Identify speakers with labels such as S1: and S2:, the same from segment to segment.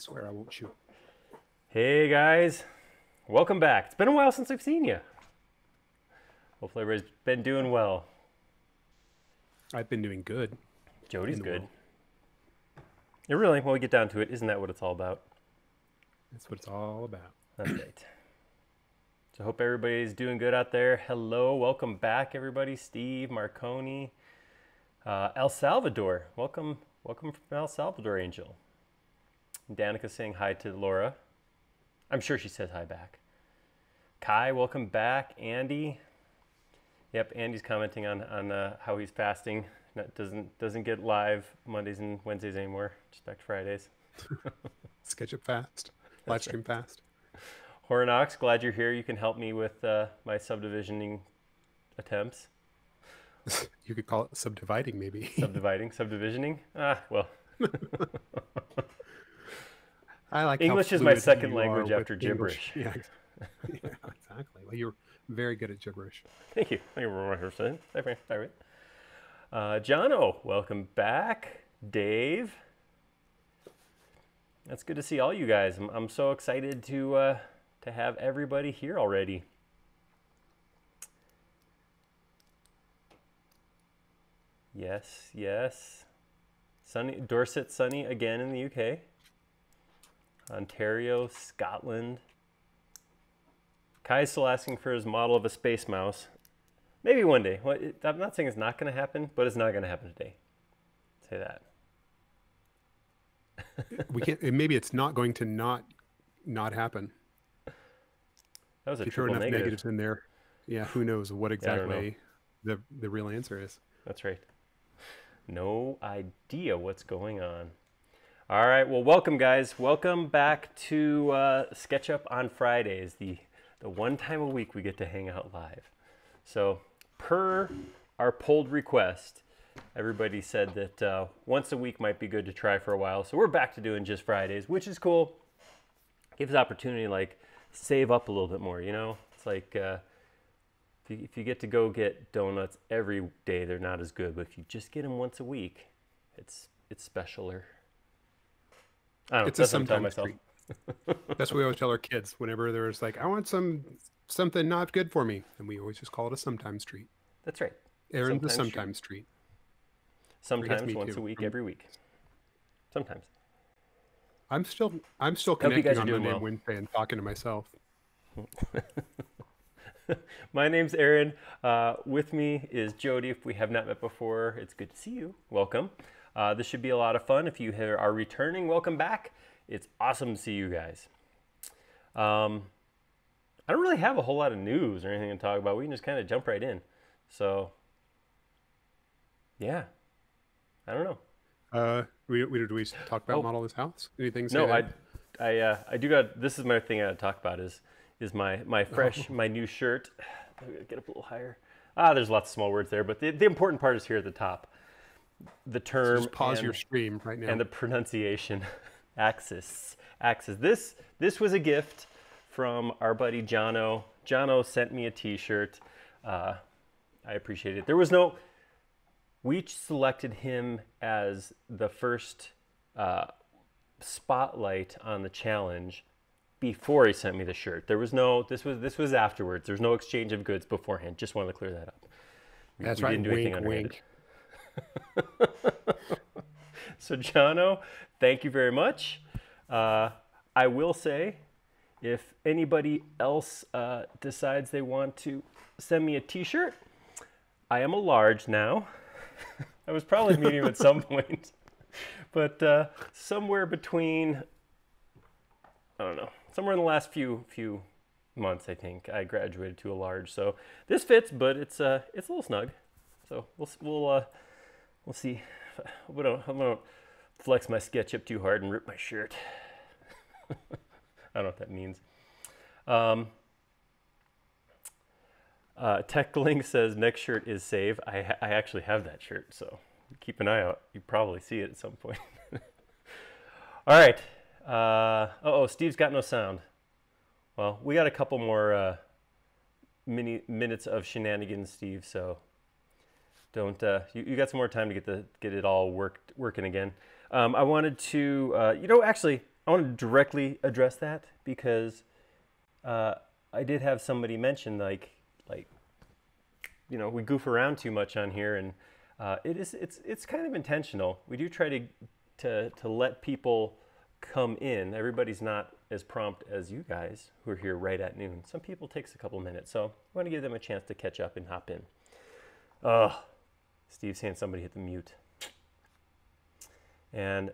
S1: swear I won't shoot.
S2: Hey guys, welcome back. It's been a while since I've seen you. Hopefully everybody's been doing well.
S1: I've been doing good.
S2: Jody's good. Yeah, really, when we get down to it, isn't that what it's all about?
S1: That's what it's all about.
S2: That's right. So hope everybody's doing good out there. Hello, welcome back, everybody. Steve, Marconi, uh, El Salvador. Welcome, welcome from El Salvador, Angel. Danica saying hi to Laura. I'm sure she says hi back. Kai, welcome back. Andy. Yep, Andy's commenting on on uh, how he's fasting. That doesn't doesn't get live Mondays and Wednesdays anymore. Just back to Fridays.
S1: SketchUp fast. Live stream fast.
S2: Hornox, glad you're here. You can help me with uh, my subdivisioning attempts.
S1: You could call it subdividing, maybe.
S2: Subdividing, subdivisioning. Ah, well,
S1: I like
S2: English is my second language after gibberish.
S1: Yeah, yeah, exactly. Well, you're very good at gibberish.
S2: thank you. Thank you for what saying. Sorry, sorry. Uh, Jono, welcome back. Dave. That's good to see all you guys. I'm, I'm so excited to uh, to have everybody here already. Yes, yes. Sunny Dorset, sunny again in the UK. Ontario, Scotland. Kai's still asking for his model of a space mouse. Maybe one day. Well, it, I'm not saying it's not going to happen, but it's not going to happen today. Say that.
S1: We can't. Maybe it's not going to not not happen.
S2: That was a
S1: If you throw enough
S2: negative.
S1: negatives in there, yeah, who knows what
S2: I don't know.
S1: exactly the the real answer is.
S2: That's right. No idea what's going on. All right. Well, welcome, guys. Welcome back to uh, SketchUp on Fridays, the the one time a week we get to hang out live. So, per our polled request, everybody said that uh, once a week might be good to try for a while. So we're back to doing just Fridays, which is cool. Gives opportunity like save up a little bit more. You know, it's like. Uh, if you, if you get to go get donuts every day, they're not as good. But if you just get them once a week, it's it's specialer. I don't know.
S1: It's a sometimes
S2: myself.
S1: That's what we always tell our kids whenever there's like, I want some something not good for me, and we always just call it a sometimes treat.
S2: That's right.
S1: Aaron's the
S2: Sometimes treat.
S1: sometimes treat.
S2: Sometimes
S1: me
S2: once
S1: too.
S2: a week, every week. Sometimes.
S1: I'm still I'm still connecting on Monday
S2: well.
S1: and Wednesday and talking to myself.
S2: My name's Aaron. Uh, with me is Jody. If we have not met before, it's good to see you. Welcome. Uh, this should be a lot of fun. If you are returning, welcome back. It's awesome to see you guys. Um, I don't really have a whole lot of news or anything to talk about. We can just kind of jump right in. So, yeah, I don't know.
S1: Uh, we, we did we talk about
S2: Oh.
S1: model this house? Anything?
S2: No, I. I, uh, I do got. This is my thing I got to talk about. Is is my my fresh my new shirt. Get up a little higher. Ah, there's lots of small words there, but the, the important part is here at the top. The term
S1: Just pause
S2: and,
S1: your stream right now.
S2: and the pronunciation. Axis, axis. This this was a gift from our buddy Jono. Jono sent me a T-shirt. Uh, I appreciate it. There was no. We selected him as the first uh, spotlight on the challenge before he sent me the shirt. There was no. This was this was afterwards. There's no exchange of goods beforehand. Just wanted to clear that up.
S1: That's
S2: we
S1: right.
S2: didn't do
S1: Wink,
S2: underhanded.
S1: wink.
S2: So, Jono, thank you very much. Uh, I will say, if anybody else uh, decides they want to send me a T-shirt, I am a large now. I was probably medium at some point, but uh, somewhere between, I don't know, somewhere in the last few few months, I think I graduated to a large. So this fits, but it's uh, it's a little snug. So we'll we'll uh, we'll see. I don't, I don't flex my SketchUp too hard and rip my shirt. I don't know what that means. Um, uh, TechLink says next shirt is save. I, I actually have that shirt, so keep an eye out. You probably see it at some point. All right. Uh, oh, Steve's got no sound. Well, we got a couple more uh, mini minutes of shenanigans, Steve. So don't uh, you, you got some more time to get the get it all worked working again. Um, I wanted to, uh, you know, actually, I want to directly address that because uh, I did have somebody mention like like you know we goof around too much on here and uh, it is it's it's kind of intentional. We do try to to to let people come in. Everybody's not as prompt as you guys who are here right at noon. Some people takes a couple minutes, so I want to give them a chance to catch up and hop in. Ugh, Steve's saying somebody hit the mute. And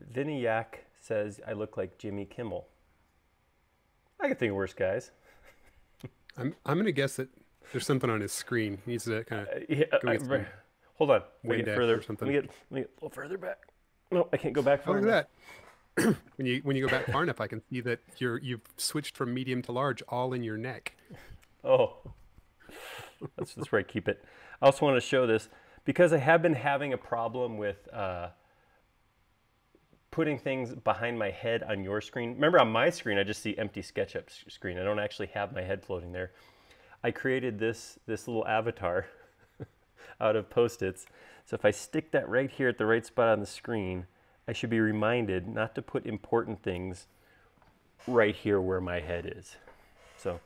S2: Vinny Yak says I look like Jimmy Kimmel. I could think of worse guys.
S1: I'm I'm gonna guess that there's something on his screen. He needs to kind of
S2: Uh, yeah, I-
S1: get
S2: hold on. Let me get
S1: or something.
S2: Let me get, let me get a little further back. No, I can't go back
S1: Oh,
S2: far
S1: look
S2: enough.
S1: at that. when you when you go back far enough, I can see that you're you've switched from medium to large, all in your neck.
S2: Oh, that's, that's where I keep it. I also want to show this because I have been having a problem with uh, putting things behind my head on your screen. Remember, on my screen, I just see empty SketchUp screen. I don't actually have my head floating there. I created this this little avatar out of post-its. So if I stick that right here at the right spot on the screen, I should be reminded not to put important things right here where my head is. So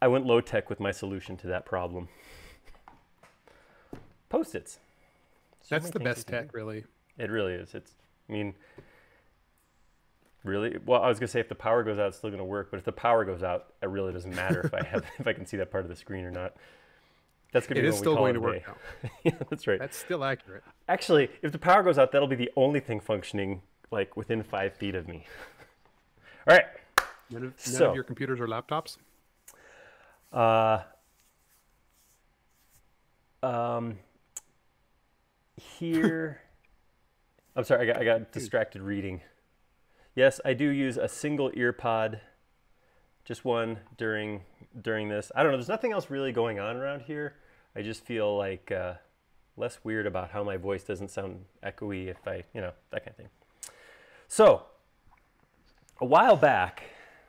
S2: I went low tech with my solution to that problem. Post-its. So
S1: That's the best
S2: you can do.
S1: tech, really.
S2: It really is. It's. I mean, really. Well, I was gonna say if the power goes out, it's still gonna work. But if the power goes out, it really doesn't matter if I have if I can see that part of the screen or not. That's gonna
S1: It
S2: be
S1: is
S2: when we
S1: still going
S2: it
S1: to work
S2: yeah, that's right.
S1: That's still accurate.
S2: Actually, if the power goes out, that'll be the only thing functioning like within five feet of me. All right.
S1: None of, none
S2: So-
S1: of your computers or laptops.
S2: Uh, um, here, I'm sorry, I got, I got distracted reading. Yes, I do use a single ear pod, just one during during this. I don't know. There's nothing else really going on around here. I just feel like uh, less weird about how my voice doesn't sound echoey if I, you know, that kind of thing. So, a while back,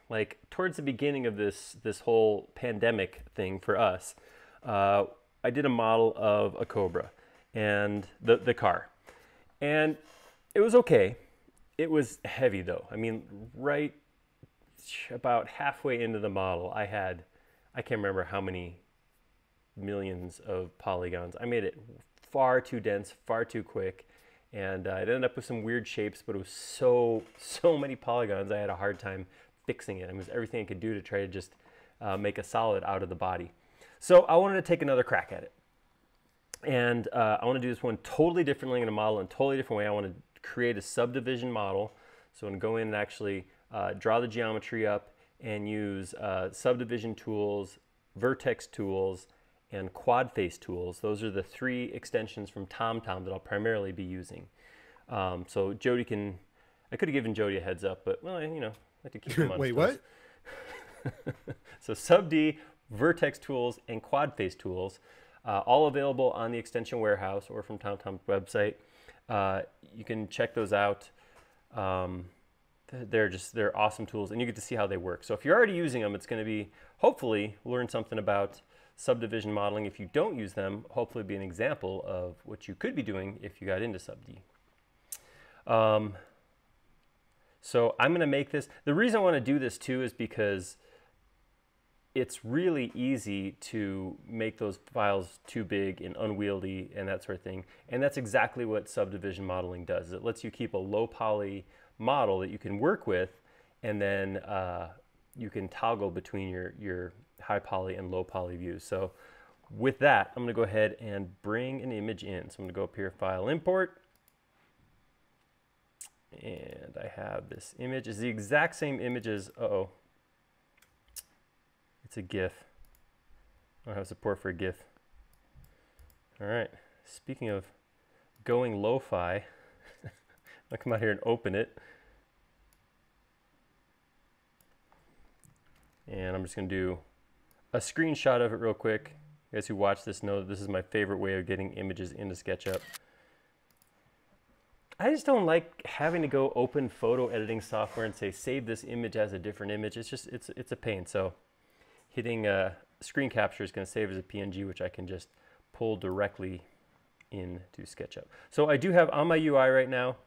S2: like towards the beginning of this this whole pandemic thing for us, uh, I did a model of a Cobra and the the car, and it was okay. It was heavy though. I mean, right about halfway into the model, I had I can't remember how many millions of polygons. I made it far too dense, far too quick, and uh, it ended up with some weird shapes. But it was so so many polygons, I had a hard time fixing it. It was everything I could do to try to just uh, make a solid out of the body. So I wanted to take another crack at it, and uh, I want to do this one totally differently in a model in a totally different way. I want to create a subdivision model. So I'm going to go in and actually uh, draw the geometry up and use uh, subdivision tools, vertex tools, and quad face tools. Those are the three extensions from ThomThom that I'll primarily be using. Um, so Jody can, I could have given Jody a heads up, but well, you know, I like to keep him on.
S1: Wait, what?
S2: So Sub D, Vertex tools, and Quad Face tools, uh, all available on the Extension Warehouse or from ThomThom's website. Uh, you can check those out. Um, they're just they're awesome tools, and you get to see how they work. So if you're already using them, it's going to be hopefully learn something about subdivision modeling. If you don't use them, hopefully be an example of what you could be doing if you got into Sub D. Um, so I'm going to make this. The reason I want to do this too is because it's really easy to make those files too big and unwieldy and that sort of thing. And that's exactly what subdivision modeling does. It lets you keep a low poly model that you can work with, and then uh, you can toggle between your, your high poly and low poly views. So with that, I'm going to go ahead and bring an image in. So I'm to go up here, File, Import. And I have this image. It's the exact same image as, uh-oh, it's a GIF. I have support for a GIF. All right. Speaking of going lo-fi, I'll come out here and open it. And I'm just going to do a screenshot of it real quick. You guys who watch this know that this is my favorite way of getting images into SketchUp. I just don't like having to go open photo editing software and say save this image as a different image. It's just it's it's a pain. So hitting screen capture is going to save as a PNG, which I can just pull directly into SketchUp. So I do have on my UI right now,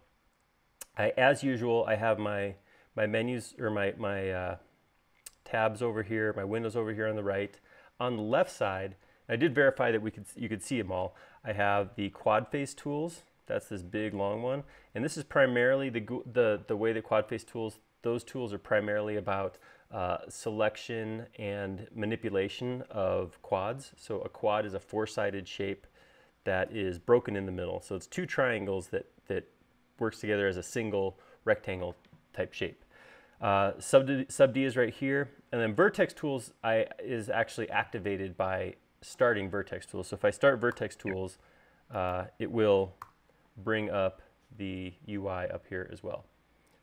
S2: I, as usual, I have my my menus or my my uh, tabs over here, my windows over here on the right. On the left side, I did verify that we could you could see them all. I have the quad face tools. That's this big long one, and this is primarily the the the way that quad face tools. Those tools are primarily about uh, selection and manipulation of quads. So a quad is a four-sided shape that is broken in the middle. So it's two triangles that that works together as a single rectangle type shape. Uh, sub, D, sub D is right here, and then vertex tools I, is actually activated by starting vertex tools. So if I start vertex tools, uh, it will bring up the UI up here as well.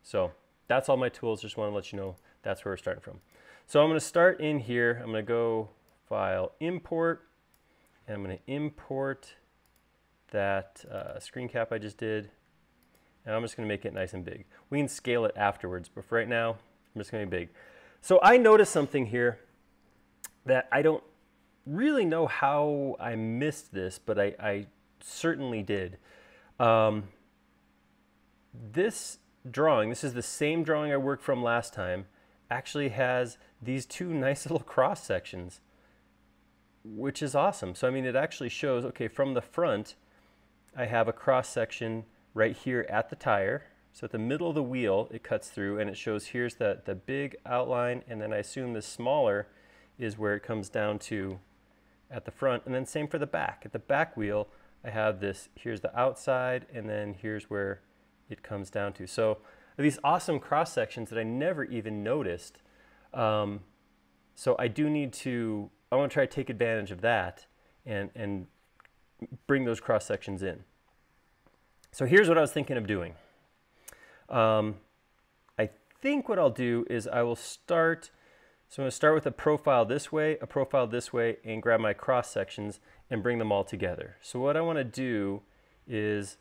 S2: So that's all my tools. Just want to let you know that's where we're starting from. So I'm going to start in here. I'm going to go File, Import, and I'm going to import that uh, screen cap I just did. And I'm just going to make it nice and big. We can scale it afterwards, but for right now, I'm just going to be big. So I noticed something here that I don't really know how I missed this, but I, I certainly did. Um, this drawing, this is the same drawing I worked from last time, actually has these two nice little cross sections, which is awesome. So, I mean, it actually shows, okay, from the front, I have a cross section right here at the tire. So at the middle of the wheel, it cuts through and it shows here's the, the big outline, and then I assume the smaller is where it comes down to at the front. And then same for the back. At the back wheel, I have this, here's the outside, and then here's where it comes down to. So these awesome cross sections that I never even noticed. Um, so I do need to, I want to try to take advantage of that and, and bring those cross sections in. So here's what I was thinking of doing. Um, I think what I'll do is I will start, so I'm gonna start with a profile this way, a profile this way, and grab my cross sections and bring them all together. So what I wanna do is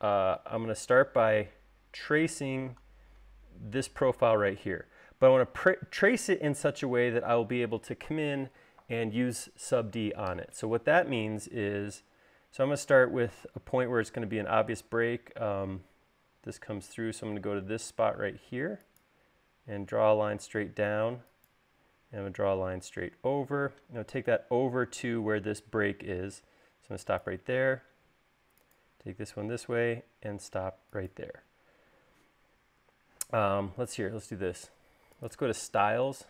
S2: uh, I'm gonna start by tracing this profile right here. But I wanna trace it in such a way that I will be able to come in and use sub D on it. So what that means is, so I'm going to start with a point where it's going to be an obvious break. Um, this comes through, so I'm going to go to this spot right here and draw a line straight down. And I'm going to draw a line straight over. I'm going to take that over to where this break is. So I'm going to stop right there, take this one this way, and stop right there. Um, let's hear, let's do this. Let's go to styles.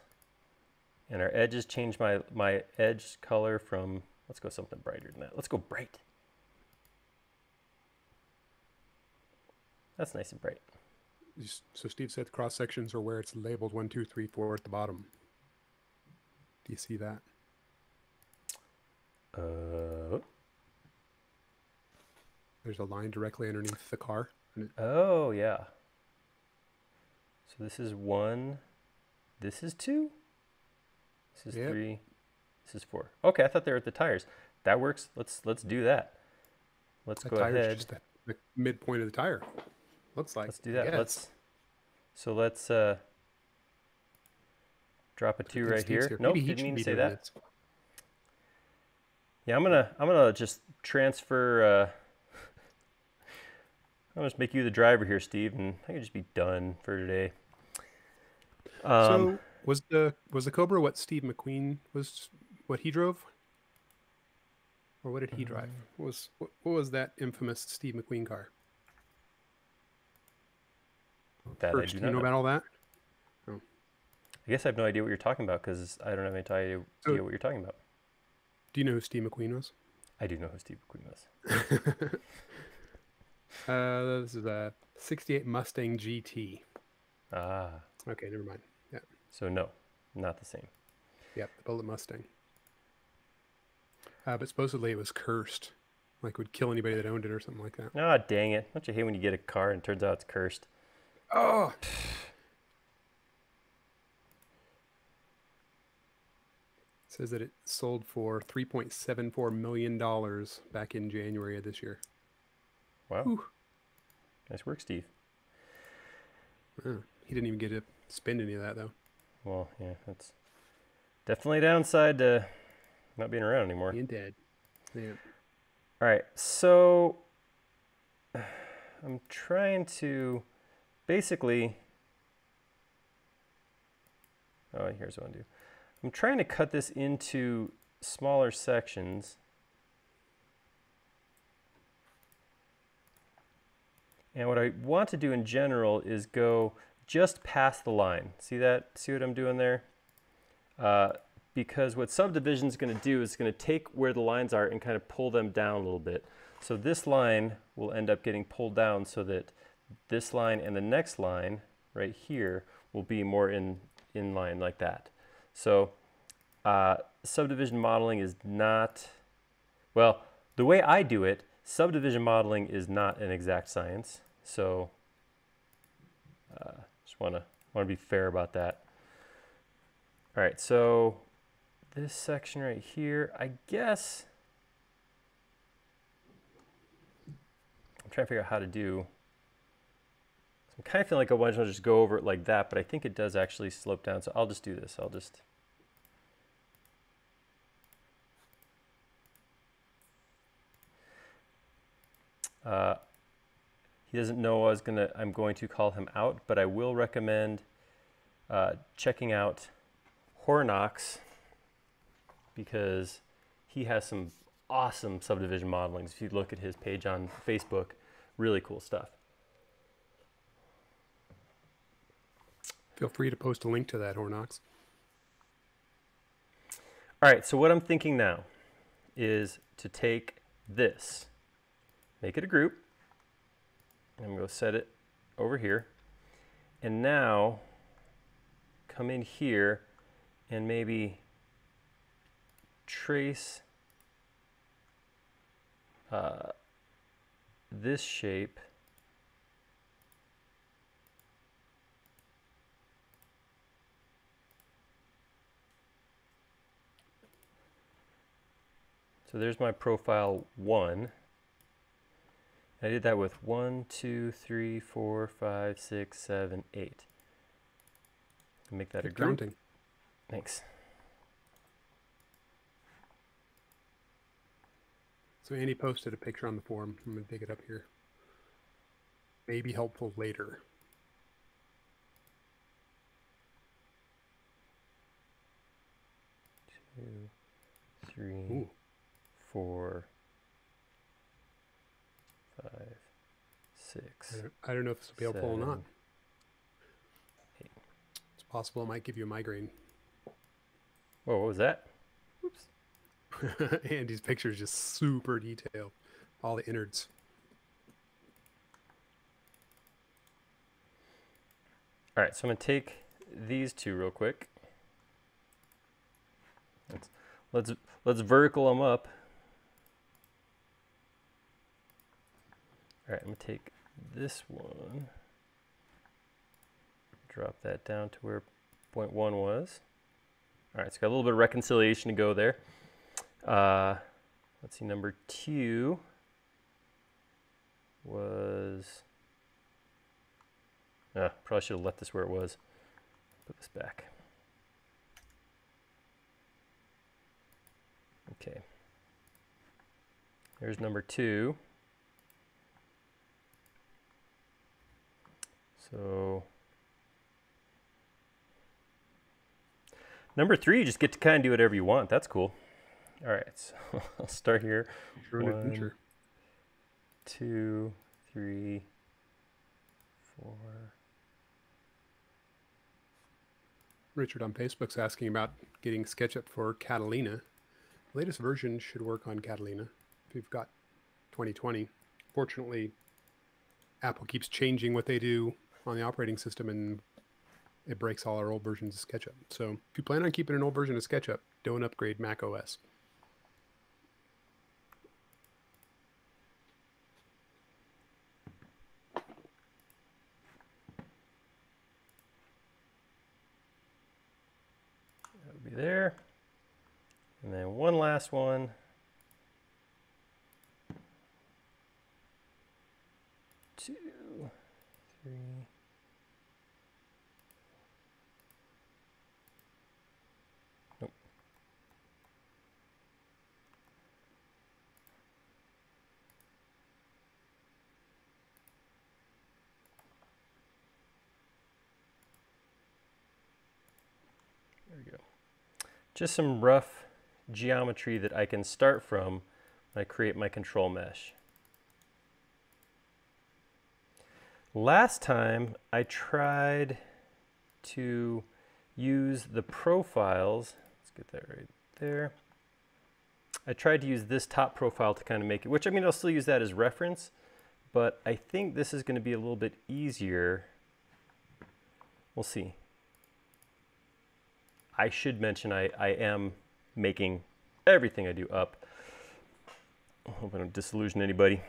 S2: And our edges change my, my edge color from, let's go something brighter than that. Let's go bright. That's nice and bright.
S1: So Steve said cross sections are where it's labeled one, two, three, four at the bottom. Do you see that?
S2: Uh.
S1: There's a line directly underneath the car.
S2: Oh yeah. So this is one. This is two. This is yep. three. This is four. Okay, I thought they were at the tires. That works. Let's let's do that. Let's the go ahead. Just the,
S1: the midpoint of the tire. Looks like.
S2: Let's do that. Let's. So let's uh, drop a two right here. here. Nope, didn't mean to say that. It. Yeah, I'm gonna I'm gonna just transfer. Uh, I'm gonna just make you the driver here, Steve, and I can just be done for today.
S1: Um, so was the was the Cobra what Steve McQueen was what he drove, or what did he drive? Uh, what was what, what was that infamous Steve McQueen car?
S2: That
S1: First, do you know, know, about all that?
S2: Oh. I guess I have no idea what you're talking about because I don't have any idea so, what you're talking about.
S1: Do you know who Steve McQueen was?
S2: I do know who Steve McQueen was.
S1: uh, this is a 68 Mustang GT.
S2: Ah.
S1: Okay, never mind.
S2: So no, not the same.
S1: Yep, the Bullitt Mustang. Uh, but supposedly it was cursed. Like would kill anybody that owned it or something like that.
S2: Ah, oh, dang it. Don't you hate when you get a car and it turns out it's cursed?
S1: Oh. says that it sold for $3.74 million back in January of this year.
S2: Wow. Whew. Nice work, Steve.
S1: he didn't even get to spend any of that, though.
S2: Well, yeah, that's definitely a downside to not being around anymore.
S1: Being dead. Yeah.
S2: All right, so I'm trying to basically, oh, here's what I do. I'm trying to cut this into smaller sections. And what I want to do in general is go just past the line. See that? See what I'm doing there? Uh, because what subdivision is going to do is going to take where the lines are and kind of pull them down a little bit. So this line will end up getting pulled down so that this line and the next line right here will be more in, in line like that. So uh, subdivision modeling is not, well, the way I do it, subdivision modeling is not an exact science. So uh, want to want to be fair about that. All right, so this section right here, I guess I'm trying to figure out how to do. I'm kind of feeling like I want to just go over it like that, but I think it does actually slope down. So I'll just do this. I'll just Uh, he doesn't know I was gonna, I'm going to call him out, but I will recommend uh, checking out Hornox because he has some awesome subdivision modelings. If you look at his page on Facebook, really cool stuff.
S1: Feel free to post a link to that, Hornox.
S2: All right, so what I'm thinking now is to take this make it a group. I'm going to set it over here. And now come in here and maybe trace uh, this shape So there's my profile one. I did that with one, two, three, four, five, six, seven, eight. Make that Keep a group. Counting. Thanks.
S1: So Andy posted a picture on the forum. I'm going to dig it up here. May be helpful later.
S2: Two, three, Ooh. four, six.
S1: I don't, I don't know if this will be helpful seven, or not. Eight. It's possible it might give you a migraine.
S2: Whoa, what was that?
S1: Oops. Andy's picture is just super detailed. All the innards.
S2: All right, so I'm going to take these two real quick. Let's, let's, let's vertical them up. All right, I'm gonna take this one, drop that down to where point one was. All right, it's got a little bit of reconciliation to go there. Uh, let's see, number two was, uh, probably should have left this where it was. Put this back. Okay. There's number two. So number three, you just get to kind of do whatever you want. That's cool. All right, so I'll start here. One, two, three, four.
S1: Richard on Facebook's asking about getting SketchUp for Catalina. The latest version should work on Catalina if you've got 2020. Fortunately, Apple keeps changing what they do on the operating system and it breaks all our old versions of SketchUp. So if you plan on keeping an old version of SketchUp, don't upgrade Mac OS.
S2: That'll be there. And then one last one. Two, three, we go. Just some rough geometry that I can start from when I create my control mesh. Last time I tried to use the profiles, let's get that right there. I tried to use this top profile to kind of make it, which I mean, I'll still use that as reference, but I think this is going to be a little bit easier. We'll see. I should mention I, I am making everything I do up. I hope I don't disillusion anybody.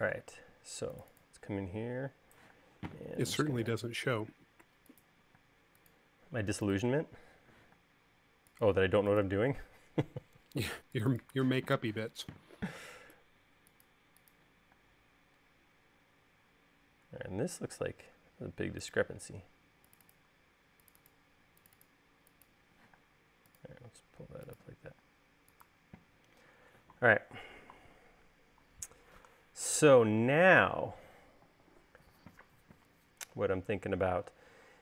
S2: All right, so let's come in here.
S1: It certainly gonna... doesn't show.
S2: My disillusionment? Oh, that I don't know what I'm doing?
S1: your, your make-uppy bits.
S2: And this looks like a big discrepancy. let's pull that up like that. All right. So now, what I'm thinking about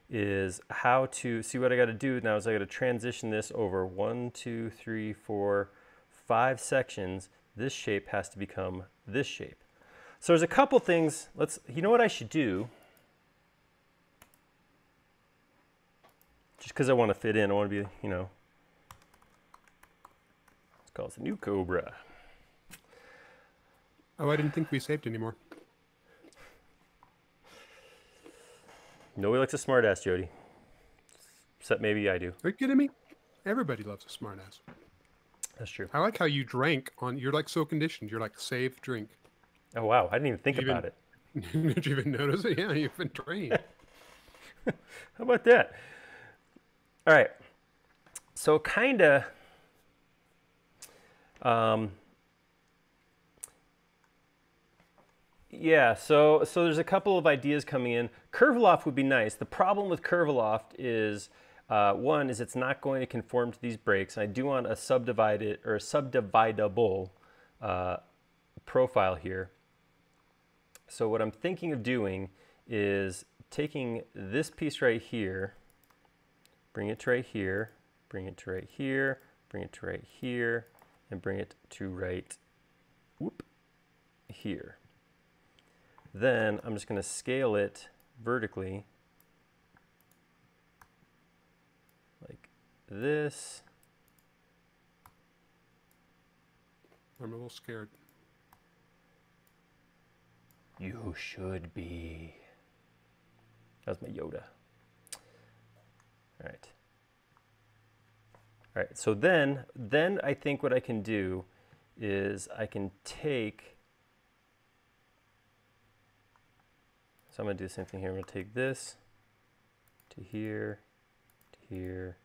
S2: is how to see what I got to do now is I got to transition this over one, two, three, four, five sections. This shape has to become this shape. So there's a couple things. Let's, you know what I should do? Just because I want to fit in, I want to be, you know, let's a new Cobra.
S1: Oh, I didn't think we saved anymore.
S2: Nobody likes a smartass, Jody. Except maybe I do.
S1: Are you kidding me? Everybody loves a smartass.
S2: That's true.
S1: I like how you drank on. You're like so conditioned. You're like save, drink.
S2: Oh wow! I didn't even think about
S1: even, it. Did you even notice it? Yeah, you've been trained.
S2: how about that? All right. So kind of. Um, Yeah, so so there's a couple of ideas coming in. Curviloft would be nice. The problem with Curviloft is uh, one is it's not going to conform to these breaks. I do want a subdivided or a subdividable uh, profile here. So what I'm thinking of doing is taking this piece right here, bring it to right here, bring it to right here, bring it to right here, and bring it to right whoop, here. Then I'm just going to scale it vertically like this.
S1: I'm a little scared.
S2: You should be. That was my Yoda. All right. All right, so then, then I think what I can do is I can take So I'm going to do the same thing here. I'm going to take this to here, to here,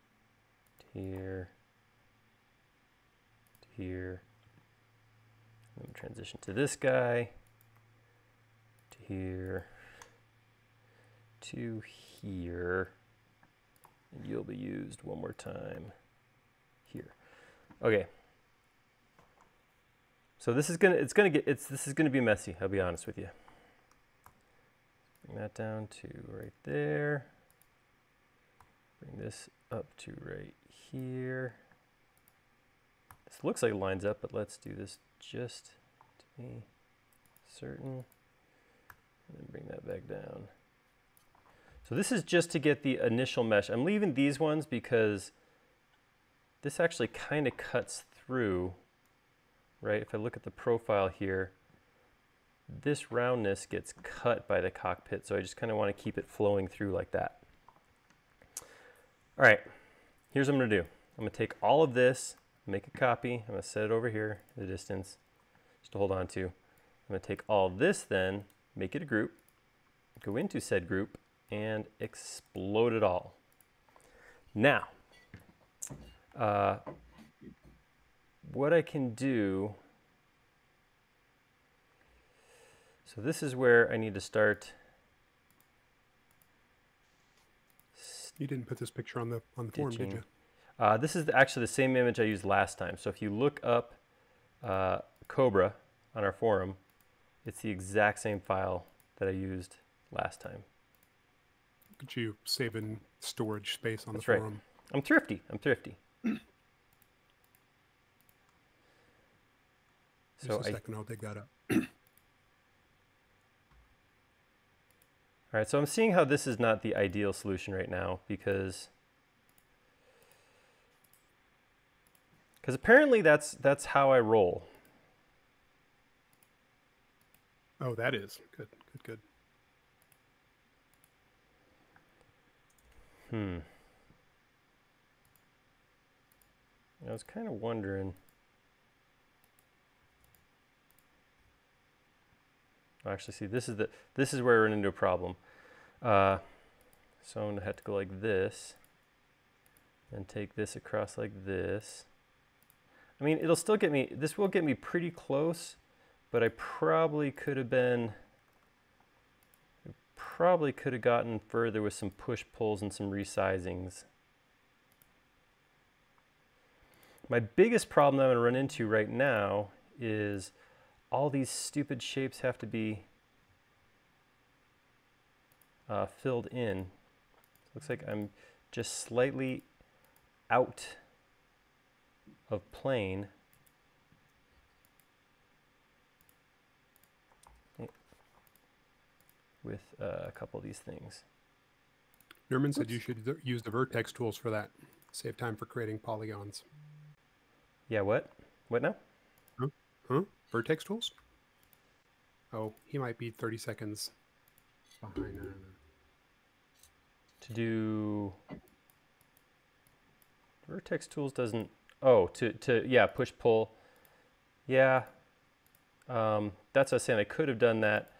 S2: to here, to here. And transition to this guy, to here, to here. And you'll be used one more time. Okay. So this is gonna, it's gonna get, it's, this is gonna be messy, I'll be honest with you. Bring that down to right there. Bring this up to right here. This looks like it lines up, but let's do this just to be certain. And then bring that back down. So this is just to get the initial mesh. I'm leaving these ones because this actually kind of cuts through, right? If I look at the profile here, this roundness gets cut by the cockpit, so I just kind of want to keep it flowing through like that. All right, here's what I'm going to do. I'm going to take all of this, make a copy. I'm going to set it over here, the distance, just to hold on to. I'm going to take all this then, make it a group, go into said group, and explode it all. Now, uh, what I can do So this is where I need to start.
S1: You didn't put this picture on the on the form, did you?
S2: Uh, this is actually the same image I used last time. So if you look up uh, Cobra on our forum, it's the exact same file that I used last time.
S1: Could you save in storage space on
S2: That's
S1: the
S2: right.
S1: forum?
S2: I'm thrifty. I'm thrifty.
S1: Just so a second, I, will dig that up.
S2: All right, so I'm seeing how this is not the ideal solution right now because because apparently that's that's how I roll.
S1: Oh, that is good, good, good.
S2: Hmm. I was kind of wondering. Actually, see, this is the this is where I run into a problem. Uh, so I'm gonna have to go like this, and take this across like this. I mean, it'll still get me. This will get me pretty close, but I probably could have been. Probably could have gotten further with some push pulls and some resizings. My biggest problem that I'm going to run into right now is all these stupid shapes have to be uh, filled in. Looks like I'm just slightly out of plane. with uh, a couple of these things.
S1: Nerman said you should use the vertex tools for that. Save time for creating polygons.
S2: Yeah, what? What now?
S1: Huh? huh? Vertex tools? Oh, he might be 30 seconds behind.
S2: To do vertex tools doesn't. Oh, to to yeah, push pull. Yeah, um, that's what I was saying. I could have done that.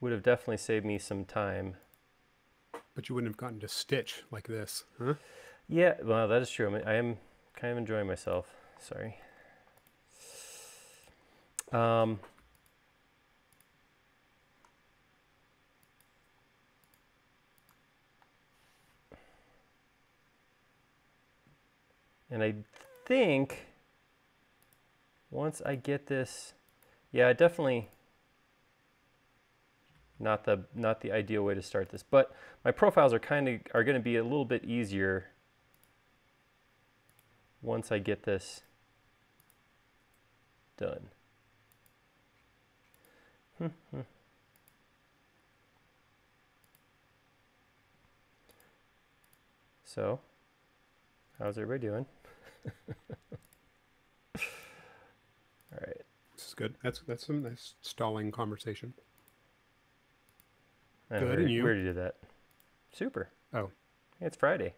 S2: Would have definitely saved me some time.
S1: But you wouldn't have gotten to stitch like this, huh?
S2: Yeah, well, that is true. I, mean, I am kind of enjoying myself. Sorry. Um, and I think once I get this, yeah, definitely not the not the ideal way to start this, but my profiles are kind of are going to be a little bit easier once I get this done. so, how's everybody doing? All right.
S1: This is good. That's that's some nice stalling conversation.
S2: good, and you? We already did that. Super.
S1: Oh.
S2: It's Friday.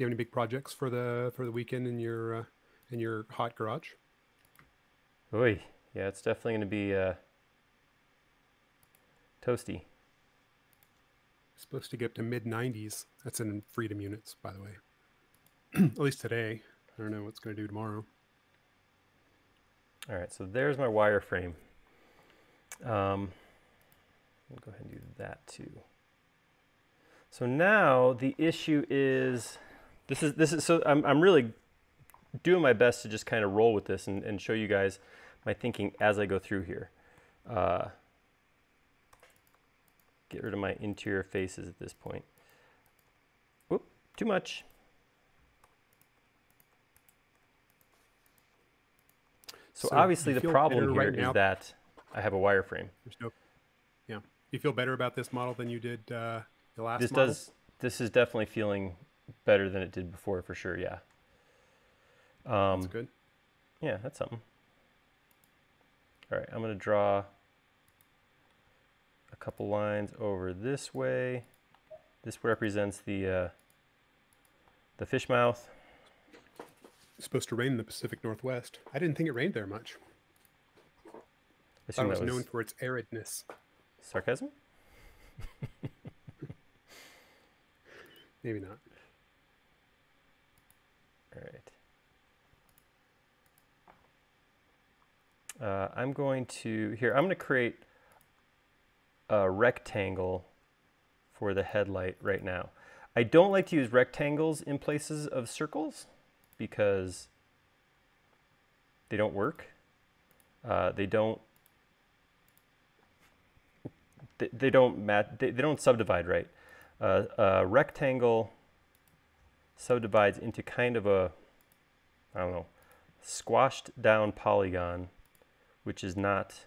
S1: You have any big projects for the for the weekend in your uh, in your hot garage?
S2: Oi, yeah, it's definitely going to be uh, toasty.
S1: It's supposed to get up to mid 90s. That's in freedom units, by the way. At least today. I don't know what's going to do tomorrow.
S2: All right, so there's my wireframe. Um, I'll go ahead and do that too. So now the issue is this is this is so I'm I'm really doing my best to just kind of roll with this and, and show you guys my thinking as I go through here. Uh, get rid of my interior faces at this point. Whoop, too much. So, so obviously the problem here right is now? that I have a wireframe. No,
S1: yeah. You feel better about this model than you did uh, the last
S2: this
S1: model?
S2: does this is definitely feeling better than it did before for sure. Yeah.
S1: Um, that's good.
S2: Yeah, that's something. All right, I'm going to draw a couple lines over this way. This represents the uh, the fish mouth.
S1: It's supposed to rain in the Pacific Northwest. I didn't think it rained there much. I thought it was, was known for its aridness.
S2: Sarcasm?
S1: Maybe not.
S2: Right. Uh, I'm going to, here, I'm going to create a rectangle for the headlight right now. I don't like to use rectangles in places of circles because they don't work. Uh, they don't they, they don't mat they, they don't subdivide right. a, a rectangle subdivides into kind of a, I don't know, squashed down polygon, which is not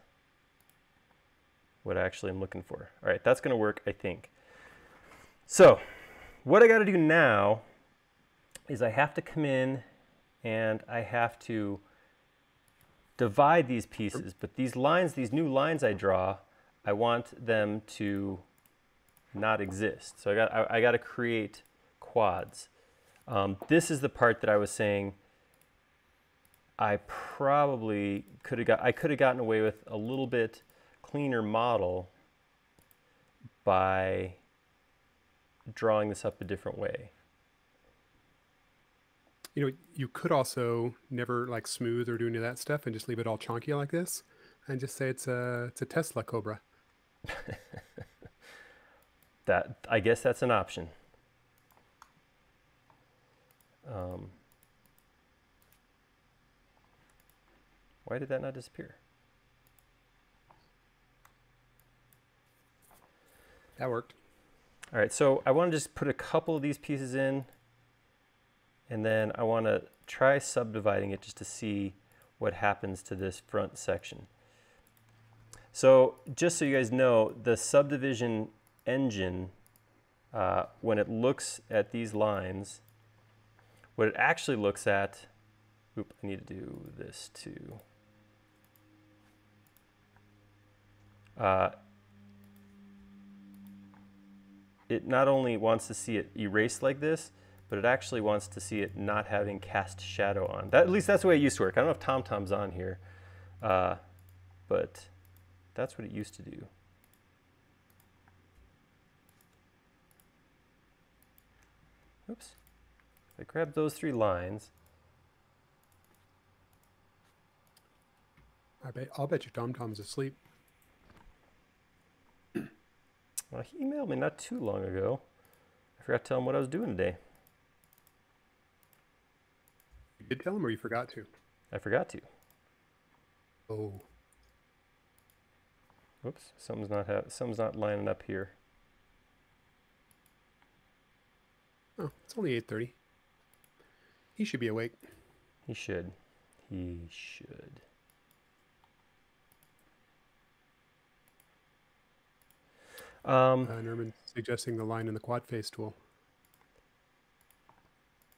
S2: what I actually am looking for. All right, that's gonna work, I think. So what I gotta do now is I have to come in and I have to divide these pieces, but these lines, these new lines I draw, I want them to not exist. So I got, I, I got to create quads. Um, this is the part that I was saying I probably could have got, I could have gotten away with a little bit cleaner model by drawing this up a different way.
S1: You know, you could also never like smooth or do any of that stuff and just leave it all chunky like this and just say it's a it's a Tesla Cobra.
S2: that I guess that's an option. Um, why did that not disappear?
S1: That worked.
S2: All right, so I want to just put a couple of these pieces in and then I want to try subdividing it just to see what happens to this front section. So just so you guys know, the subdivision engine, uh, when it looks at these lines, what it actually looks at, oop, I need to do this too. Uh, it not only wants to see it erased like this, but it actually wants to see it not having cast shadow on. That, at least that's the way it used to work. I don't know if ThomThom's on here, uh, but that's what it used to do. Oops. I grab those three lines.
S1: I bet, I'll bet you ThomThom's asleep.
S2: Well, he emailed me not too long ago. I forgot to tell him what I was doing today.
S1: You did tell him or you forgot to?
S2: I forgot to.
S1: Oh.
S2: Oops, something's not something's not lining up here.
S1: Oh, it's only 8:30. He should be awake.
S2: He should. He should.
S1: Um, uh, Norman suggesting the line in the quad face tool.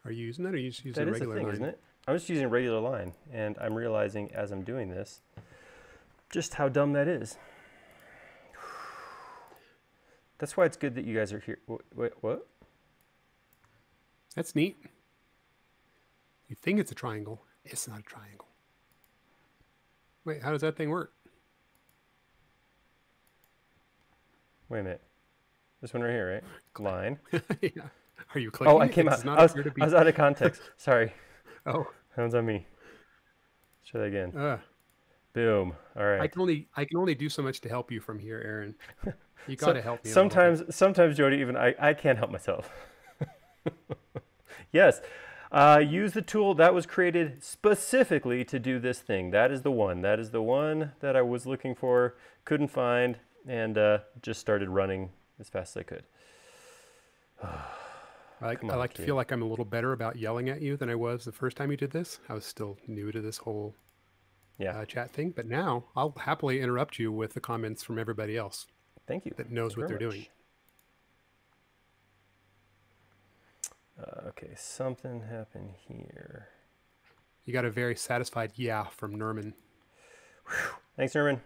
S1: Are you using that or are you just using
S2: that
S1: a regular
S2: thing,
S1: line?
S2: isn't it? I'm just using a regular line and I'm realizing as I'm doing this just how dumb that is. That's why it's good that you guys are here. Wait, what?
S1: That's neat. You think it's a triangle. It's not a triangle. Wait, how does that thing work?
S2: Wait a minute. This one right here, right? Line.
S1: yeah. Are you clicking?
S2: Oh, I came out. I was, I was out of context. Sorry.
S1: oh.
S2: That one's on me. Let's try that again.
S1: Uh,
S2: Boom. All right.
S1: I can only I can only do so much to help you from here, Aaron. You got to so, help me.
S2: Sometimes, sometimes Jody, even I, I can't help myself. yes. Uh, use the tool that was created specifically to do this thing. That is the one. That is the one that I was looking for, couldn't find, and uh, just started running as fast as I could.
S1: I like, on, I like to feel like I'm a little better about yelling at you than I was the first time you did this. I was still new to this whole yeah. Uh, chat thing, but now I'll happily interrupt you with the comments from everybody else.
S2: Thank you.
S1: That knows
S2: Thank
S1: what they're
S2: much.
S1: doing.
S2: Uh, okay, something happened here.
S1: You got a very satisfied yeah from Nerman.
S2: Thanks, Nerman.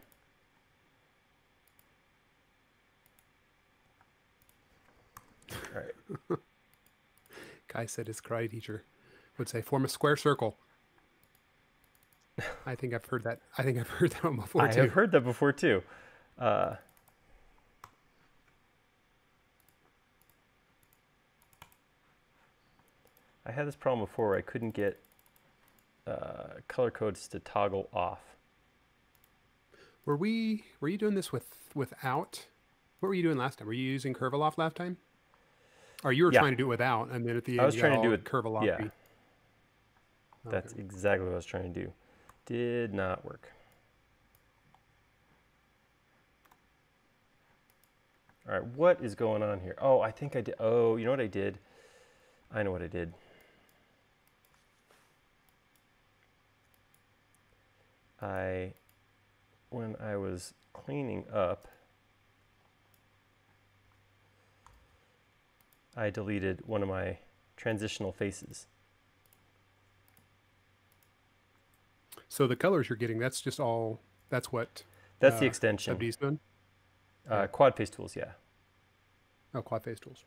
S2: All right.
S1: Guy said his karate teacher would say, form a square circle. I think I've heard that. I think I've heard that before
S2: I
S1: too.
S2: have heard that before too. Uh, I had this problem before where I couldn't get uh, color codes to toggle off.
S1: Were we? Were you doing this with without? What were you doing last time? Were you using Curviloft last time? Or you were yeah. trying to do it without, and then at the end,
S2: I was trying to do it
S1: Curviloft.
S2: Yeah, okay. that's exactly what I was trying to do. Did not work. All right, what is going on here? Oh, I think I did. Oh, you know what I did? I know what I did. I, when I was cleaning up, I deleted one of my transitional faces.
S1: So the colors you're getting, that's just all, that's what
S2: That's the extension.
S1: Done?
S2: Uh, quad face tools, yeah.
S1: Oh, quad face tools.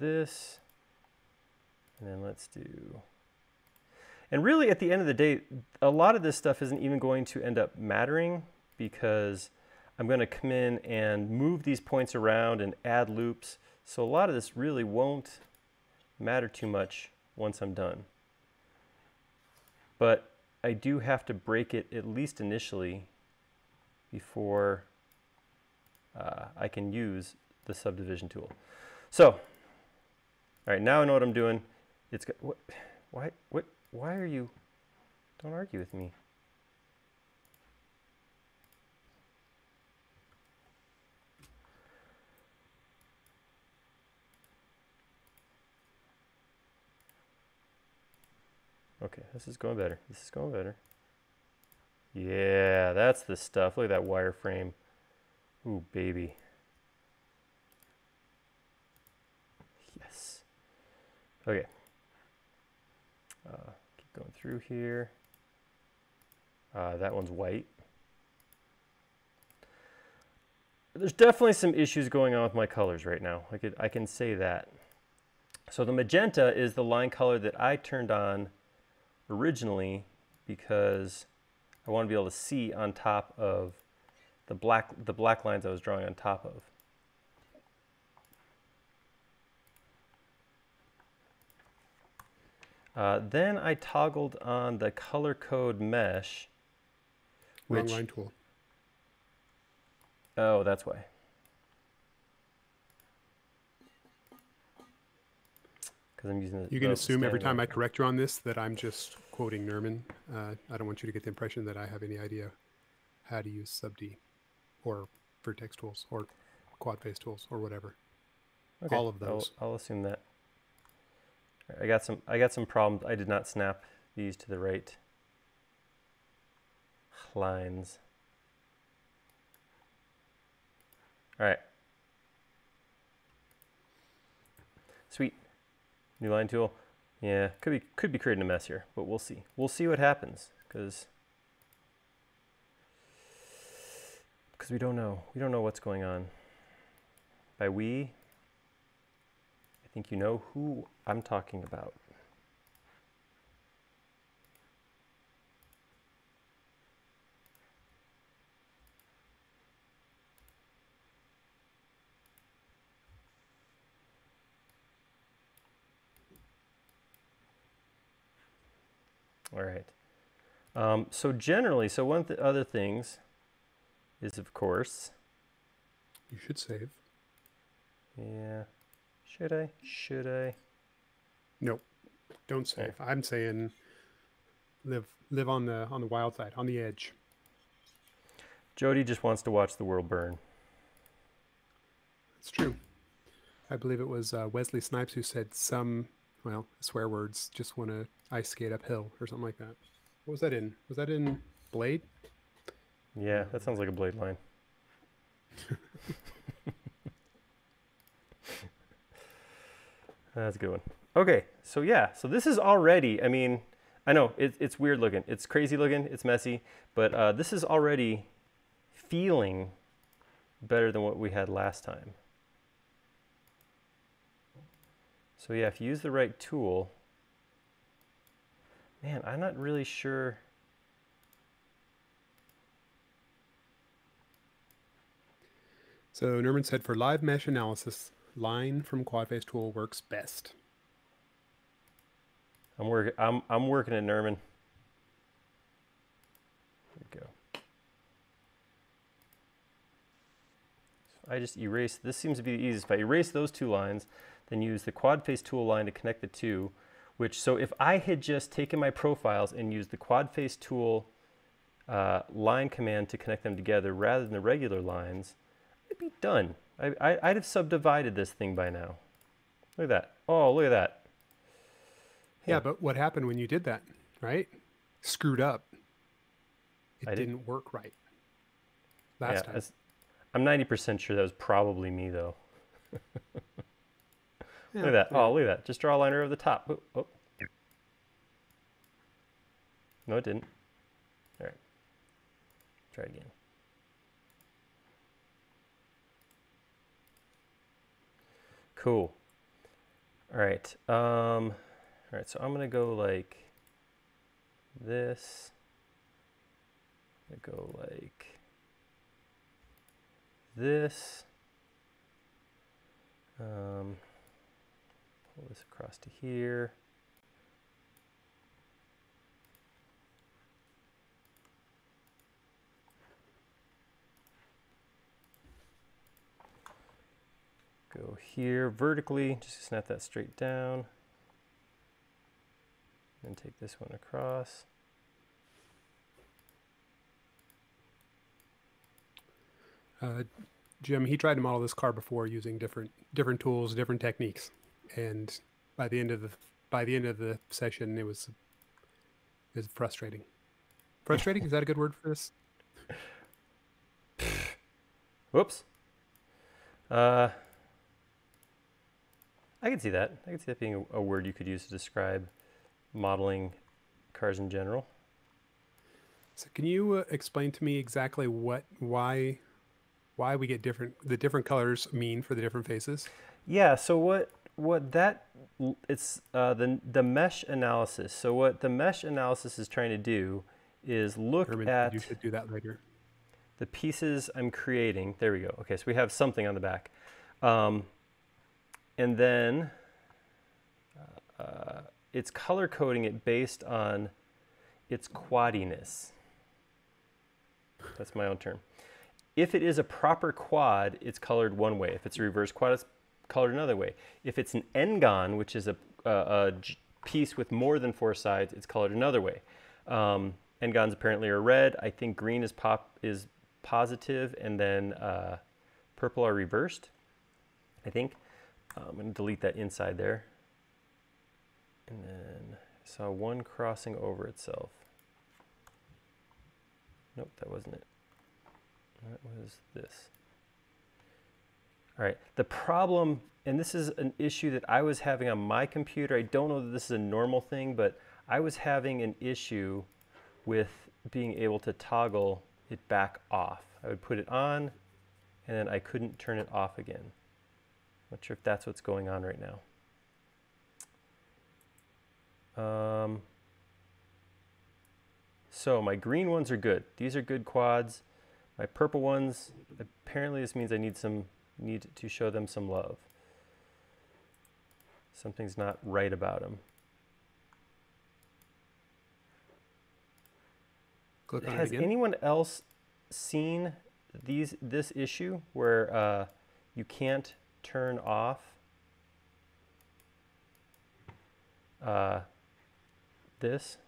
S2: This. And then let's do. And really, at the end of the day, a lot of this stuff isn't even going to end up mattering because I'm going to come in and move these points around and add loops. So a lot of this really won't matter too much once I'm done. But I do have to break it at least initially before uh, I can use the subdivision tool. So, all right, now I know what I'm doing. It's got, what, why, what, why are you, don't argue with me. Okay, this is going better. This is going better. Yeah, that's the stuff. Look at that wireframe. Ooh, baby. Yes. Okay. Uh, keep going through here. Uh, that one's white. There's definitely some issues going on with my colors right now. I, could, I can say that. So the magenta is the line color that I turned on originally because I want to be able to see on top of the black, the black lines I was drawing on top of. Uh, then I toggled on the color code mesh.
S1: Wrong line tool.
S2: Oh, that's why. because I'm using. The,
S1: you can assume every time I correct you on this that I'm just quoting Nerman. Uh, I don't want you to get the impression that I have any idea how to use subd or vertex tools or quad face tools or whatever. Okay. All of those.
S2: I'll, I'll assume that. I got some. I got some problems. I did not snap these to the right lines. All right. Sweet. New line tool. Yeah, could be could be creating a mess here, but we'll see. We'll see what happens because because we don't know. We don't know what's going on. By we, think you know who I'm talking about. All right. Um, so generally, so one of the other things is, of course.
S1: You should save.
S2: Yeah. Should I? Should I?
S1: Nope. Don't save. Okay. I'm saying live live on the on the wild side, on the edge.
S2: Jody just wants to watch the world burn.
S1: It's true. I believe it was uh, Wesley Snipes who said some well, swear words just want to ice skate uphill or something like that. What was that in? Was that in Blade?
S2: Yeah, that sounds like a Blade line. That's a good one. Okay, so yeah, so this is already, I mean, I know it, it's weird looking. It's crazy looking, it's messy, but uh, this is already feeling better than what we had last time. So yeah, if you use the right tool, man, I'm not really sure.
S1: So Nerman said for live mesh analysis, line from QuadFace tool works best.
S2: I'm working. I'm I'm working at Nerman. There we go. I just erase. This seems to be the easiest. If I erase those two lines, then use the quad face tool line to connect the two which, so if I had just taken my profiles and used the quad face tool uh, line command to connect them together rather than the regular lines, I'd be done. I, I, I'd have subdivided this thing by now. Look at that. Oh, look at that.
S1: Yeah, but what happened when you did that, right? Screwed up. It
S2: I
S1: didn't work right last
S2: yeah,
S1: time.
S2: I'm 90% sure that was probably me, though.
S1: Yeah,
S2: Look at that.
S1: yeah.
S2: Oh, look at that. Just draw a line over the top. Oh, oh. No, it didn't. All right. Try again. Cool. All right. Um, all right. So I'm gonna go like this. I'm gonna go like this. Um, pull this across to here. Go here vertically, just snap that straight down. Then take this one across.
S1: Uh, Jim, he tried to model this car before using different different tools, different techniques, and by the end of the by the end of the session, it was it was frustrating. Frustrating is that a good word for this?
S2: Whoops. Uh, I can see that. I can see that being a, a word you could use to describe modeling cars in general.
S1: So, can you uh, explain to me exactly what why why we get different the different colors mean for the different faces?
S2: Yeah. So what what that it's uh, the the mesh analysis. So what the mesh analysis is trying to do is look
S1: Herman,
S2: at
S1: you should do that later.
S2: the pieces I'm creating. There we go. Okay, so we have something on the back. Um, and then uh, it's color coding it based on its quadiness. That's my own term. If it is a proper quad, it's colored one way. If it's a reverse quad, it's colored another way. If it's an n-gon, which is a piece with more than four sides, it's colored another way. Um, n-gons apparently are red. I think green is pop is positive, and then uh, purple are reversed. I think. Uh, I'm going to delete that inside there. And then I saw one crossing over itself. Nope, that wasn't it. That was this. All right, the problem, and this is an issue that I was having on my computer. I don't know that this is a normal thing, but I was having an issue with being able to toggle it back off. I would put it on, and then I couldn't turn it off again. Not sure if that's what's going on right now. Um, so my green ones are good. These are good quads. My purple ones, apparently this means I need some need to show them some love. Something's not right about them.
S1: Click on
S2: Has anyone else seen these this issue where uh, you can't turn off uh, this?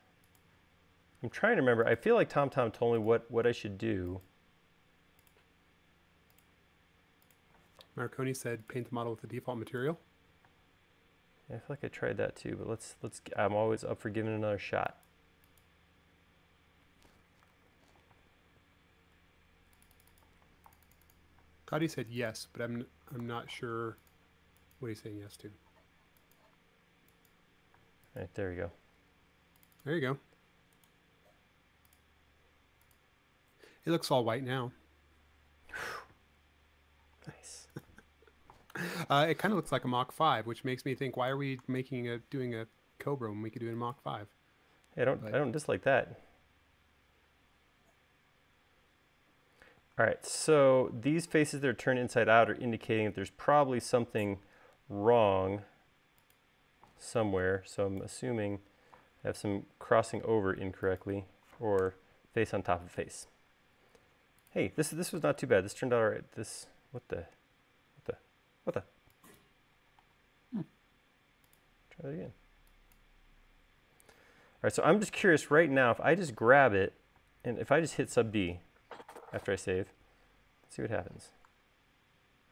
S2: I'm trying to remember. I feel like ThomThom Tom told me what, what I should do.
S1: Marconi said paint the model with the default material.
S2: I feel like I tried that too, but let's let's. I'm always up for giving another shot.
S1: Cody said yes, but I'm I'm not sure what he's saying yes to.
S2: All right, there you go.
S1: There you go. It looks all white now.
S2: Nice.
S1: Uh, it kind of looks like a Mach 5, which makes me think, why are we making a doing a Cobra when we could do a Mach 5?
S2: I don't.
S1: But-
S2: I don't dislike that. All right. So these faces that are turned inside out are indicating that there's probably something wrong somewhere. So I'm assuming I have some crossing over incorrectly or face on top of face. Hey, this this was not too bad. This turned out all right. This what the what the what the.
S1: Hmm.
S2: Try that again. All right, so I'm just curious right now if I just grab it and if I just hit sub D after I save, see what happens.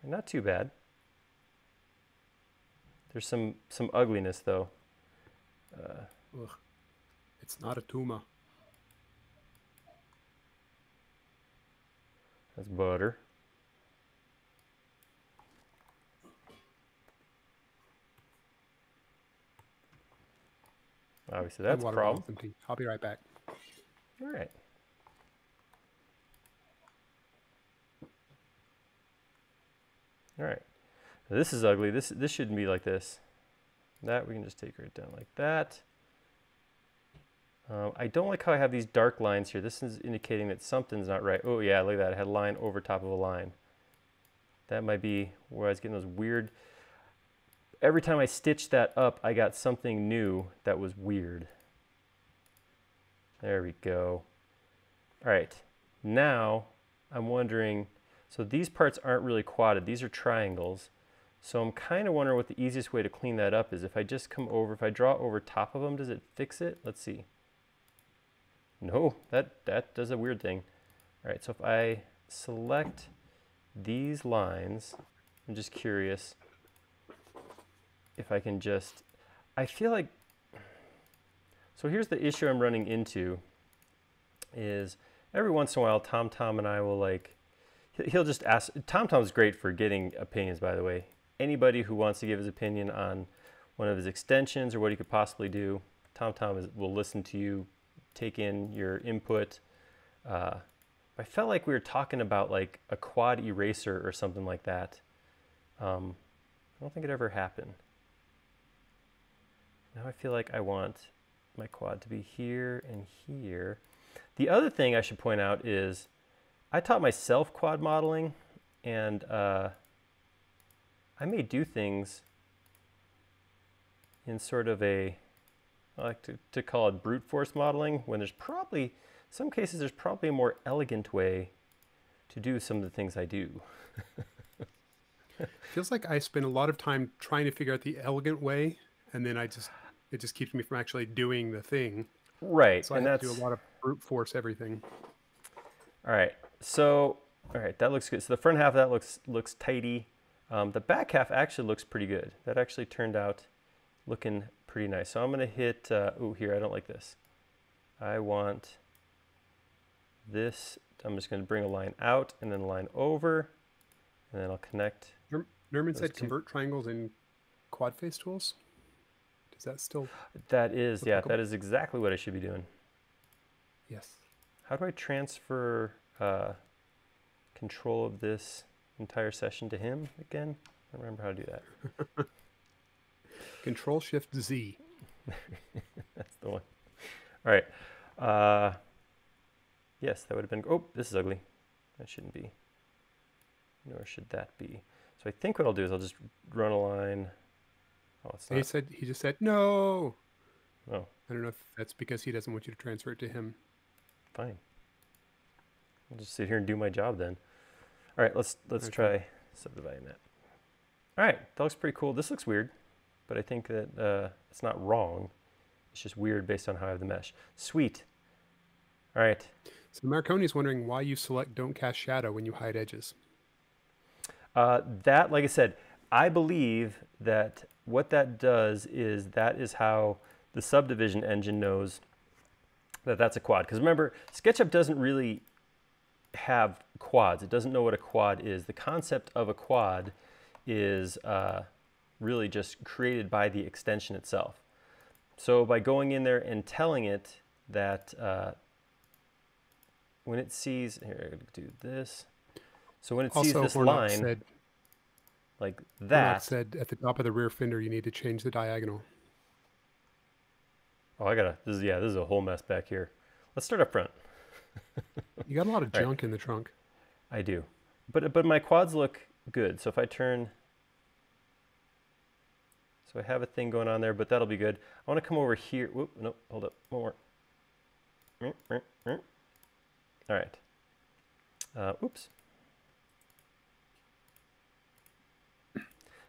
S2: Not too bad. There's some some ugliness though. Uh,
S1: Ugh. It's not a tumor.
S2: That's butter. Obviously, that's a problem.
S1: I'll be right back.
S2: All right. All right. Now this is ugly. This this shouldn't be like this. That we can just take right down like that. Um, I don't like how I have these dark lines here. This is indicating that something's not right. Oh yeah, look at that. I had a line over top of a line. That might be where I was getting those weird... Every time I stitched that up, I got something new that was weird. There we go. All right, now I'm wondering, so these parts aren't really quadded. These are triangles. So I'm kind of wondering what the easiest way to clean that up is. If I just come over, if I draw over top of them, does it fix it? Let's see. No, that, that does a weird thing. All right, so if I select these lines, I'm just curious if I can just, I feel like, so here's the issue I'm running into is every once in a while, ThomThom and I will like, he'll just ask, ThomThom's great for getting opinions, by the way. Anybody who wants to give his opinion on one of his extensions or what he could possibly do, ThomThom is, will listen to you take in your input. Uh, I felt like we were talking about like a quad eraser or something like that. Um, I don't think it ever happened. Now I feel like I want my quad to be here and here. The other thing I should point out is I taught myself quad modeling and uh, I may do things in sort of a I like to, to call it brute force modeling when there's probably, some cases there's probably a more elegant way to do some of the things I do.
S1: Feels like I spend a lot of time trying to figure out the elegant way, and then I just it just keeps me from actually doing the thing.
S2: Right,
S1: so and I have that's to do a lot of brute force everything.
S2: All right, so all right, that looks good. So the front half of that looks looks tidy. Um, the back half actually looks pretty good. That actually turned out looking pretty nice. So I'm going to hit, uh, ooh, here, I don't like this. I want this, I'm just going to bring a line out and then a line over, and then I'll connect.
S1: Nerman said two. convert triangles in quad face tools. Does that still?
S2: That is, yeah, that is exactly what I should be doing.
S1: Yes.
S2: How do I transfer uh, control of this entire session to him again? I remember how to do that.
S1: Control Shift Z.
S2: That's the one. All right. Uh, yes, that would have been. Oh, this is ugly. That shouldn't be. Nor should that be. So I think what I'll do is I'll just run a line.
S1: Oh, it's not. He said he just said no.
S2: Oh.
S1: I don't know if that's because he doesn't want you to transfer it to him.
S2: Fine. I'll just sit here and do my job then. All right, let's let's okay. try subdividing that. All right, that looks pretty cool. This looks weird but I think that uh, it's not wrong. It's just weird based on how I have the mesh. Sweet. All right.
S1: So Marconi is wondering why you select don't cast shadow when you hide edges.
S2: Uh, that, like I said, I believe that what that does is that is how the subdivision engine knows that that's a quad. Because remember, SketchUp doesn't really have quads. It doesn't know what a quad is. The concept of a quad is uh, really just created by the extension itself. So by going in there and telling it that uh, when it sees, here, do this. So when it also, sees this line, said, like that.
S1: said at the top of the rear fender, you need to change the diagonal.
S2: Oh, I gotta, this is, yeah, this is a whole mess back here. Let's start up front.
S1: you got a lot of junk right. in the trunk.
S2: I do. But, but my quads look good. So if I turn so I have a thing going on there, but that'll be good. I want to come over here. Whoop, no, hold up, one more. All right. Uh, oops.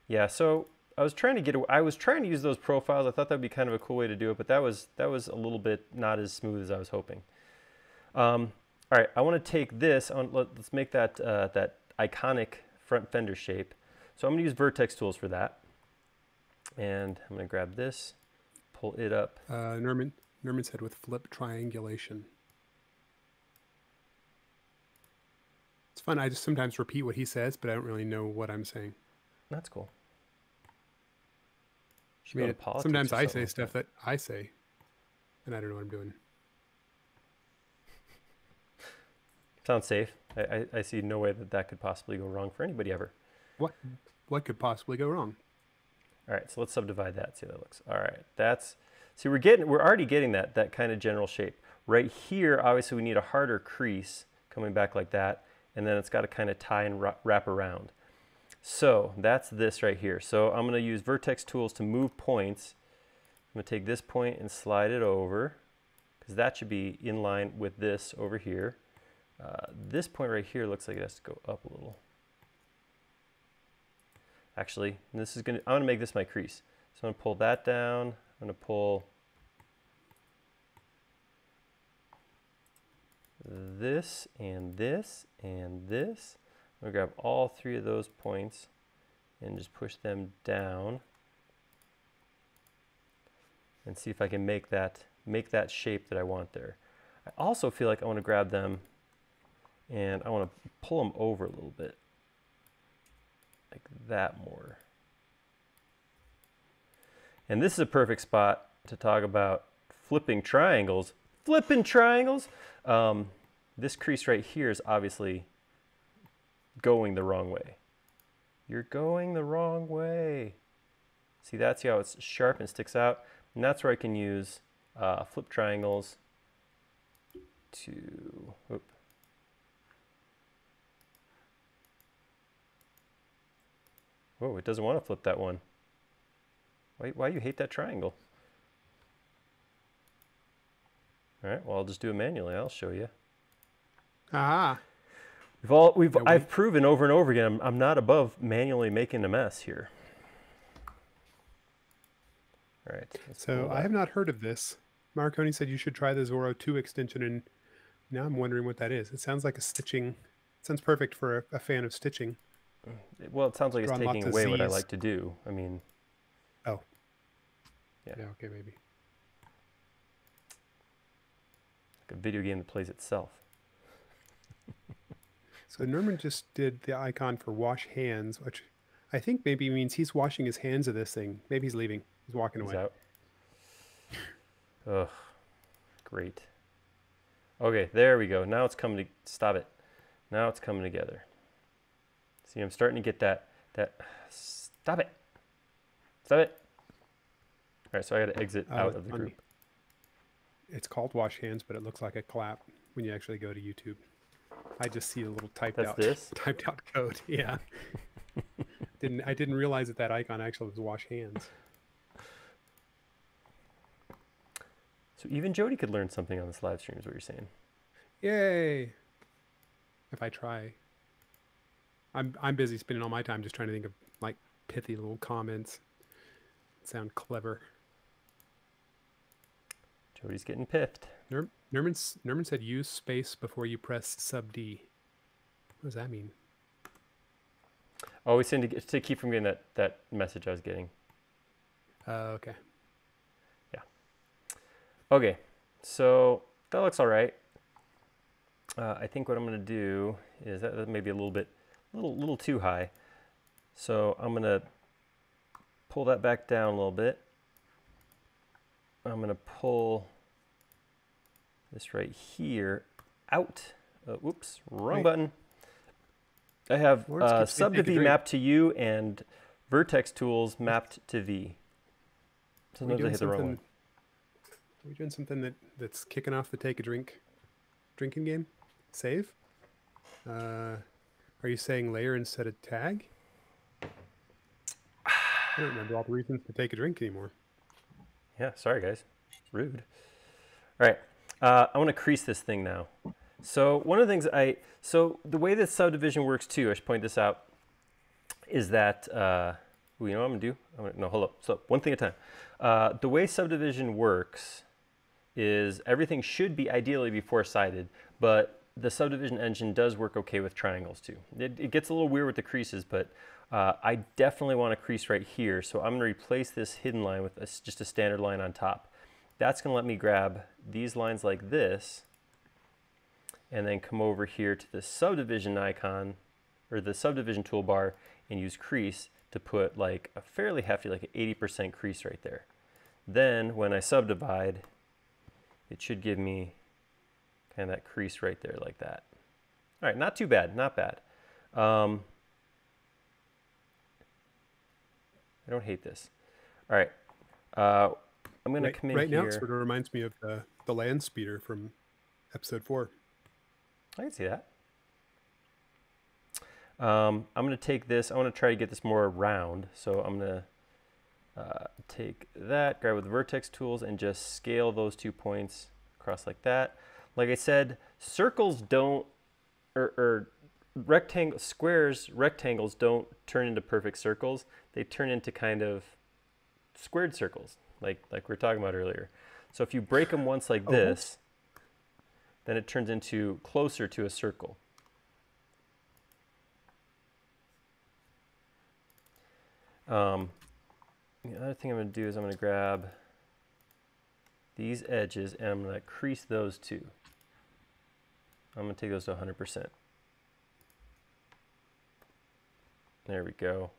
S2: Yeah, so I was trying to get I was trying to use those profiles. I thought that'd be kind of a cool way to do it, but that was that was a little bit not as smooth as I was hoping. Um, all right, I want to take this. On, let, us make that uh, that iconic front fender shape. So I'm going to use vertex tools for that, and I'm going to grab this, pull it up.
S1: Uh, Nerman Nerman said with flip triangulation. It's fun. I just sometimes repeat what he says, but I don't really know what I'm saying.
S2: That's cool.
S1: I mean, sometimes I say stuff that I say, and I don't know what I'm doing.
S2: Sounds safe. I, I, I, see no way that that could possibly go wrong for anybody ever.
S1: What what could possibly go wrong?
S2: All right, so let's subdivide that. See how that looks. All right, that's see we're getting we're already getting that that kind of general shape right here. Obviously, we need a harder crease coming back like that, and then it's got to kind of tie and wrap around. So that's this right here. So I'm going to use vertex tools to move points. I'm going to take this point and slide it over because that should be in line with this over here. Uh, this point right here looks like it has to go up a little. Actually, this is to, I'm to make this my crease. So I'm to pull that down. I'm to pull this and this and this I'm to grab all three of those points and just push them down and see if I can make that make that shape that I want there. I also feel like I want to grab them and I want to pull them over a little bit like that more. And this is a perfect spot to talk about flipping triangles. Flipping triangles! Um, this crease right here is obviously going the wrong way. You're going the wrong way. See, that's how it's sharp and sticks out. And that's where I can use uh, flip triangles to. Whoa, it doesn't want to flip that one. Why, why you hate that triangle? All right, well, I'll just do it manually. I'll show you.
S1: Ah.
S2: We've all we've yeah, we, I've proven over and over again I'm, I'm not above manually making a mess here. All right.
S1: So I have not heard of this. Marconi said you should try the Zorro 2 extension, and now I'm wondering what that is. It sounds like a stitching. It sounds perfect for a, a fan of stitching.
S2: Well, it sounds like it's taking away what I like to do. I mean.
S1: Oh.
S2: Yeah.
S1: Yeah. Okay. Maybe.
S2: Like a video game that plays itself.
S1: So Norman just did the icon for wash hands, which I think maybe means he's washing his hands of this thing. Maybe he's leaving. He's walking
S2: he's
S1: away.
S2: Out. Ugh, great. Okay, there we go. Now it's coming to stop it. Now it's coming together. See, I'm starting to get that that. Stop it. Stop it. All right, so I got to exit uh, out of the group.
S1: It's called wash hands, but it looks like a clap when you actually go to YouTube. I just see a little typed
S2: That's
S1: out
S2: this?
S1: typed out code. Yeah. didn't I didn't realize that that icon actually was wash hands.
S2: So even Jody could learn something on this live stream, is what you're saying.
S1: Yay! If I try. I'm I'm busy spending all my time just trying to think of like pithy little comments. Sound clever.
S2: Jody's getting piffed.
S1: Ner- Nerman, Nerman said use space before you press sub D. What does that mean?
S2: Oh, we to, to keep from getting that, that message I was getting.
S1: Uh, okay.
S2: Yeah. Okay, so that looks all right. Uh, I think what I'm going to do is that, that may be a little bit, a little, little too high. So I'm going to pull that back down a little bit. I'm going to pull this right here out. Uh, whoops, wrong right. button. I have uh, sub to V mapped to U and vertex tools mapped to V. Sometimes I hit the wrong one.
S1: Are we doing something that, that's kicking off the take a drink drinking game? Save? Uh, are you saying layer instead of tag? I don't remember all the reasons to take a drink anymore.
S2: Yeah, sorry guys. Rude. All right. Uh, I want to crease this thing now. So one of the things I, so the way that subdivision works too, I should point this out, is that, uh, you know what I'm gonna do? I'm gonna, no, hold up. So one thing at a time. Uh, the way subdivision works is everything should be ideally be four-sided, but the subdivision engine does work okay with triangles too. It, it gets a little weird with the creases, but uh, I definitely want a crease right here. So I'm gonna replace this hidden line with a, just a standard line on top. That's gonna let me grab these lines like this and then come over here to the subdivision icon or the subdivision toolbar and use crease to put like a fairly hefty, like an 80% crease right there. Then when I subdivide, it should give me kind of that crease right there like that. All right, not too bad, not bad. Um, I don't hate this. All right, uh, I'm gonna
S1: right,
S2: come in
S1: right
S2: here.
S1: now. It sort of reminds me of the the land speeder from episode four.
S2: I can see that. Um, I'm going to take this, I want to try to get this more round. So I'm going to uh, take that, grab with vertex tools and just scale those two points across like that. Like I said, circles don't, or, or rectangle, squares, rectangles don't turn into perfect circles. They turn into kind of squared circles, like, like we were talking about earlier. So if you break them once like
S1: Oh.
S2: this, then it turns into closer to a circle. Um, the other thing I'm going to do is I'm going to grab these edges and I'm going to crease those too. I'm going to take those to 100%. There we go.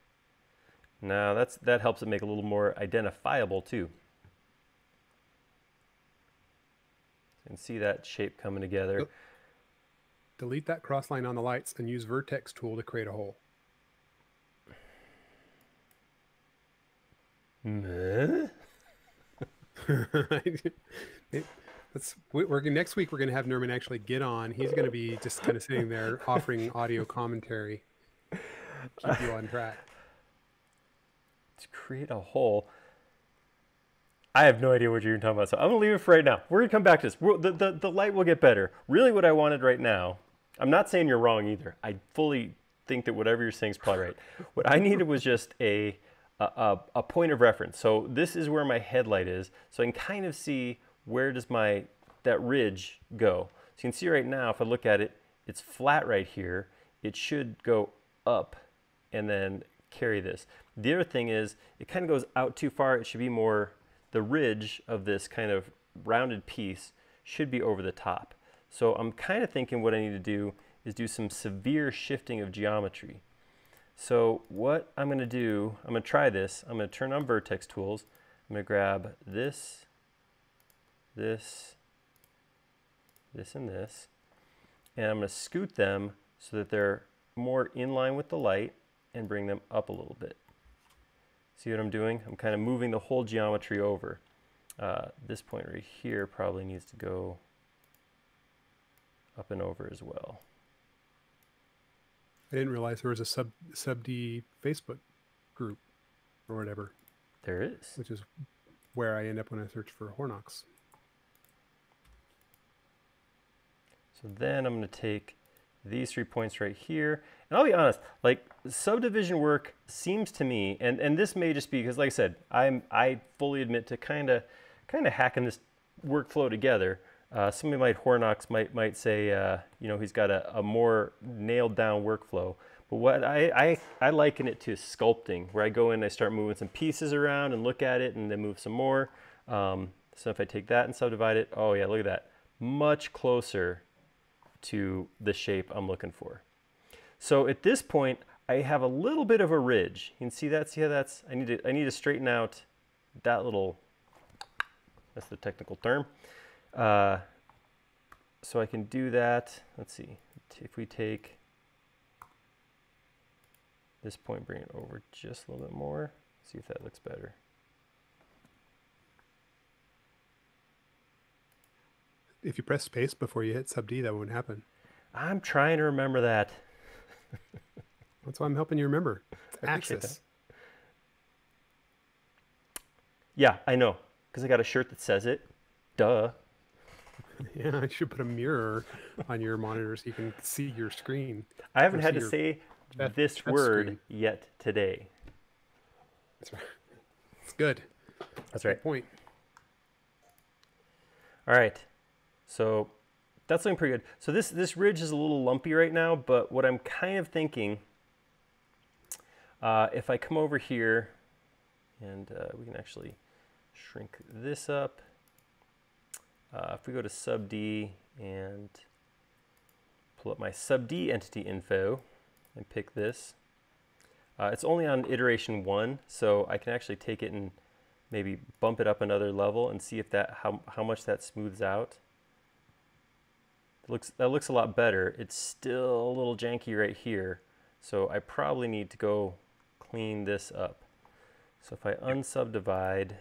S2: Now that's that helps it make it a little more identifiable too. You can see that shape coming together.
S1: Delete that cross line on the lights and use vertex tool to create a hole. Let's, we- we're next week. We're going to have Norman actually get on. He's going to be just kind of sitting there offering audio commentary, keep you on track.
S2: to create a hole. I have no idea what you're talking about, so I'm gonna leave it for right now. We're gonna come back to this. The, the, the light will get better. Really, what I wanted right now, I'm not saying you're wrong either. I fully think that whatever you're saying is probably right. What I needed was just a, a, a, a point of reference. So this is where my headlight is, so I can kind of see where does my, that ridge go. So you can see right now, if I look at it, it's flat right here. It should go up and then carry this. The other thing is it kind of goes out too far. It should be more, the ridge of this kind of rounded piece should be over the top. So I'm kind of thinking what I need to do is do some severe shifting of geometry. So what I'm going to do, I'm going to try this. I'm going to turn on vertex tools. I'm going to grab this, this, this, and this. And I'm going to scoot them so that they're more in line with the light and bring them up a little bit. See what I'm doing? I'm kind of moving the whole geometry over. Uh, this point right here probably needs to go up and over as well.
S1: I didn't realize there was a sub sub D Facebook group or whatever,
S2: There is.
S1: which is where I end up when I search for Hornox.
S2: So then I'm going to take these three points right here. And I'll be honest, like subdivision work seems to me, and, and this may just be because like I said, I'm, I fully admit to kind of kind of hacking this workflow together. Uh, somebody might Hornox might might say, uh, you know, he's got a, a more nailed down workflow. But what I, I, I liken it to sculpting, where I go in, I start moving some pieces around and look at it, and then move some more. Um, so if I take that and subdivide it, oh yeah, look at that, much closer to the shape I'm looking for. So at this point, I have a little bit of a ridge. You can see that. See how that's? I need to I need to straighten out that little. That's the technical term. Uh, so I can do that. Let's see. If we take this point, bring it over just a little bit more. See if that looks better.
S1: If you press space before you hit sub D, that won't happen.
S2: I'm trying to remember that.
S1: That's why I'm helping you remember. Axis.
S2: Yeah, I know, because I got a shirt that says it. Duh.
S1: Yeah, I should put a mirror on your monitor so you can see your screen.
S2: I haven't had to say
S1: chat-
S2: this
S1: chat
S2: word
S1: screen.
S2: yet today.
S1: That's right. It's good.
S2: That's right.
S1: Good point.
S2: All right. So that's looking pretty good. So this, this ridge is a little lumpy right now, but what I'm kind of thinking, uh, if I come over here and uh, we can actually shrink this up. Uh, if we go to sub D and pull up my sub D entity info and pick this, uh, it's only on iteration one, so I can actually take it and maybe bump it up another level and see if that how, how much that smooths out. It looks that looks a lot better. It's still a little janky right here, so I probably need to go clean this up. So if I unsubdivide,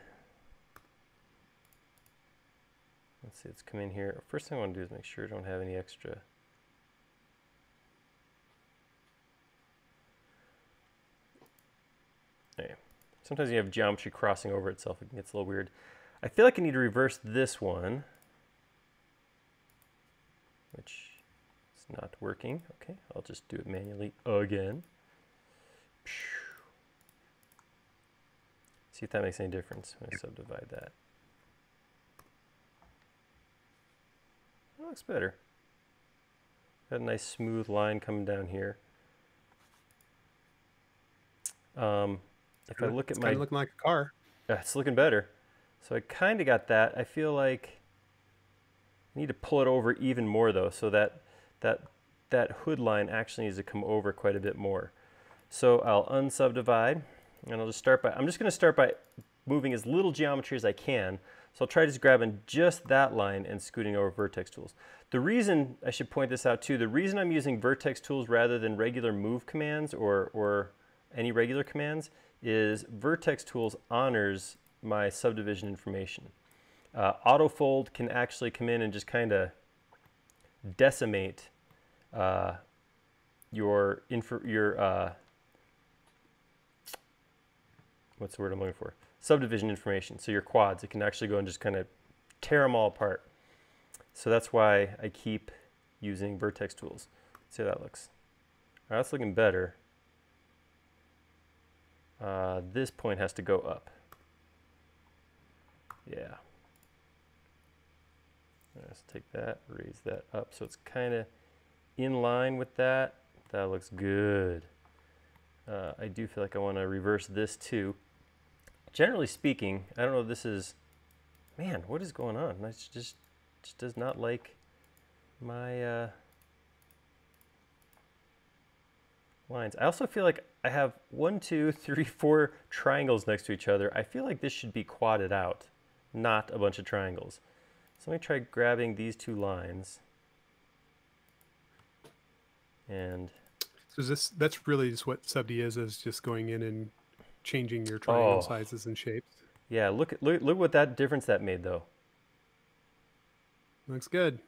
S2: let's see, let's come in here. First thing I want to do is make sure I don't have any extra Okay. Sometimes you have geometry crossing over itself. It gets a little weird. I feel like I need to reverse this one, which is not working. Okay, I'll just do it manually again. See if that makes any difference when I subdivide that. That looks better. Got a nice smooth line coming down here. Um, if I look
S1: it's
S2: at my
S1: looking like a car.
S2: Yeah, it's looking better. So I kind of got that. I feel like I need to pull it over even more though, so that that that hood line actually needs to come over quite a bit more. So I'll unsubdivide, and I'll just start by. I'm just going to start by moving as little geometry as I can. So I'll try just grabbing just that line and scooting over vertex tools. The reason I should point this out too, the reason I'm using vertex tools rather than regular move commands or or any regular commands is Vertex Tools honors my subdivision information. Uh, AutoFold can actually come in and just kind of decimate uh, your your uh, what's the word I'm looking for? Subdivision information. So your quads, it can actually go and just kind of tear them all apart. So that's why I keep using Vertex tools. Let's see how that looks. That's looking better uh, this point has to go up. Yeah. Let's take that, raise that up so it's kind of in line with that. That looks good. Uh, I do feel like I want to reverse this too. Generally speaking, I don't know if this is, man, what is going on? It just, just does not like my uh, lines. I also feel like I have one, two, three, four triangles next to each other. I feel like this should be quadded out, not a bunch of triangles. So let me try grabbing these two lines. And
S1: so this that's really just what subd is is just going in and changing your triangle oh. sizes and shapes.
S2: Yeah, look at look look what that difference that made though.
S1: Looks good.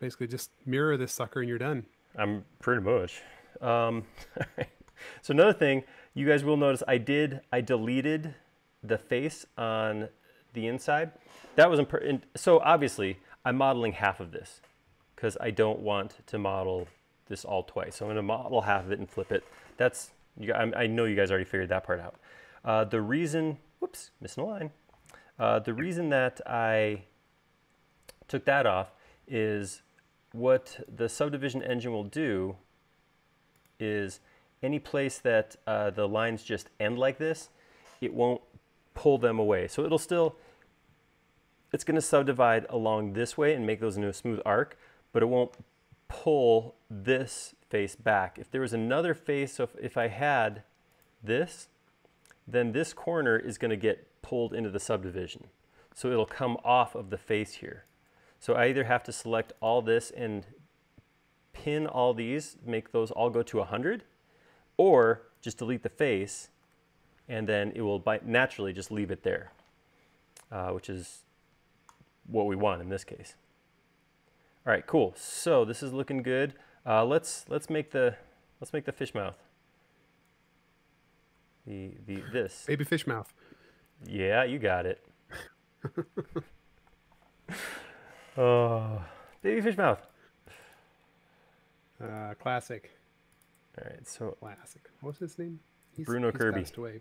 S1: Basically just mirror this sucker and you're done.
S2: I'm pretty much. Um, so another thing, you guys will notice I did, I deleted the face on the inside. That was important. So obviously I'm modeling half of this because I don't want to model this all twice. So I'm gonna model half of it and flip it. That's, you, I, I know you guys already figured that part out. Uh, the reason, whoops, missing a line. Uh, the reason that I took that off is what the subdivision engine will do is any place that uh, the lines just end like this, it won't pull them away. So it'll still, it's going to subdivide along this way and make those into a smooth arc, but it won't pull this face back. If there was another face, so if, if I had this, then this corner is going to get pulled into the subdivision. So it'll come off of the face here. So I either have to select all this and pin all these, make those all go to 100, or just delete the face and then it will naturally just leave it there, uh, which is what we want in this case. All right, cool. So this is looking good. Uh, let's let's make the let's make the fish mouth. The the this
S1: baby fish mouth.
S2: Yeah, you got it. Oh, baby fish mouth.
S1: Uh, classic.
S2: All right, so
S1: classic. What's his name? He's,
S2: Bruno
S1: he's
S2: Kirby.
S1: Passed away.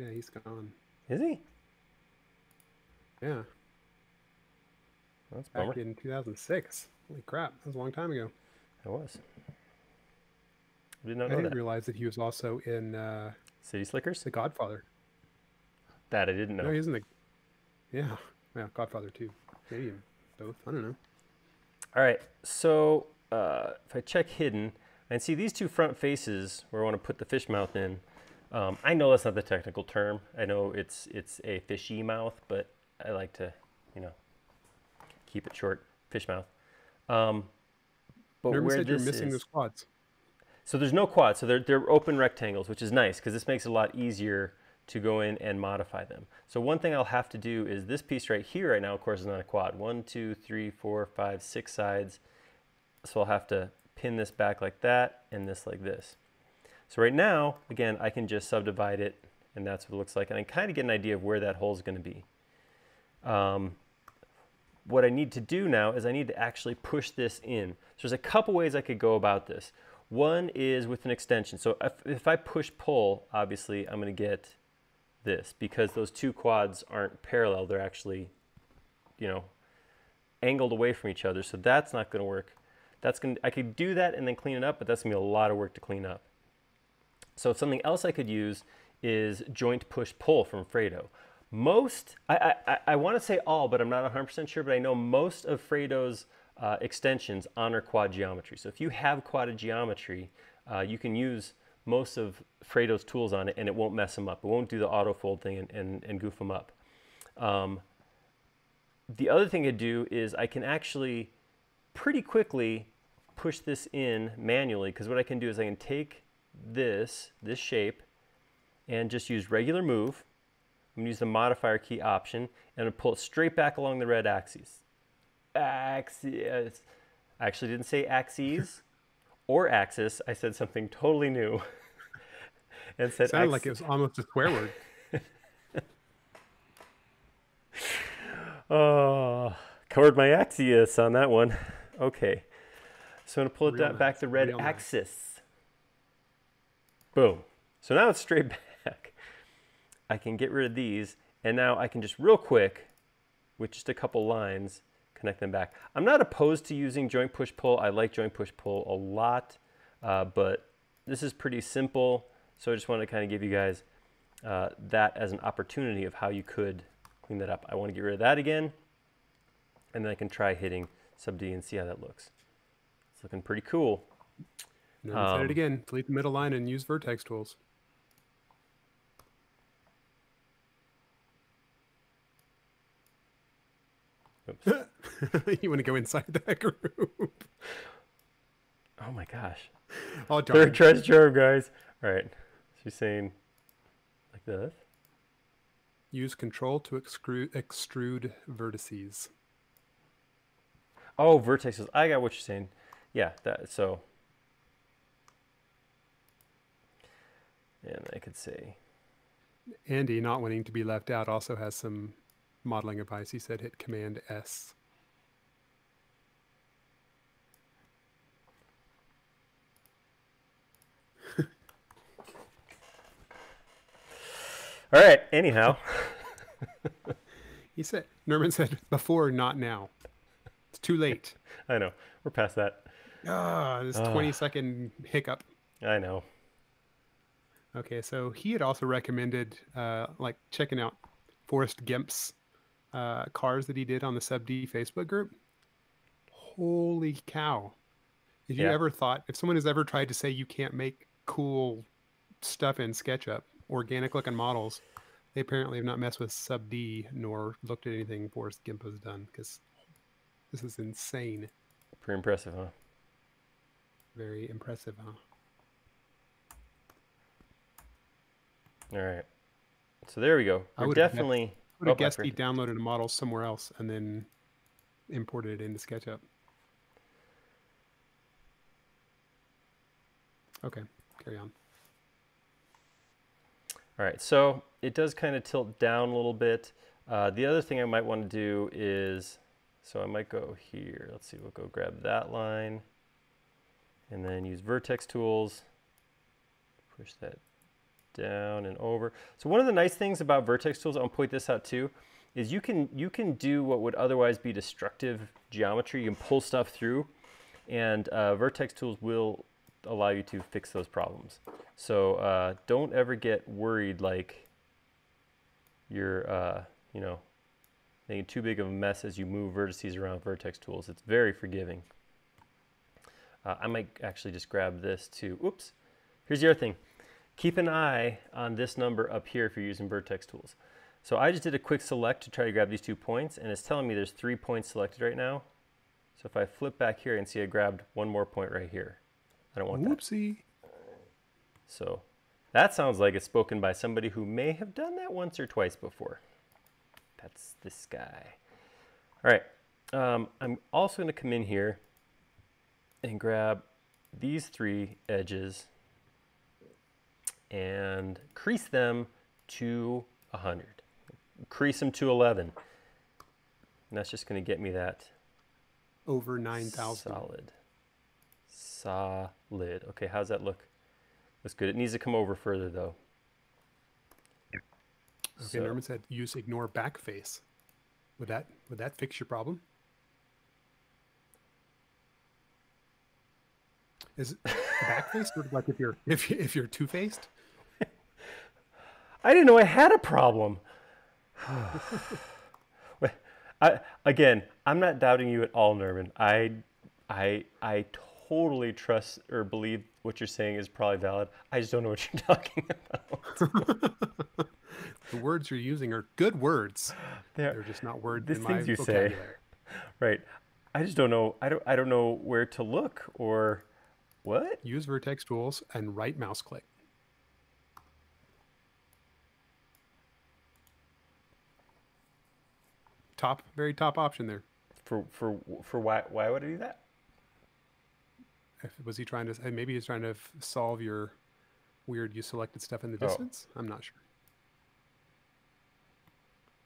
S1: Yeah, he's gone.
S2: Is he?
S1: Yeah,
S2: That's a bummer.
S1: back in 2006. Holy crap, that was a long time ago.
S2: It was. I did not
S1: I didn't
S2: that.
S1: realize that he was also in uh,
S2: City Slickers?
S1: The Godfather.
S2: That I didn't know.
S1: No, he's in the. Yeah, yeah, Godfather too. Maybe both. I don't know.
S2: All right, so uh, if I check hidden, and see these two front faces where I want to put the fish mouth in, um, I know that's not the technical term. I know it's it's a fishy mouth, but I like to, you know, keep it short, fish mouth. Um, but where
S1: said you're missing
S2: is,
S1: those quads.
S2: so there's no quad, so they're, they're open rectangles, which is nice because this makes it a lot easier to go in and modify them. So one thing I'll have to do is this piece right here right now, of course, is not a quad. One, two, three, four, five, six sides. So I'll have to pin this back like that and this like this. So right now, again, I can just subdivide it and that's what it looks like. And I kind of get an idea of where that hole is going to be. Um, what I need to do now is I need to actually push this in. So there's a couple ways I could go about this. One is with an extension. So if, if I push pull, obviously I'm going to get this because those two quads aren't parallel. They're actually, you know, angled away from each other. So that's not going to work. That's going to, I could do that and then clean it up, but that's going to be a lot of work to clean up. So something else I could use is joint push pull from Fredo. Most, I, I, I want to say all, but I'm not 100% sure, but I know most of Fredo's uh, extensions honor quad geometry. So if you have quad geometry, uh, you can use most of Fredo's tools on it and it won't mess them up. It won't do the auto fold thing and, and, and goof them up. Um, the other thing I do is I can actually pretty quickly push this in manually because what I can do is I can take this, this shape, and just use regular move. I'm gonna use the modifier key option and I'm pull it straight back along the red axis. Axis. I actually didn't say axes or axis. I said something totally new. and said
S1: it
S2: Sounded
S1: like it was almost a swear word.
S2: Oh, covered my axis on that one. Okay. So I'm going to pull it down, back to red axis. Boom. So now it's straight back. I can get rid of these, and now I can just real quick, with just a couple lines, connect them back. I'm not opposed to using joint push pull. I like joint push pull a lot, uh, but this is pretty simple. So I just wanted to kind of give you guys uh, that as an opportunity of how you could clean that up. I want to get rid of that again, and then I can try hitting sub D and see how that looks. It's looking pretty cool.
S1: Said
S2: Um,
S1: it again. Delete the middle line and use vertex tools.
S2: Oops.
S1: you want to go inside that group?
S2: Oh my gosh.
S1: Oh,
S2: Third
S1: darn.
S2: tries the charm, guys. All right. She's saying like this.
S1: Use control to extrude, extrude vertices.
S2: Oh, vertices. I got what you're saying. Yeah, that so. And I could say,
S1: Andy, not wanting to be left out, also has some modeling advice. He said hit Command S.
S2: all right. Anyhow,
S1: He said, Norman said, before, not now. It's too late.
S2: I know we're past that.
S1: Ah, this 20 second hiccup.
S2: I know.
S1: Okay, so he had also recommended uh, like checking out Forrest Gimp's uh, cars that he did on the Sub D Facebook group. Holy cow! If you
S2: Yeah.
S1: ever thought, if someone has ever tried to say you can't make cool stuff in SketchUp, organic looking models, they apparently have not messed with Sub D nor looked at anything Forrest Gimp has done because this is insane.
S2: Pretty impressive, huh?
S1: Very impressive, huh?
S2: All right. So there we go.
S1: I
S2: We're
S1: would've guessed-
S2: definitely.
S1: would have
S2: Oh,
S1: guessed he downloaded a model somewhere else and then imported it into SketchUp. Okay, carry on.
S2: All right, so it does kind of tilt down a little bit. Uh, the other thing I might want to do is, so I might go here. Let's see, we'll go grab that line and then use vertex tools. Push that down and over. So one of the nice things about vertex tools, I'll point this out too, is you can you can do what would otherwise be destructive geometry. You can pull stuff through, and uh, vertex tools will allow you to fix those problems. So uh, don't ever get worried like you're uh, you know making too big of a mess as you move vertices around vertex tools. It's very forgiving. Uh, I might actually just grab this to, oops, here's the other thing. Keep an eye on this number up here if you're using vertex tools. So I just did a quick select to try to grab these two points and it's telling me there's three points selected right now. So if I flip back here and see I grabbed one more point right here. I don't want that.
S1: Whoopsie.
S2: that. So that sounds like it's spoken by somebody who may have done that once or twice before. That's this guy. All right, um, I'm also going to come in here and grab these three edges and crease them to 100. Crease them to 11. And that's just going to get me that
S1: over 9,000.
S2: Solid. Solid. Okay, how's that look? Looks good. It needs to come over further though.
S1: Okay, so. Norman said use ignore back face. Would that would that fix your problem? Is back face like if you're if if you're two faced?
S2: I didn't know I had a problem. I, again, I'm not doubting you at all, Norman. I, I, I totally trust or believe what you're saying is probably valid. I just don't know what you're talking about.
S1: the words you're using are good words. They're, They're just not words. The things you vocabulary. say,
S2: right? I just don't know. I don't. I don't know where to look or what.
S1: Use vertex tools and right mouse click. Top, very top option there.
S2: For for for why why would I do that?
S1: If, was he trying to? Eh, maybe he's trying to solve your weird. You selected stuff in the oh. distance. Oh. I'm not sure.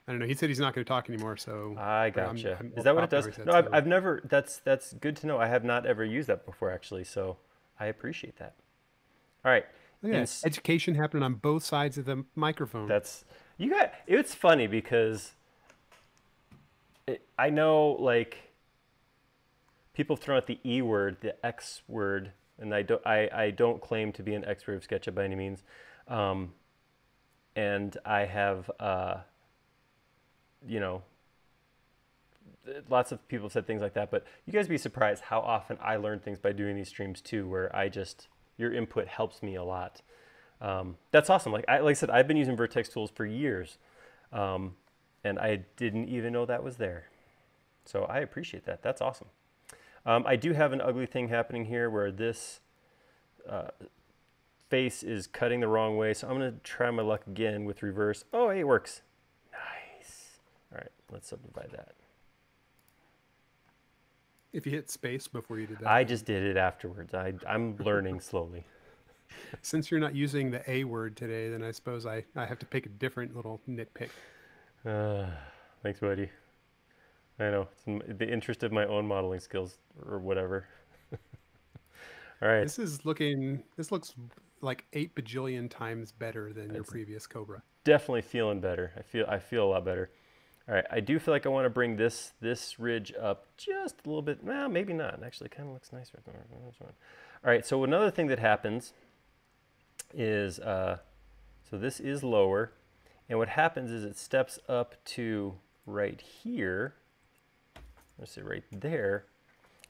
S1: I don't know. He said he's not going to talk anymore. So
S2: I gotcha. I'm, I'm Is that what it does? No, I've, I've never. That's that's good to know. I have not ever used that before, actually. So I appreciate that. All right.
S1: Oh, yeah, education happening on both sides of the microphone.
S2: That's you got. It's funny because I know like people throw out the E word, the X word, and I don't. I, I don't claim to be an expert of SketchUp by any means. Um, and I have. Uh, you know, lots of people have said things like that, but you guys be surprised how often I learn things by doing these streams too, where I just, your input helps me a lot. Um, that's awesome. Like I, like I said, I've been using Vertex tools for years, um, and I didn't even know that was there. So I appreciate that. That's awesome. Um, I do have an ugly thing happening here where this uh, face is cutting the wrong way. So I'm going to try my luck again with reverse. Oh, hey, it works. Nice. All right, let's subdivide that.
S1: If you hit space before you did that.
S2: I just did it afterwards. I, I'm learning slowly.
S1: Since you're not using the A word today, then I suppose I, I have to pick a different little nitpick.
S2: Uh, thanks, buddy. I know. It's in the interest of my own modeling skills or whatever. All right.
S1: This is looking, this looks like eight bajillion times better than your previous Cobra.
S2: Definitely feeling better. I feel, I feel a lot better. All right, I do feel like I want to bring this this ridge up just a little bit. Well, maybe not. Actually, kind of looks nice right there. All right, so another thing that happens is, uh, so this is lower, and what happens is it steps up to right here, let's see, right there,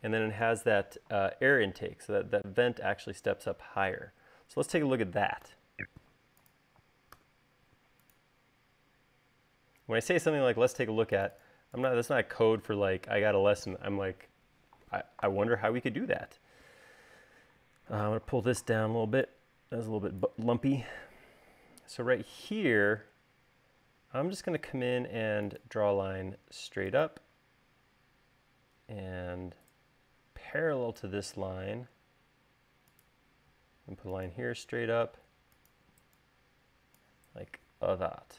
S2: and then it has that uh, air intake, so that, that vent actually steps up higher. So let's take a look at that. when I say something like let's take a look at, I'm not that's not a code for like I got a lesson. I'm like I, I wonder how we could do that. Uh, I'm gonna pull this down a little bit. That was a little bit lumpy. So right here, I'm just gonna come in and draw a line straight up and parallel to this line and put a line here straight up like that.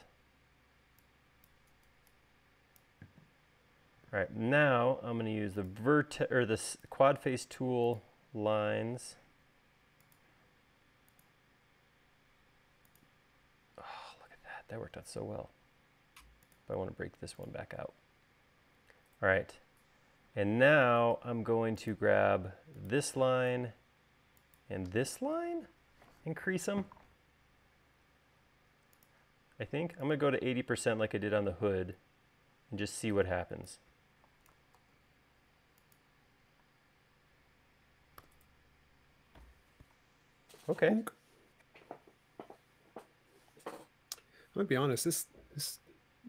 S2: All right, now I'm going to use the vertex or the quad face tool lines. Oh, look at that. That worked out so well. But I want to break this one back out. All right. And now I'm going to grab this line and this line, increase them. I think I'm going to go to 80% like I did on the hood and just see what happens. Okay. I'm
S1: gonna be honest. This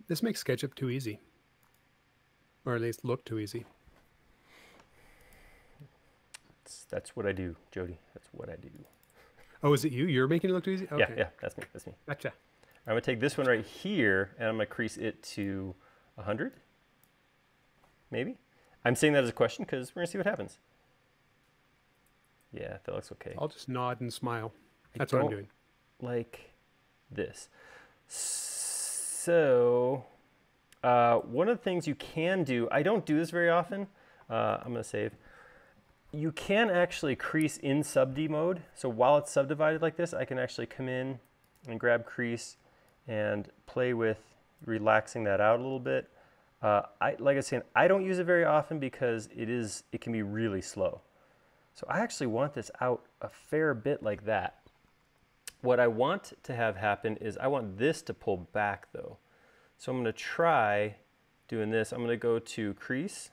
S1: this makes SketchUp too easy, or at least look too easy.
S2: That's, that's what I do, Jody. That's what I do.
S1: Oh, is it you? You're making it look too easy?
S2: Okay. Yeah, yeah, that's me. That's me.
S1: Gotcha.
S2: I'm gonna take this one right here, and I'm gonna crease it to 100, maybe. I'm saying that as a question because we're gonna see what happens. Yeah, that looks okay.
S1: I'll just nod and smile. That's what I'm doing.
S2: Like this. So, uh, one of the things you can do, I don't do this very often. Uh, I'm going to save. You can actually crease in sub-D mode. So while it's subdivided like this, I can actually come in and grab crease and play with relaxing that out a little bit. Uh, I, like I said, I don't use it very often because it is it can be really slow. So I actually want this out a fair bit like that. What I want to have happen is I want this to pull back though. So I'm to try doing this. I'm going to go to crease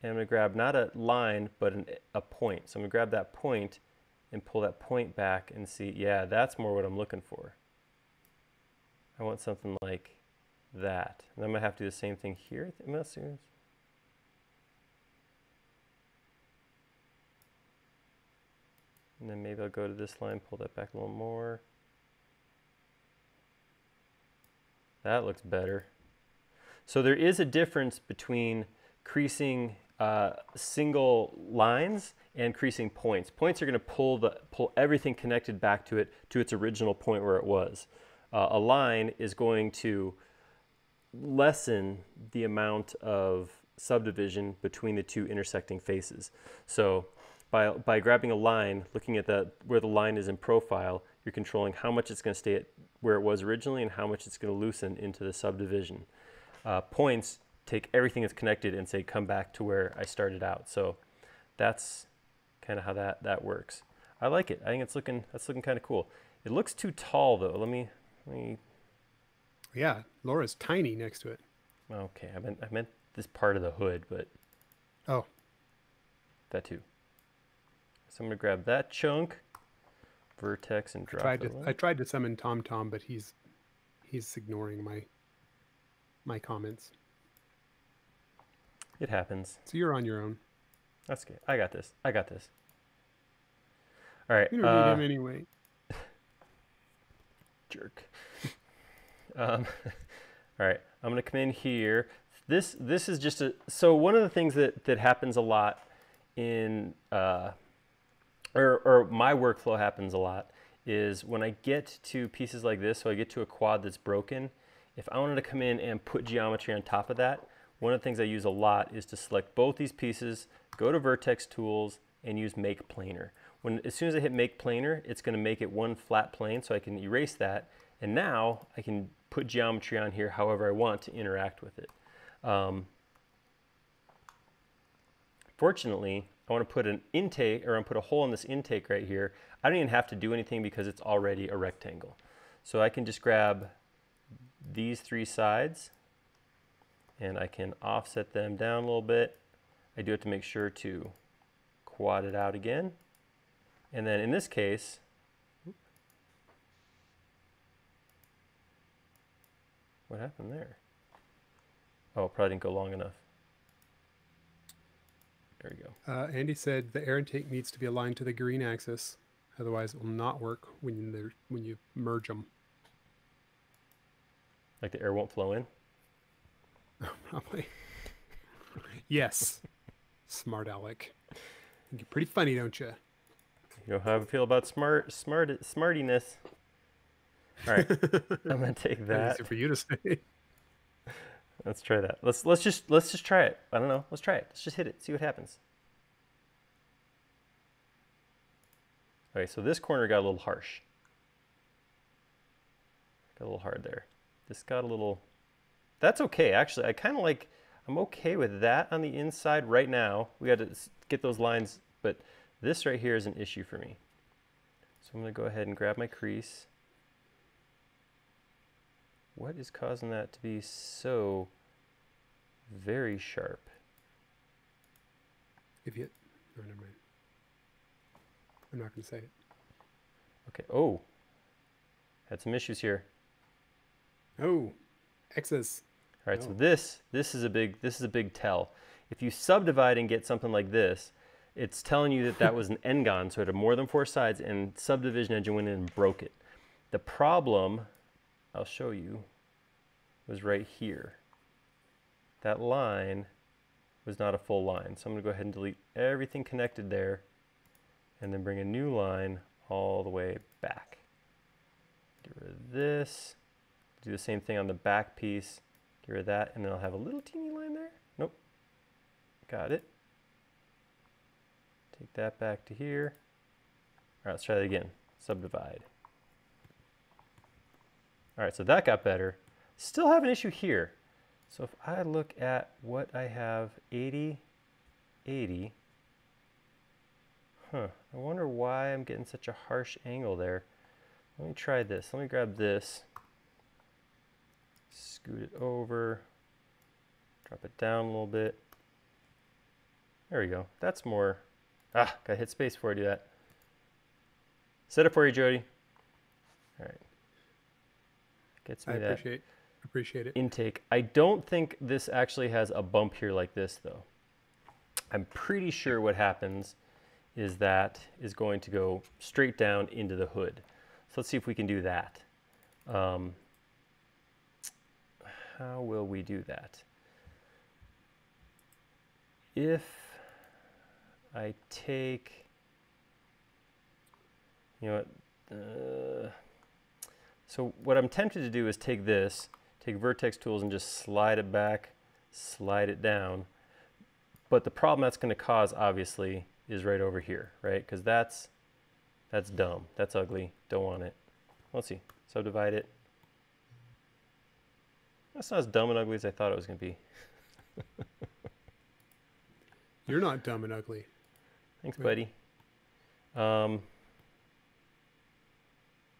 S2: and I'm to grab not a line but an, a point. So I'm to grab that point and pull that point back and see, yeah, that's more what I'm looking for. I want something like that. And I'm to have to do the same thing here. I'm And then maybe I'll go to this line, pull that back a little more. That looks better. So there is a difference between creasing uh, single lines and creasing points. Points are going to pull the pull everything connected back to it to its original point where it was. Uh, a line is going to lessen the amount of subdivision between the two intersecting faces. So by, by grabbing a line, looking at the, where the line is in profile, you're controlling how much it's going to stay at where it was originally and how much it's going to loosen into the subdivision. Uh, points take everything that's connected and say come back to where I started out. So that's kind of how that, that works. I like it. I think it's looking that's looking kind of cool. It looks too tall though. Let me let me.
S1: Yeah, Laura's tiny next to it.
S2: Okay, I meant I meant this part of the hood, but.
S1: Oh.
S2: That too. So I'm gonna grab that chunk, vertex, and drop
S1: I tried
S2: it.
S1: To, I tried to summon ThomThom, but he's he's ignoring my my comments.
S2: It happens.
S1: So you're on your own.
S2: That's good. I got this. I got this. All right.
S1: You don't uh, need him anyway.
S2: jerk. um, all right. I'm gonna come in here. This this is just a so one of the things that that happens a lot in uh, or, or my workflow happens a lot, is when I get to pieces like this, so I get to a quad that's broken, if I wanted to come in and put geometry on top of that, one of the things I use a lot is to select both these pieces, go to Vertex Tools, and use Make Planar. When, as soon as I hit Make Planar, it's going to make it one flat plane, so I can erase that. And now I can put geometry on here however I want to interact with it. Um, fortunately, I want to put an intake, or I want to put a hole in this intake right here. I don't even have to do anything because it's already a rectangle. So I can just grab these three sides and I can offset them down a little bit. I do have to make sure to quad it out again. And then in this case, what happened there? Oh, probably didn't go long enough. There we go.
S1: Uh, Andy said the air intake needs to be aligned to the green axis, otherwise it will not work when you when you merge them.
S2: Like the air won't flow in.
S1: Probably. yes. Smart Alec. You're pretty funny, don't you?
S2: You know how I feel about smart, smart, smartiness. All right, I'm gonna take that.
S1: Easy for you to say.
S2: Let's try that. Let's let's just let's just try it. I don't know. Let's try it. Let's just hit it. See what happens. Okay, so this corner got a little harsh. got a little hard there. This got a little, that's okay. Actually, I kind of like, I'm okay with that on the inside right now. We got to get those lines, but this right here is an issue for me. So I'm going to go ahead and grab my crease. What is causing that to be so very sharp?
S1: If you, oh, never mind. I'm not going to say it.
S2: Okay. Oh, had some issues here.
S1: Oh, X's.
S2: All right. No. So oh. this this is a big this is a big tell. If you subdivide and get something like this, it's telling you that that was an n-gon, so it had more than four sides, and subdivision engine went in and broke it. The problem, I'll show you, was right here. That line was not a full line. So I'm going to go ahead and delete everything connected there and then bring a new line all the way back. Get rid of this. Do the same thing on the back piece. Get rid of that and then I'll have a little teeny line there. Nope. Got it. Take that back to here. All right, let's try that again. Subdivide. All right, so that got better. Still have an issue here. So if I look at what I have 80, 80, huh, I wonder why I'm getting such a harsh angle there. Let me try this. Let me grab this, scoot it over, drop it down a little bit. There we go. That's more, ah, gotta hit space before I do that. Set it for you, Jody. All right.
S1: Gets me I appreciate. That appreciate it.
S2: Intake. I don't think this actually has a bump here like this though. I'm pretty sure what happens is that is going to go straight down into the hood. So let's see if we can do that. Um, how will we do that? If I take, you know uh, so what I'm tempted to do is take this take vertex tools and just slide it back, slide it down. But the problem that's going to cause, obviously, is right over here, right? Because that's, that's dumb. That's ugly. Don't want it. Let's see. Subdivide it. That's not as dumb and ugly as I thought it was going to be.
S1: You're not dumb and ugly.
S2: Thanks, buddy. Um,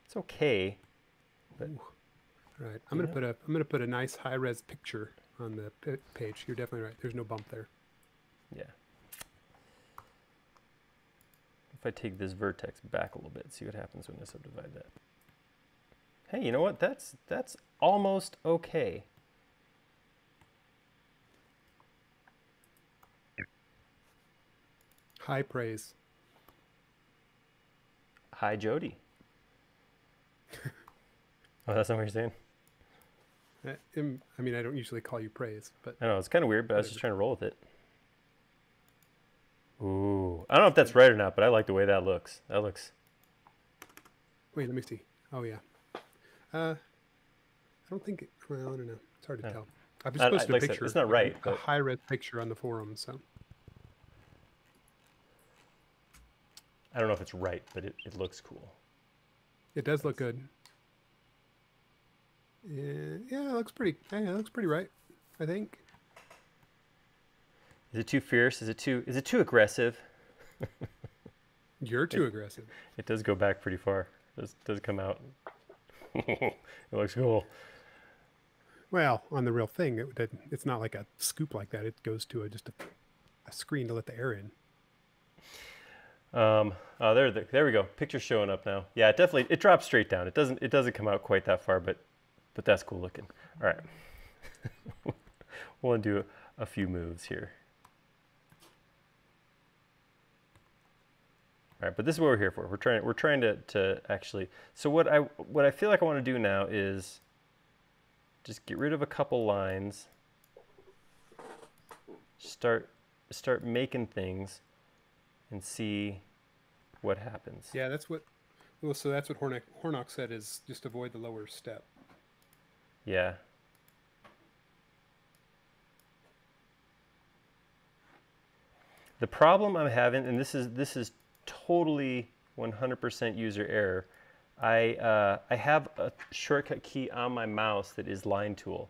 S2: it's okay, but Ooh.
S1: Right. I'm gonna put a I'm gonna put a nice high res picture on the page. You're definitely right. There's no bump there.
S2: Yeah. If I take this vertex back a little bit, see what happens when I subdivide that. Hey, you know what? That's that's almost okay.
S1: High praise.
S2: Hi, Jody. oh, that's not what you're saying?
S1: I mean, I don't usually call you praise, but
S2: I know it's kind of weird, but I was just trying to roll with it. Ooh, I don't know if that's right or not, but I like the way that looks. That looks.
S1: Wait, let me see. Oh yeah. Uh, I don't think. It, well, I don't know. It's hard to tell. I've just posted like a picture.
S2: Said, it's not right.
S1: A, a high res picture on the forum, so.
S2: I don't know if it's right, but it, it looks cool.
S1: It does look good. Yeah, yeah, it looks pretty. Yeah, it looks pretty right. I think.
S2: Is it too fierce? Is it too? Is it too aggressive?
S1: You're too it, aggressive.
S2: It does go back pretty far. It does does come out. it looks cool.
S1: Well, on the real thing, it, it's not like a scoop like that. It goes to a, just a, a screen to let the air in.
S2: Um, oh, there, there we go. Picture showing up now. Yeah, it definitely it drops straight down. It doesn't it doesn't come out quite that far, but but that's cool looking. All right. we'll do a, few moves here. All right, but this is what we're here for. We're trying we're trying to, to actually so what I what I feel like I want to do now is just get rid of a couple lines. Start start making things and see what happens.
S1: Yeah, that's what well so that's what Hornock Hornock said is just avoid the lower step.
S2: Yeah. The problem I'm having, and this is this is totally 100% user error, I, uh, I have a shortcut key on my mouse that is line tool.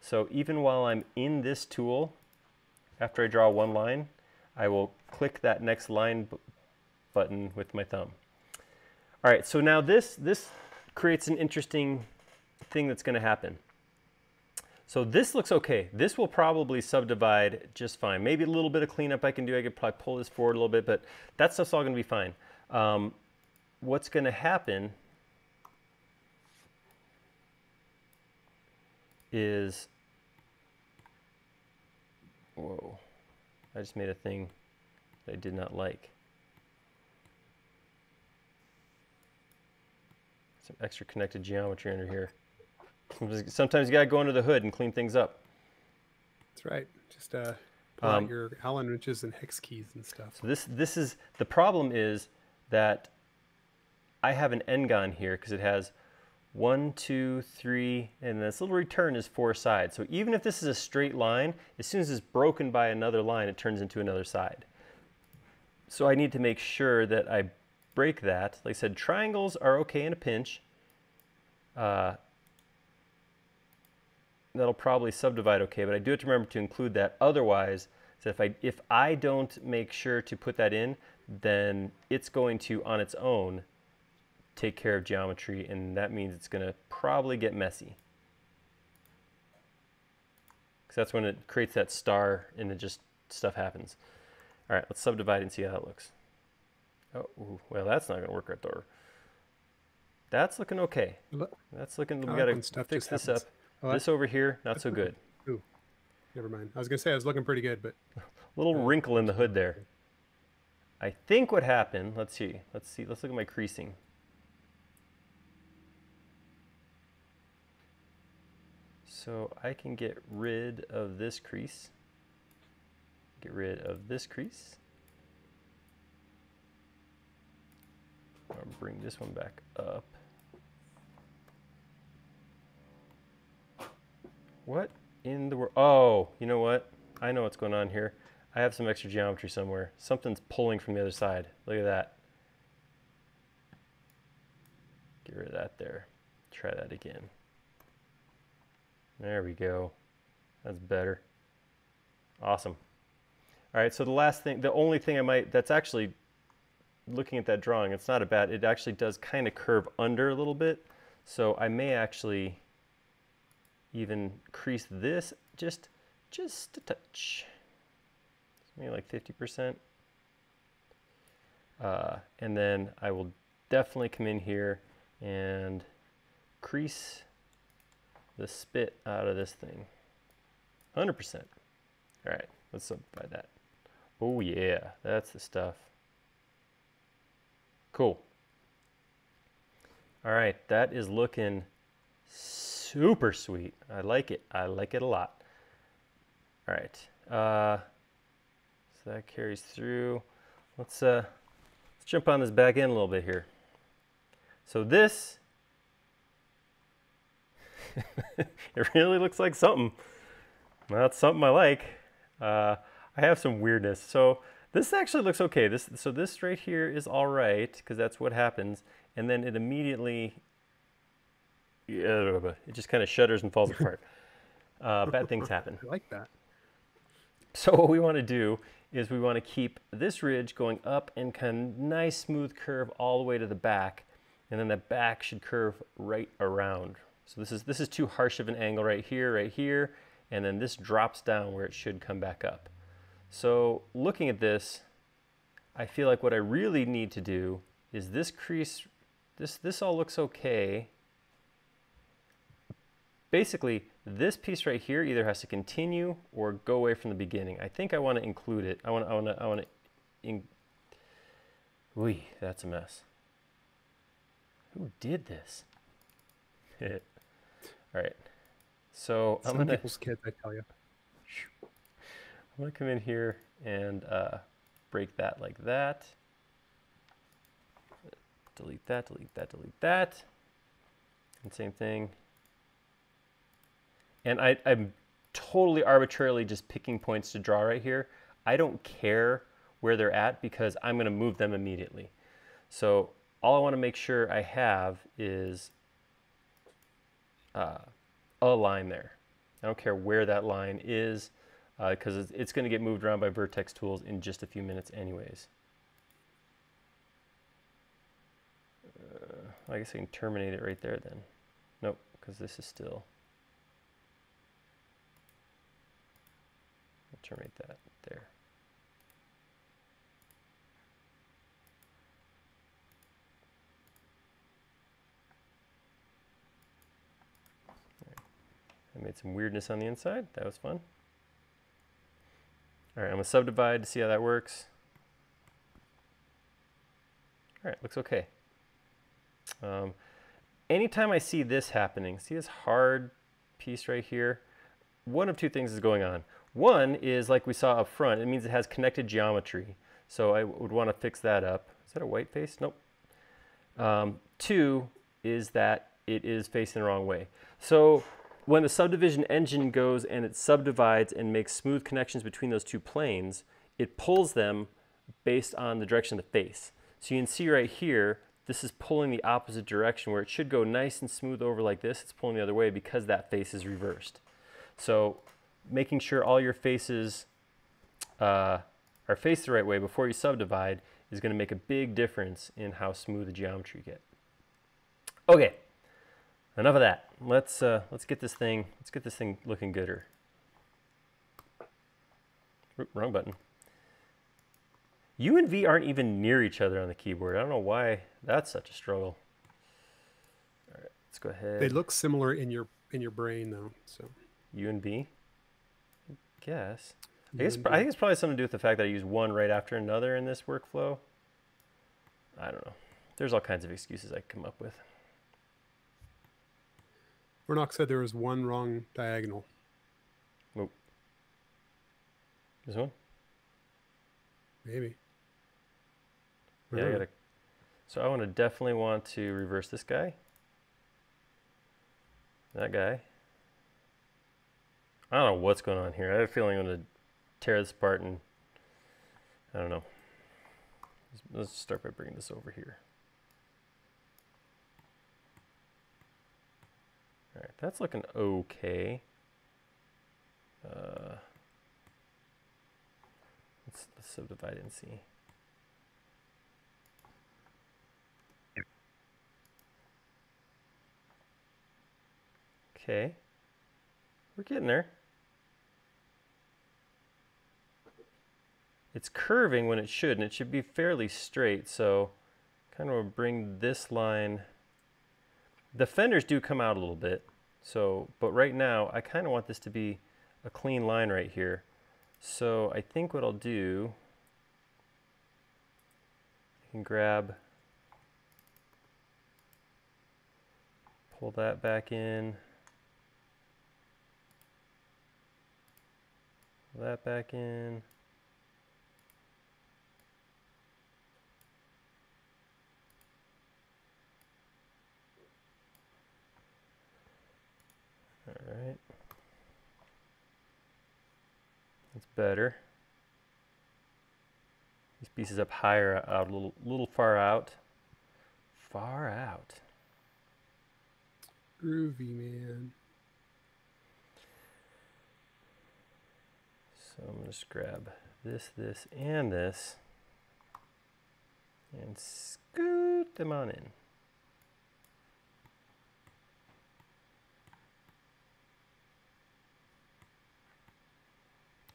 S2: So even while I'm in this tool, after I draw one line, I will click that next line button with my thumb. All right, so now this, this creates an interesting thing that's going to happen. So this looks okay. This will probably subdivide just fine. Maybe a little bit of cleanup I can do. I could probably pull this forward a little bit, but that stuff's all going to be fine. Um, what's going to happen is, whoa, I just made a thing that I did not like. Some extra connected geometry under here. Sometimes you gotta go under the hood and clean things up.
S1: That's right. Just uh, pull um, out your Allen wrenches and hex keys and stuff.
S2: So this this is the problem is that I have an n-gon here because it has one, two, three, and this little return is four sides. So even if this is a straight line, as soon as it's broken by another line, it turns into another side. So I need to make sure that I break that. Like I said, triangles are okay in a pinch. Uh, that'll probably subdivide okay, but I do have to remember to include that. Otherwise, so if I, if I don't make sure to put that in, then it's going to, on its own, take care of geometry, and that means it's going to probably get messy. Because that's when it creates that star and it just, stuff happens. All right, let's subdivide and see how that looks. Oh, ooh, well, that's not going to work right there. That's looking okay. That's looking, we got to fix this happens. up. This over here, not so good.
S1: Ooh, never mind. I was gonna say I was looking pretty good, but a
S2: little uh, wrinkle in the hood there. I think what happened. Let's see. Let's see. Let's look at my creasing. So I can get rid of this crease. Get rid of this crease. I'll bring this one back up. What in the world? Oh, you know what? I know what's going on here. I have some extra geometry somewhere. Something's pulling from the other side. Look at that. Get rid of that there. Try that again. There we go. That's better. Awesome. All right, so the last thing, the only thing I might, that's actually, looking at that drawing, it's not a bad, it actually does kind of curve under a little bit. So I may actually even crease this just just a touch. Maybe like 50%. Uh, and then I will definitely come in here and crease the spit out of this thing. 100%. All right, let's subdivide that. Oh yeah, that's the stuff. Cool. All right, that is looking super sweet. I like it. I like it a lot. All right. Uh, so that carries through. Let's, uh, let's jump on this back end a little bit here. So this, it really looks like something. That's something I like. Uh, I have some weirdness. So this actually looks okay. This So this right here is all right because that's what happens. And then it immediately it just kind of shudders and falls apart. Uh, bad things happen.
S1: I like that.
S2: So what we want to do is we want to keep this ridge going up and kind of nice smooth curve all the way to the back, and then the back should curve right around. So this is this is too harsh of an angle right here, right here, and then this drops down where it should come back up. So looking at this, I feel like what I really need to do is this crease, this this all looks okay basically this piece right here either has to continue or go away from the beginning. I think I want to include it. I want to, I want to, I want to, in, Ooh, that's a mess. Who did this? All right. So
S1: Some
S2: I'm gonna
S1: people's kids, I tell you.
S2: I'm gonna come in here and uh, break that like that. Delete that, delete that, delete that. And same thing, and I, I'm totally arbitrarily just picking points to draw right here. I don't care where they're at because I'm going to move them immediately. So all I want to make sure I have is uh, a line there. I don't care where that line is because uh, it's, going to get moved around by vertex tools in just a few minutes anyways. Uh, I guess I can terminate it right there then. Nope, because this is still. I'll terminate that there. I made some weirdness on the inside. That was fun. All right, I'm gonna subdivide to see how that works. All right, looks okay. Um, anytime I see this happening, see this hard piece right here, one of two things is going on. One is like we saw up front, it means it has connected geometry. So I would want to fix that up. Is that a white face? Nope. Um, two is that it is facing the wrong way. So when the subdivision engine goes and it subdivides and makes smooth connections between those two planes, it pulls them based on the direction of the face. So you can see right here, this is pulling the opposite direction where it should go nice and smooth over like this. It's pulling the other way because that face is reversed. So making sure all your faces uh, are faced the right way before you subdivide is going to make a big difference in how smooth the geometry get. Okay, enough of that. Let's uh, let's get this thing let's get this thing looking gooder. Oop, wrong button. U and V aren't even near each other on the keyboard. I don't know why that's such a struggle. All right, let's go ahead.
S1: They look similar in your in your brain though. So
S2: U and V. I guess. I guess I think it's probably something to do with the fact that I use one right after another in this workflow. I don't know. There's all kinds of excuses I come up with.
S1: Vernock said there was one wrong diagonal.
S2: Oh. This one?
S1: Maybe.
S2: Yeah, I gotta. So I want to definitely want to reverse this guy. That guy. I don't know what's going on here. I have a feeling I'm going to tear this apart and I don't know. Let's start by bringing this over here. All right, that's looking okay. Uh, let's, let's subdivide and see. Okay, we're getting there. It's curving when it should, and it should be fairly straight, so kind of bring this line the fenders do come out a little bit. So, but right now I kind of want this to be a clean line right here. So I think what I'll do, I can grab, pull that back in, that back in. All right. That's better. These pieces up higher, out a little, little far out. Far out.
S1: Groovy, man.
S2: So I'm going to just grab this, this, and this and scoot them on in.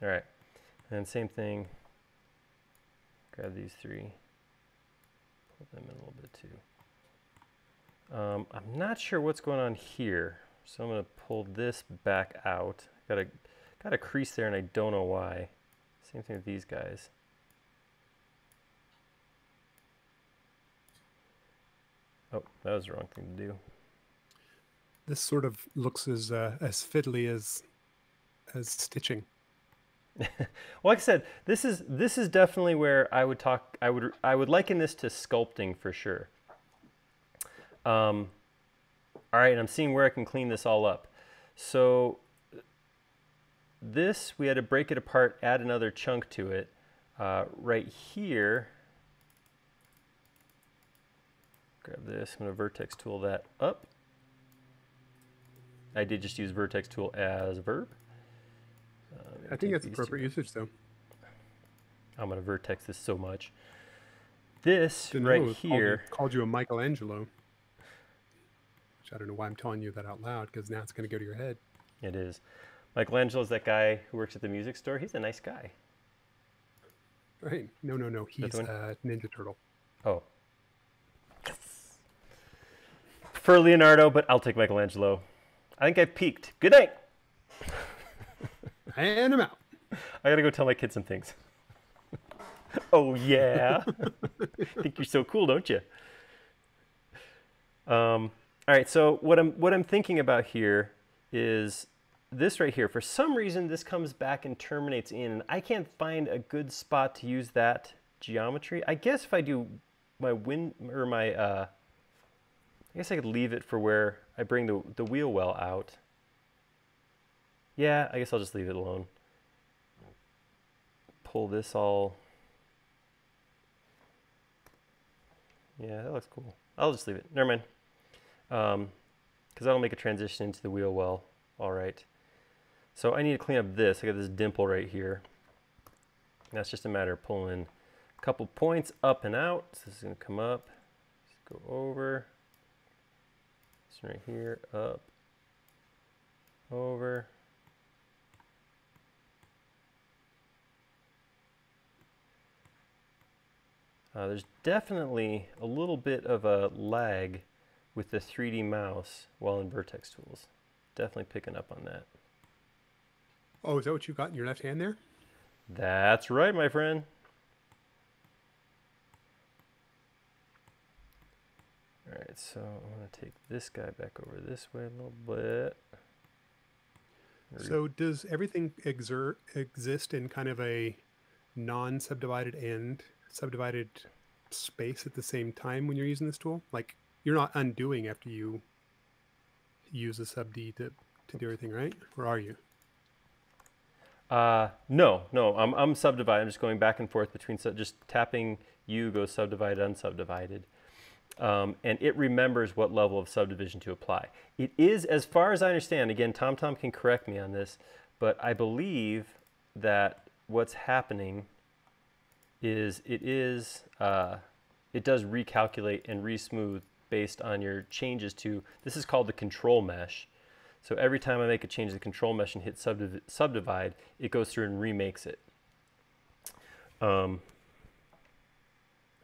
S2: All right, and same thing, grab these three, pull them in a little bit too. Um, I'm not sure what's going on here, so I'm gonna pull this back out. Got a, got a crease there and I don't know why. Same thing with these guys. Oh, that was the wrong thing to do.
S1: This sort of looks as uh, as fiddly as as stitching.
S2: Well, like I said, this is this is definitely where I would talk. I would I would liken this to sculpting for sure. Um, all right, and I'm seeing where I can clean this all up. So this we had to break it apart, add another chunk to it. Uh, right here, grab this. I'm going to vertex tool that up. I did just use vertex tool as a verb.
S1: I think that's appropriate usage though.
S2: I'm going to vertex this so much. This Didn't right here.
S1: Called you, called you a Michelangelo. Which I don't know why I'm telling you that out loud because now it's going to go to your head.
S2: It is. Michelangelo's that guy who works at the music store. He's a nice guy.
S1: Right. No, no, no. He's a Ninja Turtle.
S2: Oh. Yes. For Leonardo, but I'll take Michelangelo. I think I peaked. Good night.
S1: And I'm out.
S2: I gotta go tell my kids some things. oh yeah. I think you're so cool, don't you? Um, all right. So what I'm what I'm thinking about here is this right here. For some reason, this comes back and terminates in, I can't find a good spot to use that geometry. I guess if I do my win or my, uh, I guess I could leave it for where I bring the, the wheel well out. Yeah, I guess I'll just leave it alone. Pull this all. Yeah, that looks cool. I'll just leave it. Never mind. Because um, that'll make a transition into the wheel well. All right. So I need to clean up this. I got this dimple right here. That's just a matter of pulling a couple points up and out. So this is going to come up, just go over, this right here, up, over. Uh, there's definitely a little bit of a lag with the 3D mouse while in Vertex Tools. Definitely picking up on that.
S1: Oh, is that what you got in your left hand there?
S2: That's right, my friend. All right, so I'm going to take this guy back over this way a little bit.
S1: So does everything exert, exist in kind of a non-subdivided and subdivided space at the same time when you're using this tool? Like you're not undoing after you use a sub D to, to do everything, right? Or are you?
S2: Uh, no, no, I'm, I'm subdivided. I'm just going back and forth between, just tapping U goes subdivided, unsubdivided. Um, and it remembers what level of subdivision to apply. It is, as far as I understand, again, ThomThom Tom can correct me on this, but I believe that what's happening is it is, uh, it does recalculate and resmooth based on your changes to, this is called the control mesh. So every time I make a change to the control mesh and hit subdiv subdivide, it goes through and remakes it. Um,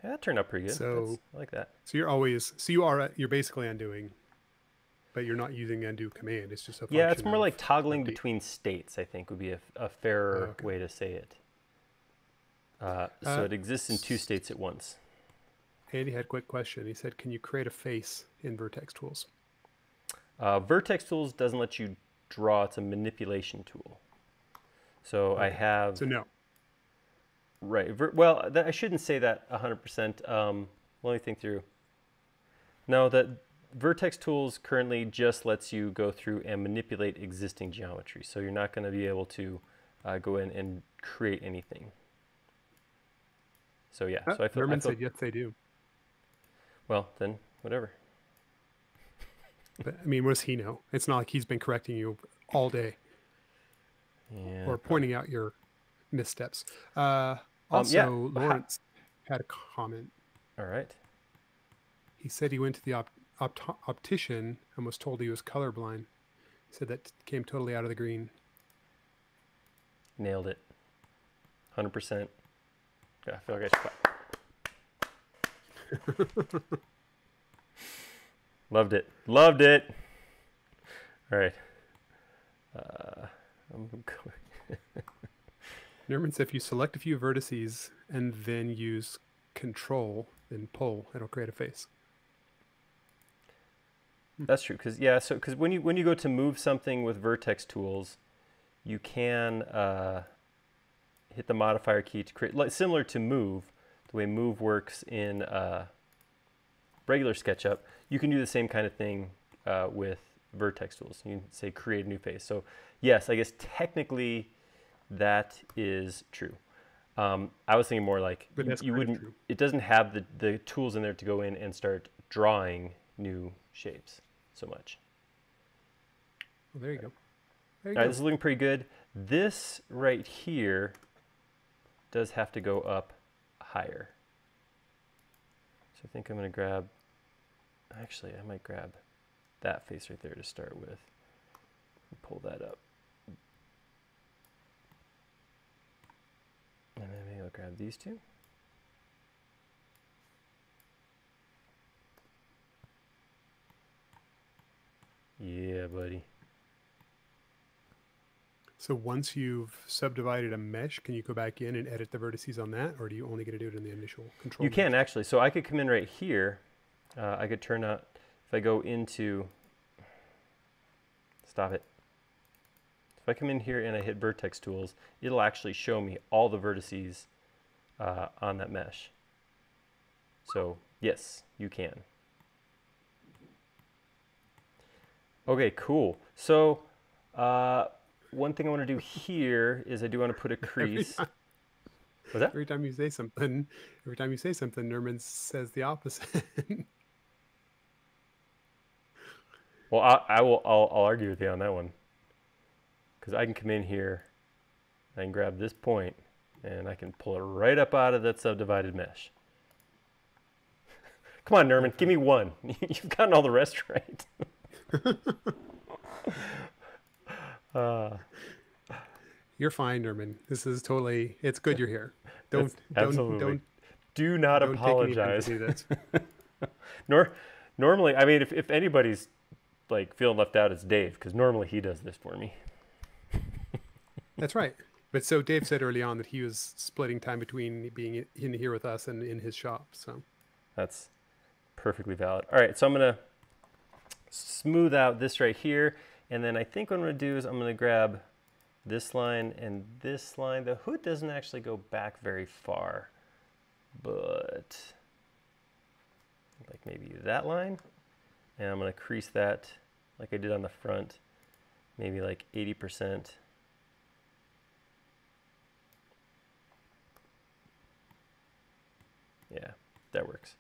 S2: yeah, that turned out pretty good. So I like that.
S1: So you're always so you are you're basically undoing, but you're not using undo command. It's just a
S2: yeah. It's more like toggling between states. I think would be a, a fairer oh, okay. way to say it. Uh, so uh, it exists in two states at once.
S1: Andy had a quick question. He said, "Can you create a face in Vertex Tools?"
S2: Uh, Vertex Tools doesn't let you draw. It's a manipulation tool. So okay. I have.
S1: So no.
S2: Right. Ver well, I shouldn't say that 100%. Um, let me think through. No, that Vertex Tools currently just lets you go through and manipulate existing geometry. So you're not going to be able to uh, go in and create anything. So yeah. So I
S1: feel, Nerman I feel, said yes, they do.
S2: Well, then whatever.
S1: But I mean, what does he know? It's not like he's been correcting you all day yeah, or pointing out your missteps. Uh, also, um, yeah. Lawrence had a comment.
S2: All right.
S1: He said he went to the op- opt- optician and was told he was colorblind. He said that came totally out of the green.
S2: Nailed it. 100%. Yeah, I feel like I should. Loved it. Loved it. All right. Uh, I'm
S1: going. Nerman said if you select a few vertices and then use control, then pull, it'll create a face.
S2: Hmm. That's true. Because yeah, so because when you when you go to move something with vertex tools, you can uh, hit the modifier key to create like similar to move, the way move works in uh, regular SketchUp you can do the same kind of thing uh, with vertex tools. You can say create a new face. So yes, I guess technically that is true. Um, I was thinking more like you, you wouldn't, true. it doesn't have the, the tools in there to go in and start drawing new shapes so much.
S1: Well, there you go.
S2: There you All right, go. this is looking pretty good. This right here does have to go up higher. So I think I'm going to grab, actually I might grab that face right there to start with. Pull that up. And then maybe I'll grab these two. Yeah, buddy.
S1: So once you've subdivided a mesh, can you go back in and edit the vertices on that, or do you only get to do it in the initial control?
S2: You mesh? can actually. So I could come in right here. Uh, I could turn out, if I go into, stop it. If I come in here and I hit vertex tools, it'll actually show me all the vertices uh, on that mesh. So yes, you can. Okay, cool. So uh, one thing I want to do here is I do want to put a crease. Every
S1: What's that? Every time you say something, every time you say something, Nerman says the opposite.
S2: well, I, I will. I'll, I'll argue with you on that one because I can come in here, I can grab this point, and I can pull it right up out of that subdivided mesh. Come on, Nerman, give me one. You've gotten all the rest right.
S1: Uh, you're fine, Nerman. This is totally. It's good you're here. Don't
S2: absolutely.
S1: don't
S2: do not don't apologize. Nor normally, I mean, if if anybody's like feeling left out, it's Dave because normally he does this for me.
S1: That's right. But so Dave said early on that he was splitting time between being in here with us and in his shop. So
S2: that's perfectly valid. All right, so I'm gonna smooth out this right here. And then I think what I'm gonna do is I'm gonna grab this line and this line. The hood doesn't actually go back very far, but like maybe that line. And I'm gonna crease that like I did on the front, maybe like 80%. Yeah, that works.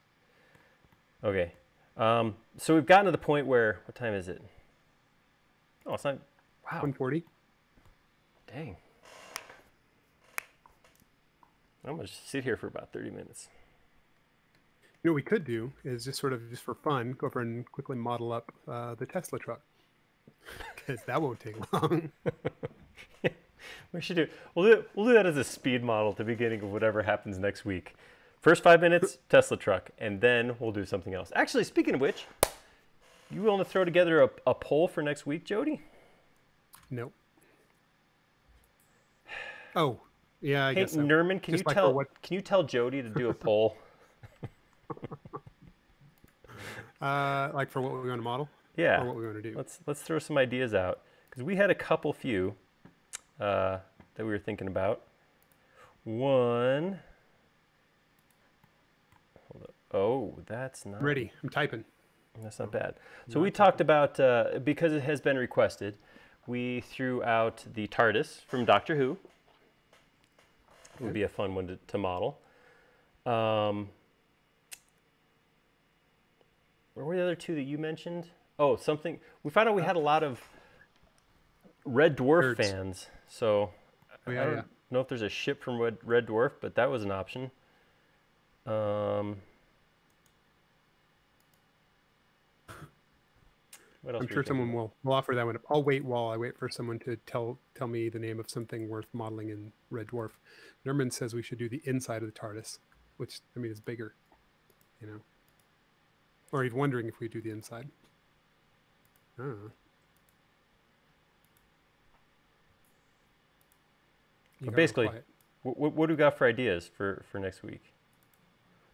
S2: Okay, um, so we've gotten to the point where, what time is it? Oh, it's not,
S1: wow. 140.
S2: Dang. I'm going to just sit here for about 30 minutes.
S1: You know what we could do is just sort of, just for fun, go over and quickly model up uh, the Tesla truck. Because that won't take long.
S2: yeah, we should do, we'll do, we'll do that as a speed model at the beginning of whatever happens next week. First five minutes, Tesla truck, and then we'll do something else. Actually, speaking of which, you willing to throw together a, a poll for next week, Jody?
S1: Nope. Oh, yeah, I
S2: hey,
S1: guess so.
S2: Nerman, can Just you like tell what... can you tell Jody to do a poll?
S1: uh, like for what we're going to model?
S2: Yeah.
S1: Or what we're going to do?
S2: Let's let's throw some ideas out because we had a couple few uh, that we were thinking about. One Oh, that's not
S1: ready. I'm typing.
S2: That's not bad. So we talked about uh, because it has been requested, we threw out the TARDIS from Doctor Who. It would be a fun one to, to model. Um, where were the other two that you mentioned? Oh, something. We found out we had a lot of Red Dwarf fans. So
S1: oh, yeah,
S2: I don't
S1: yeah.
S2: know if there's a ship from Red, Red Dwarf, but that was an option. Um,
S1: I'm sure someone will, will offer that one up. I'll wait while I wait for someone to tell tell me the name of something worth modeling in Red Dwarf. Nerman says we should do the inside of the TARDIS, which I mean is bigger, you know. Or he's wondering if we do the inside. I
S2: But basically, what, what do we got for ideas for, for next week?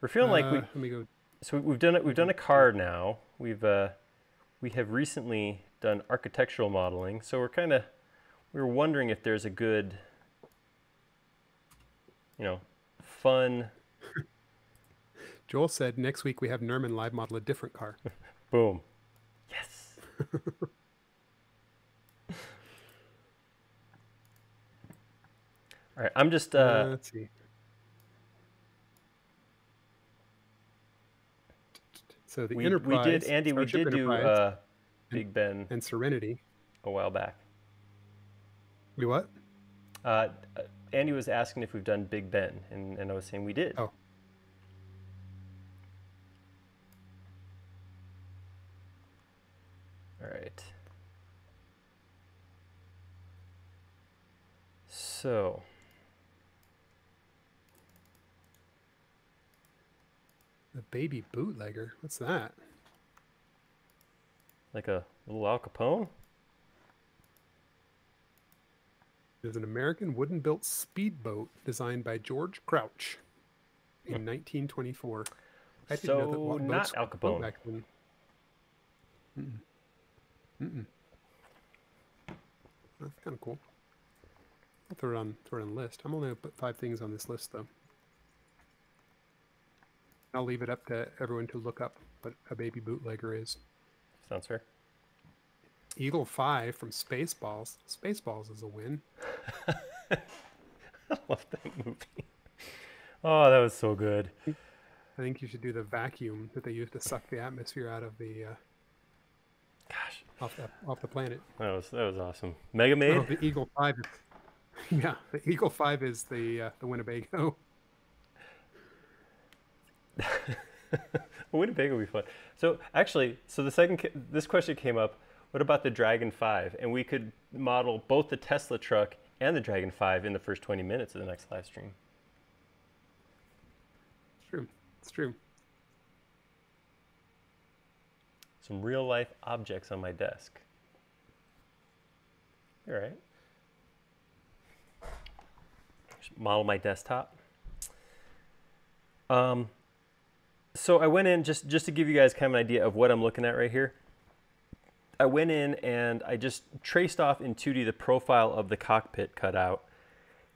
S2: We're feeling uh, like we.
S1: Let me go.
S2: So we've done it. We've done a car now. We've uh, we have recently done architectural modeling, so we're kind of we were wondering if there's a good, you know, fun.
S1: Joel said next week we have Nerman live model a different car.
S2: Boom. Yes. All right, I'm just. Uh, uh,
S1: let's see. So the
S2: we,
S1: Enterprise.
S2: we did, Andy. We did do uh, Big Ben
S1: and Serenity.
S2: a while back.
S1: We what?
S2: Uh, uh, Andy was asking if we've done Big Ben, and, and I was saying we did.
S1: Oh.
S2: All right. So.
S1: The baby bootlegger. What's that?
S2: Like a little Al Capone?
S1: is an American wooden built speedboat designed by George Crouch in 1924. I didn't know that
S2: So, not Al Capone.
S1: back then. Mm-mm. Mm-mm. That's kind of cool. I'll throw it on throw it on the list. I'm only gonna put five things on this list though. I'll leave it up to everyone to look up what a baby bootlegger is.
S2: Sounds fair.
S1: Eagle Five from Spaceballs. Spaceballs is a win.
S2: I love that movie. Oh, that was so good.
S1: I think you should do the vacuum that they use to suck the atmosphere out of the uh,
S2: Gosh,
S1: off the off the planet.
S2: that was that was awesome. Mega Maid.
S1: Oh, the Eagle Five. Is, yeah, the Eagle Five is the uh, the Winnebago.
S2: Winnebago would be fun. So actually, so the second this question came up. What about the Dragon Five? And we could model both the Tesla truck and the Dragon Five in the first 20 minutes of the next live stream.
S1: It's true. It's true.
S2: Some real life objects on my desk. All right. Just model my desktop. Um, so I went in just just to give you guys kind of an idea of what I'm looking at right here. I went in and I just traced off in 2D the profile of the cockpit cutout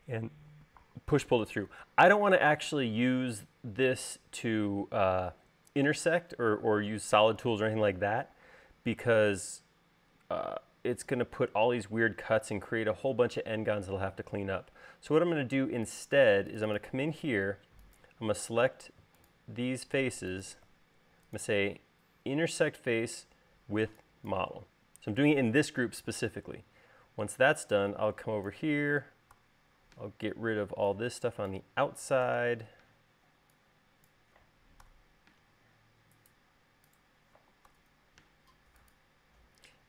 S2: and push pulled it through. I don't want to actually use this to uh, intersect or, or use solid tools or anything like that because uh, it's going to put all these weird cuts and create a whole bunch of n-gons that I'll have to clean up. So what I'm going to do instead is I'm going to come in here, I'm going to select these faces, I'm to say intersect face with model. So I'm doing it in this group specifically. Once that's done, I'll come over here, I'll get rid of all this stuff on the outside.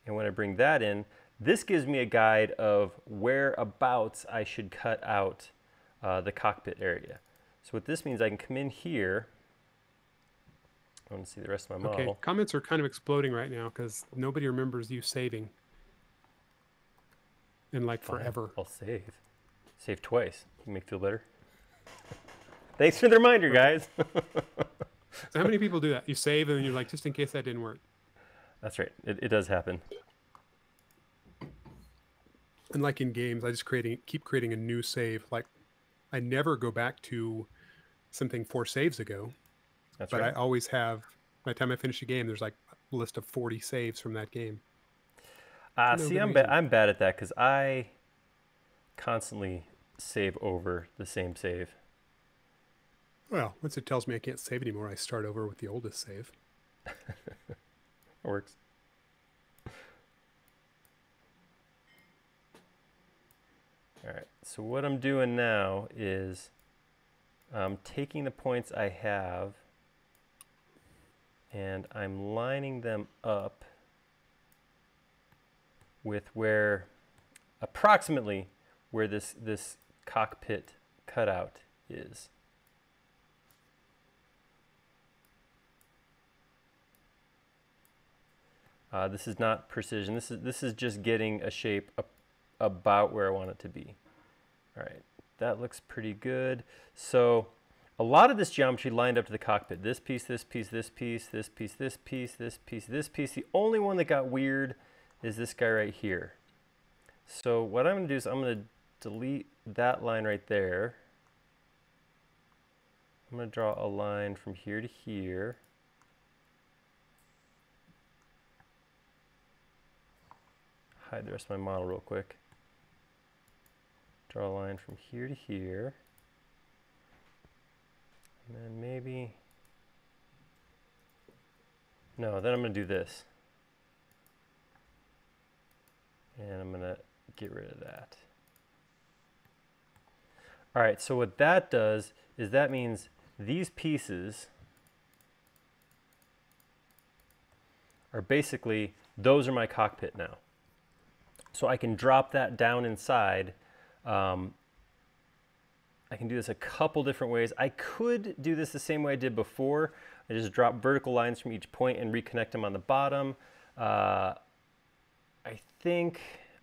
S2: And when I bring that in, this gives me a guide of whereabouts I should cut out uh, the cockpit area. So what this means, I can come in here. I want to see the rest of my
S1: Okay, comments are kind of exploding right now because nobody remembers you saving. In like
S2: Fine,
S1: forever.
S2: I'll save. Save twice. You make me feel better. Thanks for the reminder, guys.
S1: So how many people do that? You save and then you're like, just in case that didn't work.
S2: That's right. It, it does happen.
S1: And like in games, I just creating keep creating a new save. Like I never go back to something four saves ago,
S2: That's
S1: but
S2: right.
S1: I always have. By the time I finish a game, there's like a list of 40 saves from that game.
S2: Ah,
S1: no
S2: see, I'm ba- I'm bad at that because I constantly save over the same save.
S1: Well, once it tells me I can't save anymore, I start over with the oldest save.
S2: It works. All right. So what I'm doing now is I'm taking the points I have and I'm lining them up with where approximately where this this cockpit cutout is. Uh, this is not precision. This is this is just getting a shape up, about where I want it to be. All right, that looks pretty good. So a lot of this geometry lined up to the cockpit. This piece, this piece, this piece, this piece, this piece, this piece, this piece. The only one that got weird is this guy right here. So what I'm going to do is I'm going to delete that line right there. I'm going to draw a line from here to here. Hide the rest of my model real quick. Draw a line from here to here. And then maybe No, then I'm to do this. And I'm going to get rid of that. All right, so what that does is that means these pieces are basically, those are my cockpit now. So I can drop that down inside. Um, I can do this a couple different ways. I could do this the same way I did before. I just drop vertical lines from each point and reconnect them on the bottom. Uh, I think,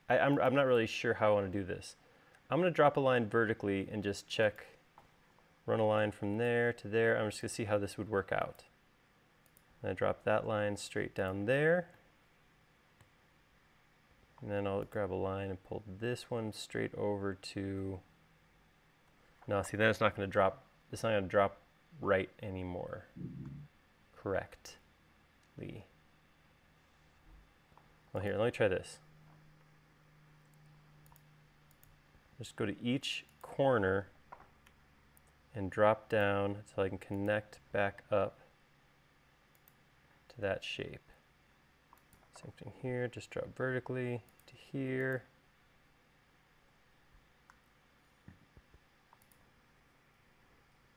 S2: I, I'm, I'm not really sure how I want to do this. I'm going to drop a line vertically and just check, run a line from there to there. I'm just to see how this would work out. And I drop that line straight down there. And then I'll grab a line and pull this one straight over to, no, see, then it's not going to drop, it's not going to drop right anymore. Correctly. Well, here, let me try this. Just go to each corner and drop down so I can connect back up to that shape. Same thing here, just drop vertically to here.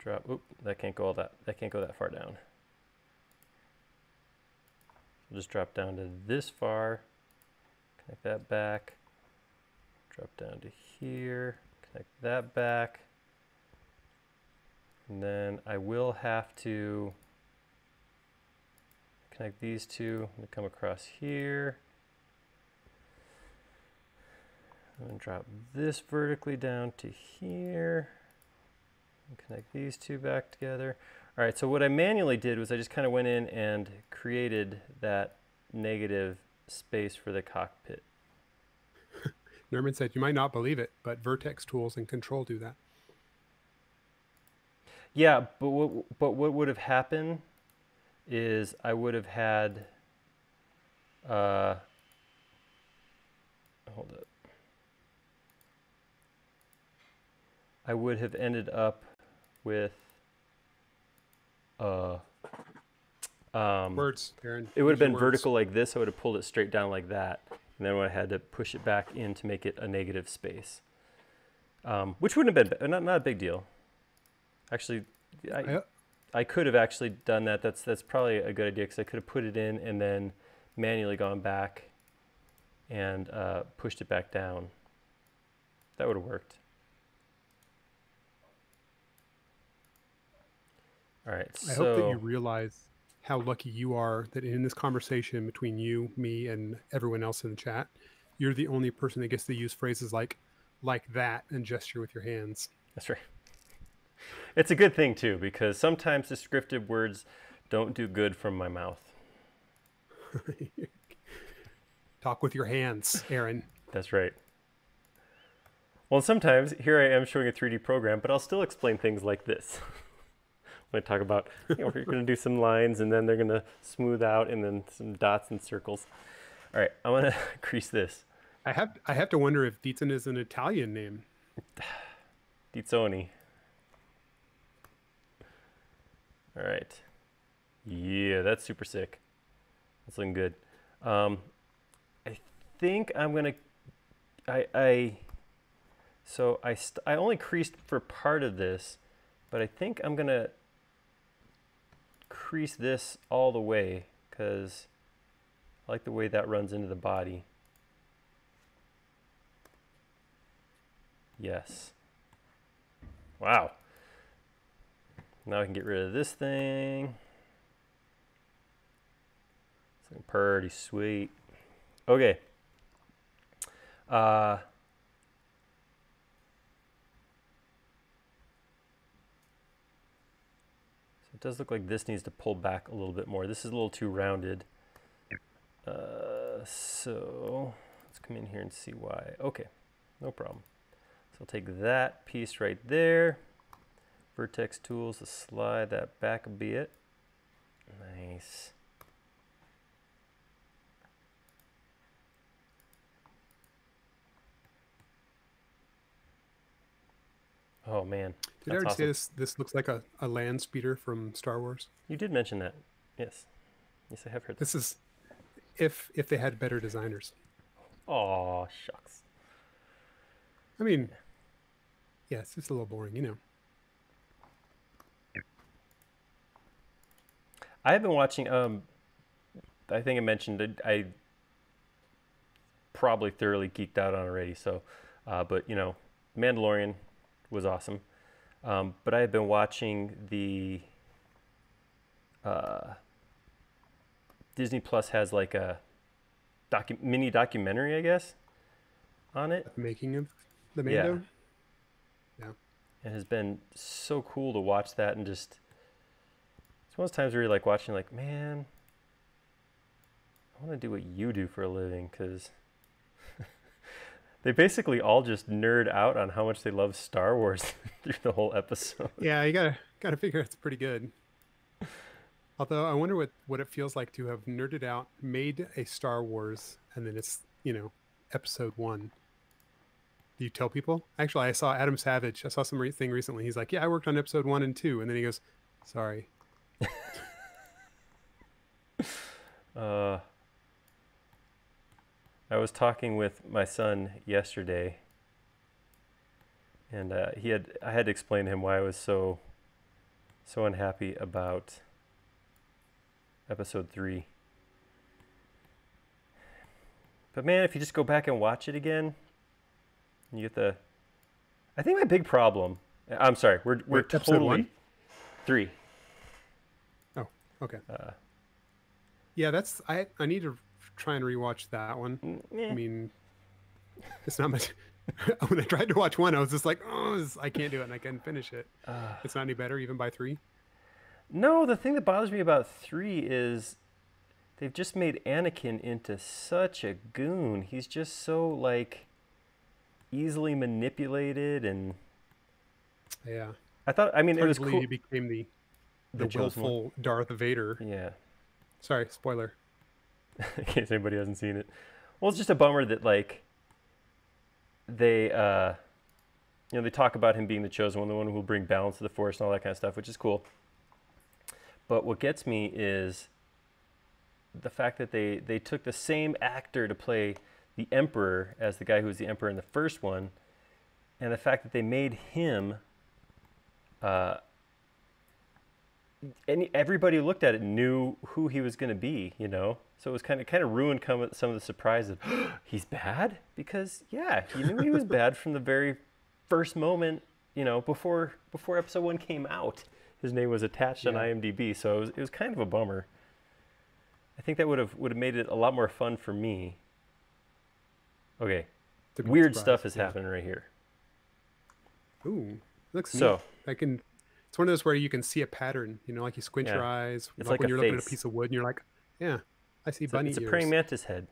S2: Drop, oop, that can't go all that, that can't go that far down. will just drop down to this far, connect that back, drop down to here, connect that back, and then I will have to connect these two come across here. And drop this vertically down to here. Connect these two back together. All right, so what I manually did was I just kind of went in and created that negative space for the cockpit.
S1: Nerman said, you might not believe it, but Vertex tools and control do that.
S2: Yeah, but what, but what would have happened is I would have had, uh, hold up. I would have ended up with, uh,
S1: um, words, Aaron.
S2: It would have been vertical like this. I would have pulled it straight down like that. And then I had to push it back in to make it a negative space. Um, which wouldn't have been, not, not a big deal. Actually, I, I could have actually done that. That's that's probably a good idea because I could have put it in and then manually gone back and uh, pushed it back down. That would have worked. All right.
S1: I hope that you realize how lucky you are that in this conversation between you, me, and everyone else in the chat, you're the only person that gets to use phrases like "like that" and gesture with your hands.
S2: That's right. It's a good thing too, because sometimes descriptive words don't do good from my mouth.
S1: Talk with your hands, Aaron.
S2: That's right. Well, sometimes here I am showing a 3D program, but I'll still explain things like this. when I talk about, you know, we're going to do some lines and then they're going to smooth out and then some dots and circles. All right, I'm going to crease this.
S1: I have I have to wonder if Dietzen is an Italian name.
S2: Dietzoni. All right. Yeah, that's super sick. That's looking good. Um, I think I'm gonna, I, I, so I, I only creased for part of this, but I think I'm gonna crease this all the way because I like the way that runs into the body. Yes. Wow. Now I can get rid of this thing. It's looking pretty sweet. Okay. Uh, it does look like this needs to pull back a little bit more. This is a little too rounded. Uh, so let's come in here and see why. Okay, no problem. So I'll take that piece right there vertex tools to slide that back a bit. Nice. Oh man.
S1: Did I already awesome. say this this looks like a, a land speeder from Star Wars?
S2: You did mention that. Yes. Yes, I have heard.
S1: This is if if they had better designers.
S2: Oh shucks.
S1: I mean, yeah, it's just a little boring, you know.
S2: I have been watching. Um, I think I mentioned I probably thoroughly geeked out on already. So, uh, but you know, Mandalorian was awesome. Um, but I have been watching the uh, Disney Plus has like a docu- mini documentary, I guess, on it.
S1: The making of the Mando.
S2: Yeah. yeah. It has been so cool to watch that and just. It's one of those times where you're like watching, like, man, I want to do what you do for a living because they basically all just nerd out on how much they love Star Wars through the whole episode.
S1: Yeah, you gotta gotta figure it's pretty good. Although I wonder what what it feels like to have nerded out, made a Star Wars, and then it's you know episode one. Do you tell people? Actually, I saw Adam Savage. I saw some re- thing recently. He's like, "Yeah, I worked on episode one and two. and then he goes, "Sorry."
S2: uh, I was talking with my son yesterday, and uh, he had I had to explain to him why I was so so unhappy about episode three. But man, if you just go back and watch it again, you get the. I think my big problem. I'm sorry. We're we're Wait, totally one? three.
S1: Oh, okay. Uh, yeah, that's I. I need to try and rewatch that one. Mm, I mean, it's not much. when I tried to watch one, I was just like, oh, I can't do it, and I couldn't finish it. Uh, it's not any better, even by three.
S2: No, the thing that bothers me about three is they've just made Anakin into such a goon. He's just so like easily manipulated and
S1: yeah.
S2: I thought. I mean, it was cool.
S1: He became the the, the willful Darth Vader.
S2: Yeah.
S1: Sorry, spoiler.
S2: in case anybody hasn't seen it. Well, it's just a bummer that like they uh you know they talk about him being the chosen one, the one who will bring balance to the force and all that kind of stuff, which is cool. But what gets me is the fact that they they took the same actor to play the emperor as the guy who was the emperor in the first one, and the fact that they made him uh, and everybody looked at it knew who he was going to be, you know. So it was kind of kind of ruined some of the surprise of he's bad because yeah, you knew he was bad from the very first moment, you know, before before episode one came out. His name was attached yeah. on IMDb, so it was, it was kind of a bummer. I think that would have would have made it a lot more fun for me. Okay, weird surprise. stuff is yeah. happening right here.
S1: Ooh, looks so. Neat. I can one of those where you can see a pattern. You know, like you squint yeah. your eyes. It's like, like when you're face. looking at a piece of wood and you're like, yeah, I see
S2: it's
S1: bunny
S2: a, it's
S1: ears.
S2: a praying mantis head.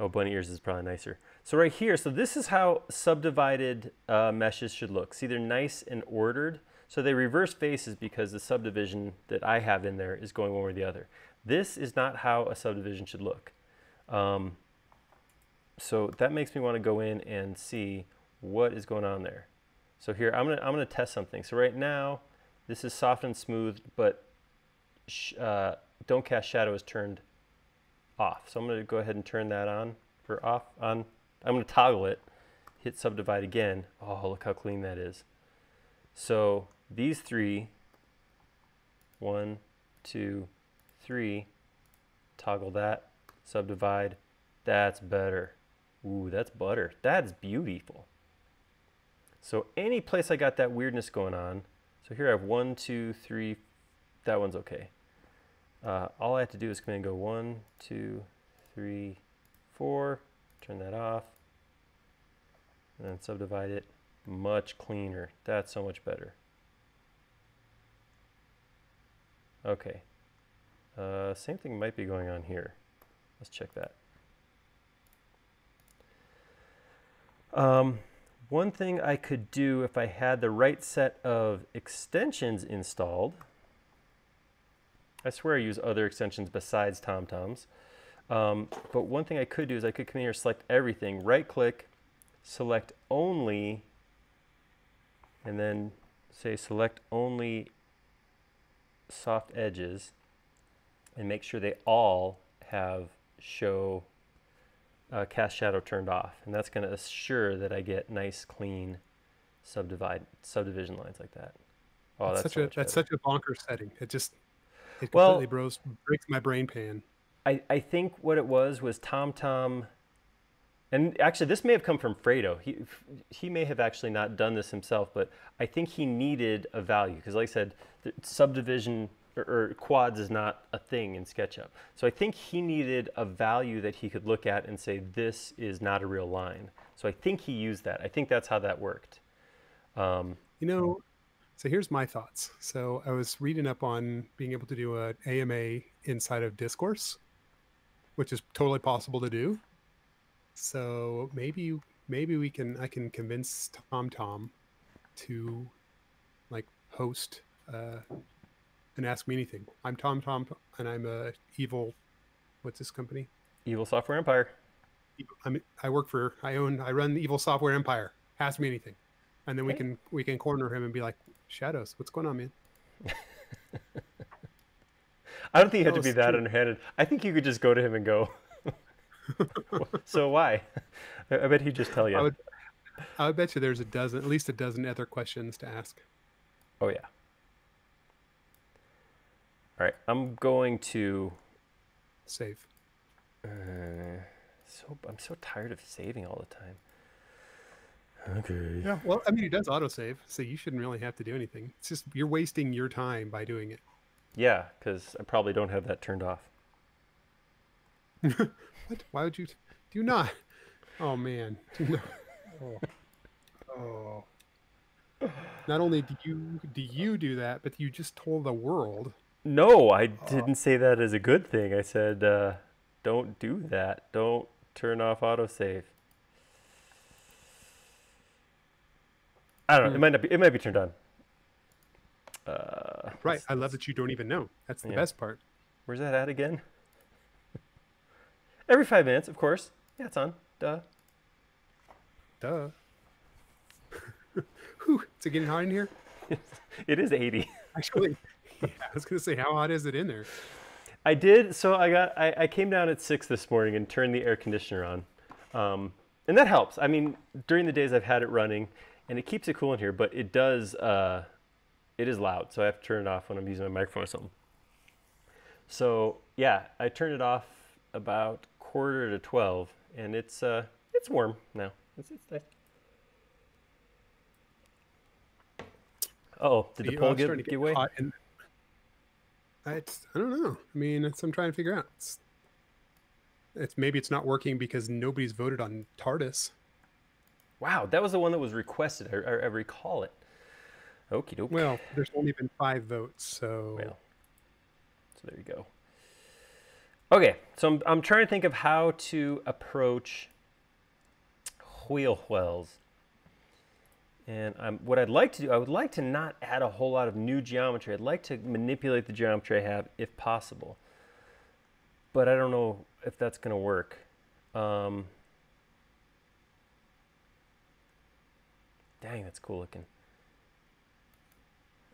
S2: Oh, bunny ears is probably nicer. So right here, so this is how subdivided uh, meshes should look. See, they're nice and ordered. So they reverse faces because the subdivision that I have in there is going one way or the other. This is not how a subdivision should look. Um, so that makes me want to go in and see what is going on there. So here, I'm gonna, I'm gonna test something. So right now, this is soft and smooth, but uh, don't cast shadow is turned off. So I'm gonna go ahead and turn that on, or off, on. I'm gonna toggle it, hit subdivide again. Oh, look how clean that is. So these three, one, two, three, toggle that, subdivide, that's better. Ooh, that's butter. That's beautiful. So any place I got that weirdness going on, so here I have one, two, three, that one's okay. Uh, all I have to do is come in and go one, two, three, four, turn that off, and then subdivide it. Much cleaner. That's so much better. Okay. Uh, same thing might be going on here. Let's check that. Um, one thing I could do if I had the right set of extensions installed, I swear I use other extensions besides ThomThom's, um, but one thing I could do is I could come in here, select everything, right click, select only, and then say select only soft edges. and make sure they all have show uh, cast shadow turned off. And that's going to assure that I get nice, clean subdivide subdivision lines like that.
S1: Oh, that's, that's such so a that's such a bonker setting. It just it completely well, bros, breaks my brain pan.
S2: I, I think what it was was ThomThom, and actually this may have come from Fredo. He he may have actually not done this himself, but I think he needed a value because, like I said, subdivision or, or quads is not a thing in SketchUp. So I think he needed a value that he could look at and say this is not a real line. So I think he used that. I think that's how that worked.
S1: Um, you know, so here's my thoughts. So I was reading up on being able to do an AMA inside of Discourse, which is totally possible to do. So maybe maybe we can I can convince ThomThom to like host uh, and ask me anything. I'm ThomThom and I'm a evil. What's this company?
S2: Evil Software Empire.
S1: I'm, I work for I own I run the Evil Software Empire. Ask me anything, and then we can we can corner him and be like, Shadows, what's going on, man?
S2: I don't think you have to be that true. underhanded. I think you could just go to him and go. so why? I bet he'd just tell you.
S1: I would, I would bet you there's a dozen, at least a dozen other questions to ask.
S2: Oh yeah. All right, I'm going to
S1: save.
S2: Uh, so I'm so tired of saving all the time. Okay.
S1: Yeah. Well, I mean, it does autosave, so you shouldn't really have to do anything. It's just you're wasting your time by doing it.
S2: Yeah, because I probably don't have that turned off.
S1: what? Why would you? Do not. Oh man. oh. oh. Not only do you do you do that, but you just told the world.
S2: No, I didn't say that as a good thing. I said, uh, don't do that. Don't turn off autosave. I don't know. It hmm. might not be. It might be turned on.
S1: Uh, right. I love that you don't even know. That's the yeah. best part.
S2: Where's that at again? Every five minutes, of course. Yeah, it's on. Duh.
S1: Duh. Whew, is it getting hot in here?
S2: it is 80.
S1: Actually, yeah, I was gonna say, how hot is it in there?
S2: I did. So I got. I, I came down at six this morning and turned the air conditioner on, um, and that helps. I mean, during the days I've had it running, and it keeps it cool in here, but it does, uh, it is loud, so I have to turn it off when I'm using my microphone or something. So yeah, I turned it off about quarter to 12, and it's, uh, it's warm now. It's, it's nice. Oh, did the pole give, give away? And
S1: it's, I don't know. I mean, it's, I'm trying to figure out. It's, it's maybe it's not working because nobody's voted on TARDIS.
S2: Wow, that was the one that was requested. I, I, I recall it. Okie doke.
S1: Well, there's only been five votes, so. Well,
S2: so there you go. Okay, so I'm, I'm trying to think of how to approach wheel wells. And I'm, what I'd like to do, I would like to not add a whole lot of new geometry. I'd like to manipulate the geometry I have if possible. But I don't know if that's going to work. Um, Dang, that's cool looking.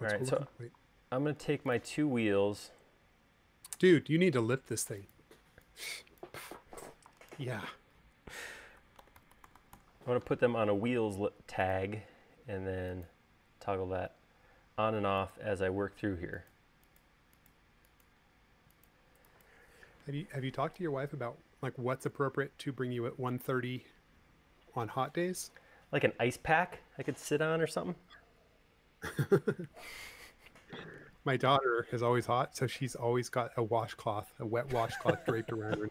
S2: All right, cool so. I'm going to take my two wheels.
S1: Dude, you need to lift this thing. yeah.
S2: I'm going to put them on a wheels tag and then toggle that on and off as I work through here.
S1: Have you have you talked to your wife about like what's appropriate to bring you at 1:30 on hot days?
S2: like an ice pack I could sit on or something?
S1: My daughter is always hot, so she's always got a washcloth, a wet washcloth draped around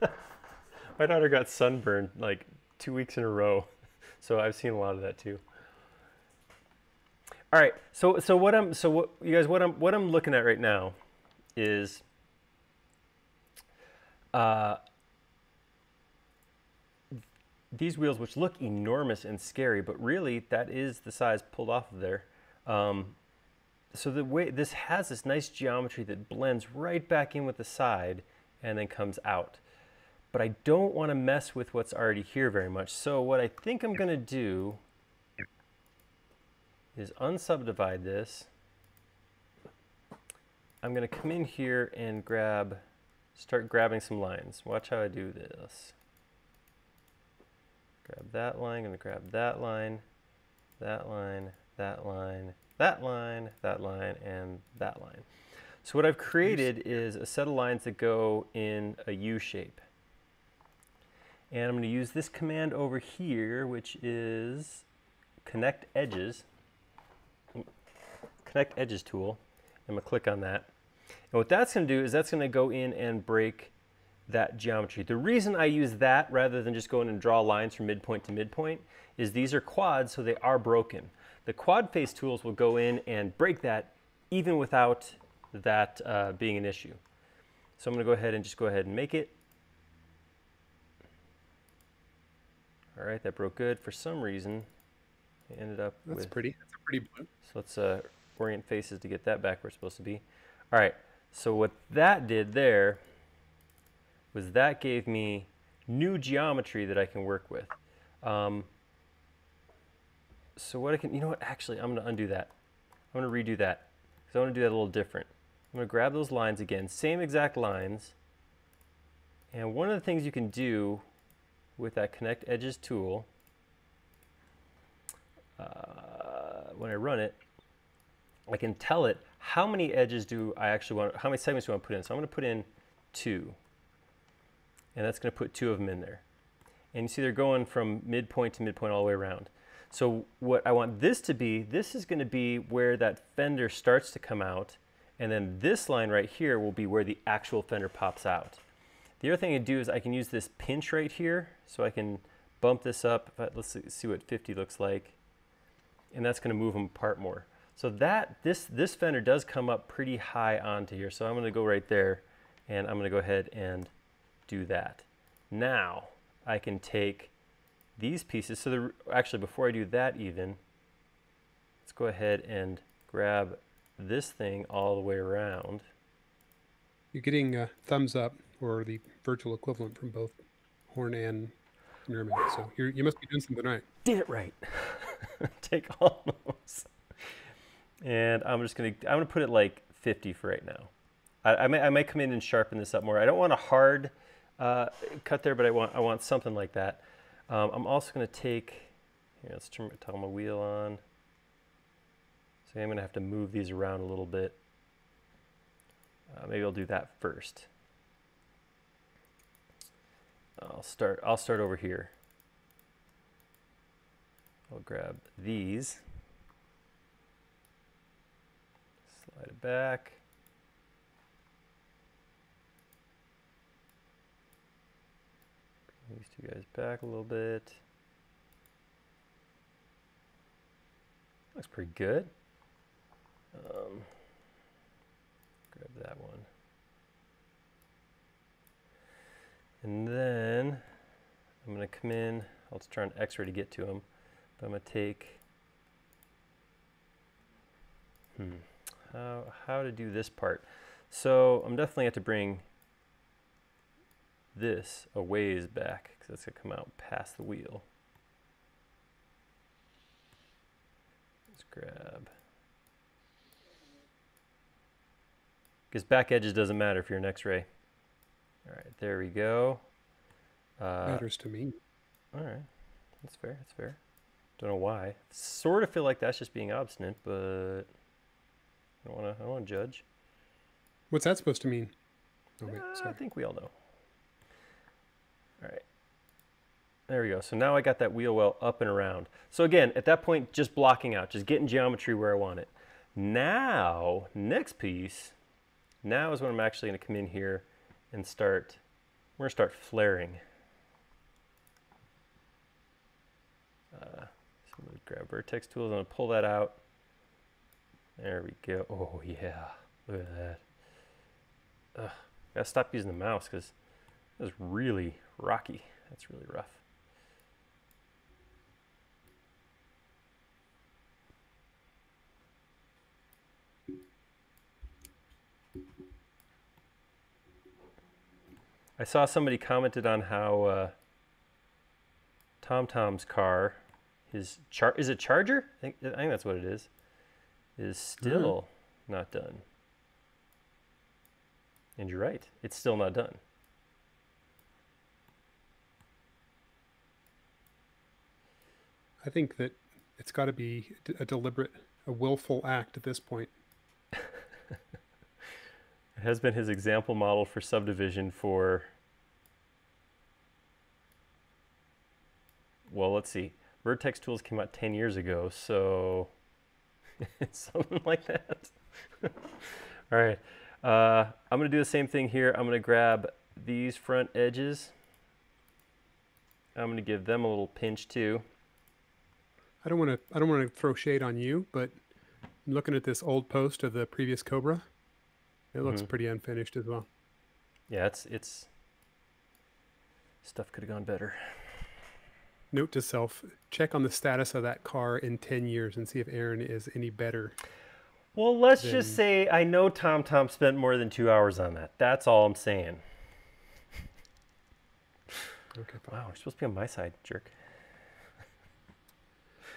S1: her.
S2: My daughter got sunburned like two weeks in a row, so I've seen a lot of that too. All right, so so what I'm so what you guys what I'm what I'm looking at right now is uh, these wheels, which look enormous and scary, but really that is the size pulled off of there. Um, so the way this has this nice geometry that blends right back in with the side and then comes out. But I don't want to mess with what's already here very much. So what I think I'm going to do is unsubdivide this. I'm going to come in here and grab, start grabbing some lines. Watch how I do this. Grab that line, I'm going to grab that line, that line, that line, that line, that line, and that line. So what I've created is a set of lines that go in a U shape. And I'm going to use this command over here, which is connect edges, connect edges tool. I'm going to click on that. And what that's going to do is that's going to go in and break that geometry. The reason I use that rather than just going and draw lines from midpoint to midpoint is these are quads, so they are broken. The quad face tools will go in and break that even without that uh, being an issue. So I'm going to go ahead and just go ahead and make it. All right, that broke good. For some reason, it ended up
S1: That's
S2: with...
S1: pretty. That's a pretty blue.
S2: So let's uh, orient faces to get that back where it's supposed to be. All right, so what that did there was that gave me new geometry that I can work with. Um, so what I can, you know what, actually, I'm going to undo that. I'm going to redo that because I want to do that a little different. I'm going to grab those lines again, same exact lines. And one of the things you can do with that Connect Edges tool, uh, when I run it, I can tell it how many edges do I actually want, how many segments do I want to put in. So I'm going to put in two. And that's going to put two of them in there. And you see they're going from midpoint to midpoint all the way around. So what I want this to be, this is going to be where that fender starts to come out. And then this line right here will be where the actual fender pops out. The other thing I do is I can use this pinch right here. So I can bump this up. Let's see what 50 looks like. And that's going to move them apart more. So that this, this fender does come up pretty high onto here. So I'm going to go right there and I'm going to go ahead and do that. Now I can take these pieces. So the, actually before I do that even, let's go ahead and grab this thing all the way around.
S1: You're getting a thumbs up or the virtual equivalent from both Horn and Nerman. So you you must be doing something right.
S2: Did it right. Take all those. And I'm just gonna I'm gonna put it like 50 for right now. I, I may I come in and sharpen this up more. I don't want a hard uh, cut there, but I want I want something like that. Um, I'm also gonna take here. Let's turn my wheel on. So I'm gonna have to move these around a little bit. Uh, maybe I'll do that first. I'll start I'll start over here. I'll grab these. Slide it back. These two guys back a little bit. Looks pretty good. Um, grab that one. And then I'm going to come in, I'll just try an x-ray to get to them, but I'm going to take, hmm, how, how to do this part. So I'm definitely gonna have to bring this a ways back because that's going to come out past the wheel. Let's grab. Because back edges doesn't matter if you're an x-ray. All right, there we go.
S1: Uh, Matters to me.
S2: All right, that's fair. That's fair. Don't know why. Sort of feel like that's just being obstinate, but I don't want to. I don't want to judge.
S1: What's that supposed to mean?
S2: Oh, wait, uh, I think we all know. All right. There we go. So now I got that wheel well up and around. So again, at that point, just blocking out, just getting geometry where I want it. Now, next piece, now is when I'm actually going to come in here and start, we're going to start flaring. Uh, so I'm going to grab vertex tools, I'm going to pull that out. There we go. Oh yeah, look at that. Ugh, gotta stop using the mouse because it's really rocky. That's really rough. I saw somebody commented on how uh, ThomThom's car, his char is it Charger? I think, I think that's what it is, is still mm. not done. And you're right, it's still not done.
S1: I think that it's got to be a deliberate, a willful act at this point.
S2: it has been his example model for subdivision for, well, let's see. Vertex Tools came out 10 years ago, so something like that. All right. Uh, I'm going to do the same thing here. I'm going to grab these front edges. I'm going to give them a little pinch too.
S1: I don't want to I don't want to throw shade on you, but I'm looking at this old post of the previous Cobra, it looks mm-hmm. pretty unfinished as well.
S2: Yeah, it's it's stuff could have gone better.
S1: Note to self: check on the status of that car in ten years and see if Aaron is any better
S2: well, let's then... just say I know ThomThom spent more than two hours on that. That's all I'm saying. Okay. Fine. Wow, you're supposed to be on my side, jerk.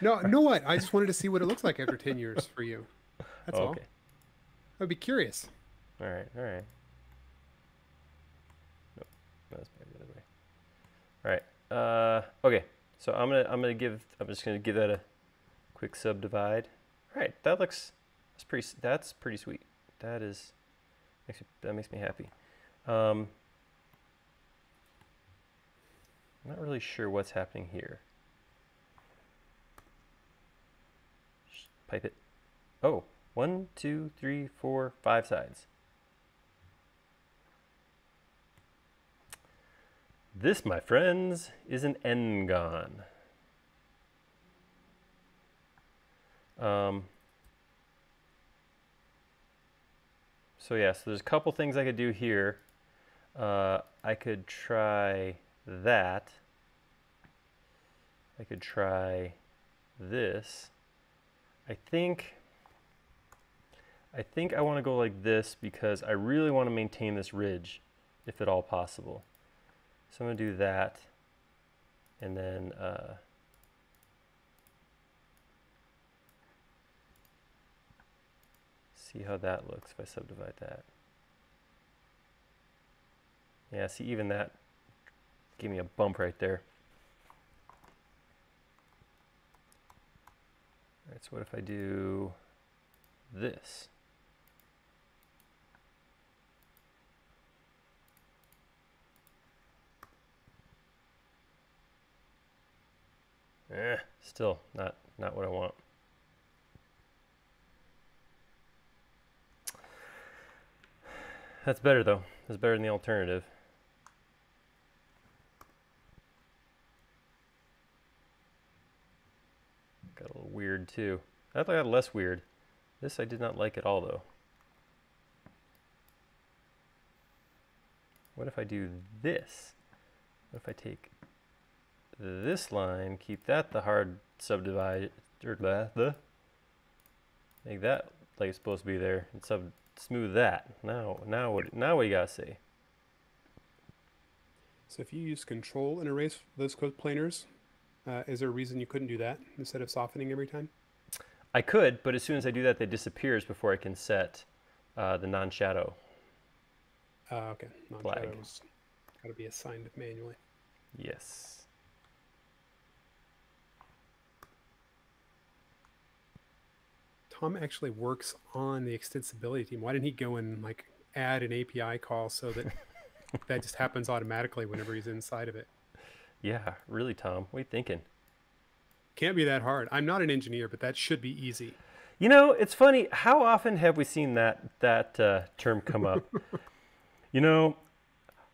S1: No, no, what? I just wanted to see what it looks like after ten years for you. That's oh, all. Okay. I'd be curious.
S2: All right. All right. Nope. That's the other way. All right. Uh, okay. So I'm gonna I'm gonna give I'm just gonna give that a quick subdivide. All right. That looks that's pretty. That's pretty sweet. That is. Me, that makes me happy. Um, I'm not really sure what's happening here. Pipe it. Oh, one, two, three, four, five sides. This, my friends, is an N-gon. Um, So yeah, so there's a couple things I could do here. Uh, I could try that. I could try this. I think I think I want to go like this because I really want to maintain this ridge if at all possible. So I'm going to do that and then uh, see how that looks if I subdivide that. Yeah, see even that gave me a bump right there. All right, so what if I do this? Eh, still not, not what I want. That's better though. That's better than the alternative. Got a little weird too. I thought I got less weird. This I did not like at all though. What if I do this? What if I take this line, keep that the hard subdivide, or the, make that like it's supposed to be there, and sub smooth that. Now, now what? Now what you gotta say?
S1: So if you use control and erase those coplanars, uh, is there a reason you couldn't do that instead of softening every time?
S2: I could, but as soon as I do that, they disappears before I can set uh, the non-shadow.
S1: Uh, okay, non-shadow's got to be assigned manually.
S2: Yes.
S1: Tom actually works on the extensibility team. Why didn't he go and like add an API call so that that just happens automatically whenever he's inside of it?
S2: Yeah, really, Tom. What are you thinking?
S1: Can't be that hard. I'm not an engineer, but that should be easy.
S2: You know, it's funny. How often have we seen that that uh, term come up? you know,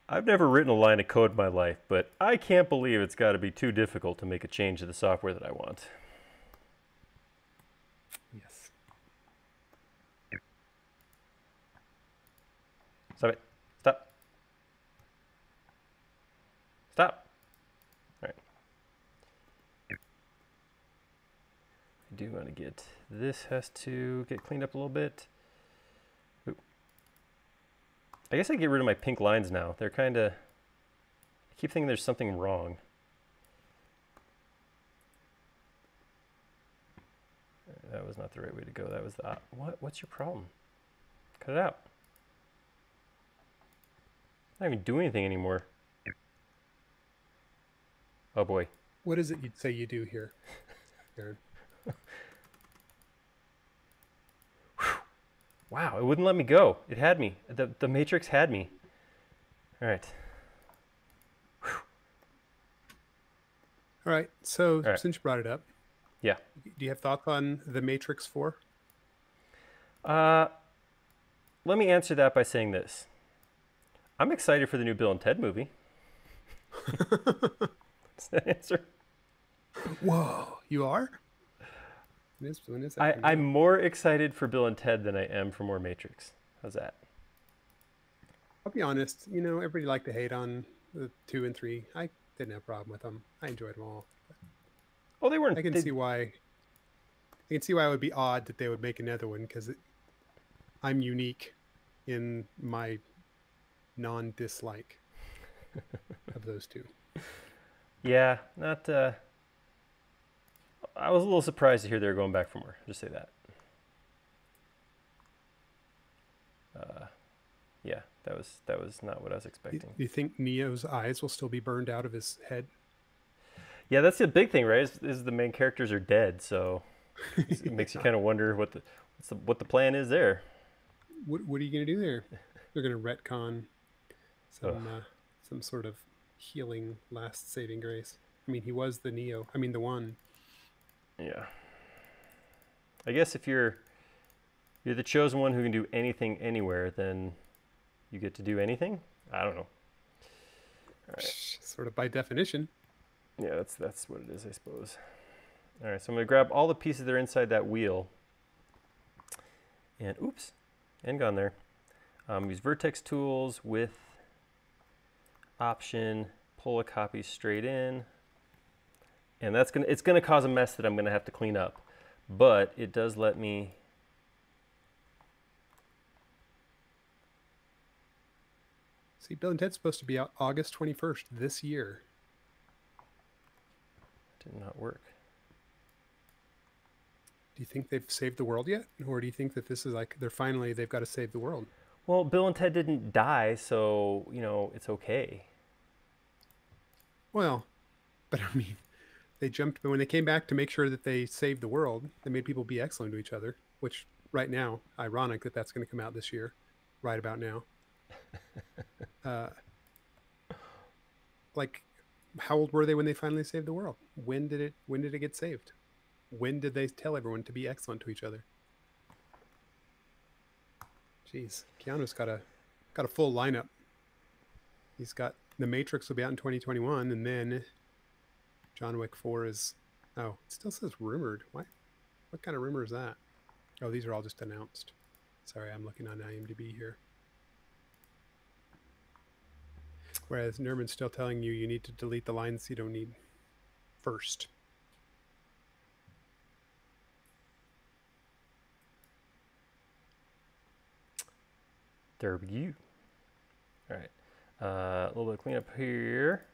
S2: I've never written a line of code in my life, but I can't believe it's got to be too difficult to make a change to the software that I want. Stop it. Stop. Stop. All right. I do want to get, this has to get cleaned up a little bit. I guess I get rid of my pink lines now. They're kind of, I keep thinking there's something wrong. That was not the right way to go. That was the, uh, what, what's your problem? Cut it out. Not even do anything anymore. Oh boy.
S1: What is it you'd say you do here, Aaron?
S2: wow, it wouldn't let me go. It had me. The, the Matrix had me. All right.
S1: All right. So, All right. since you brought it up,
S2: yeah.
S1: Do you have thoughts on The Matrix 4?
S2: Uh, let me answer that by saying this. I'm excited for the new Bill and Ted movie. That's the answer.
S1: Whoa, you are?
S2: When is, when is I, I'm more excited for Bill and Ted than I am for more Matrix. How's that?
S1: I'll be honest. You know, everybody liked to hate on the two and three. I didn't have a problem with them. I enjoyed them all.
S2: Oh, they weren't.
S1: I can
S2: they...
S1: see why. I can see why it would be odd that they would make another one because I'm unique in my non-dislike of those two.
S2: Yeah, not. Uh, I was a little surprised to hear they were going back for more. Just say that. Uh, yeah, that was that was not what I was expecting. Do
S1: you think Neo's eyes will still be burned out of his head?
S2: Yeah, that's the big thing, right? Is, is the main characters are dead, so it makes you kind of wonder what the, the, what the plan is there.
S1: What What are you gonna do there? They're gonna retcon some uh, some sort of healing last saving grace. I mean, he was the Neo. I mean, the one.
S2: Yeah. I guess if you're you're the chosen one who can do anything anywhere, then you get to do anything. I don't know.
S1: Sort of by definition.
S2: Yeah, that's that's what it is, I suppose. All right, so I'm gonna grab all the pieces that are inside that wheel. And oops, and gone there. Um, use vertex tools with option, pull a copy straight in. And that's gonna it's gonna cause a mess that I'm gonna have to clean up. But it does let me
S1: See, Bill and Ted's supposed to be out August 21st this year
S2: did not work.
S1: Do you think they've saved the world yet? Or do you think that this is like they're finally they've got to save the world?
S2: Well, Bill and Ted didn't die, so, you know, it's okay.
S1: Well, but I mean, they jumped but when they came back to make sure that they saved the world, they made people be excellent to each other, which right now, ironic that that's going to come out this year, right about now. uh, like how old were they when they finally saved the world? When did it when did it get saved? When did they tell everyone to be excellent to each other? Jeez, Keanu's got a got a full lineup. He's got The Matrix will be out in 2021, and then John Wick 4 is oh, it still says rumored. What what kind of rumor is that? Oh, these are all just announced. Sorry, I'm looking on IMDb here. Whereas Nerman's still telling you you need to delete the lines you don't need first.
S2: There we go. All right. Uh, a little bit of cleanup here.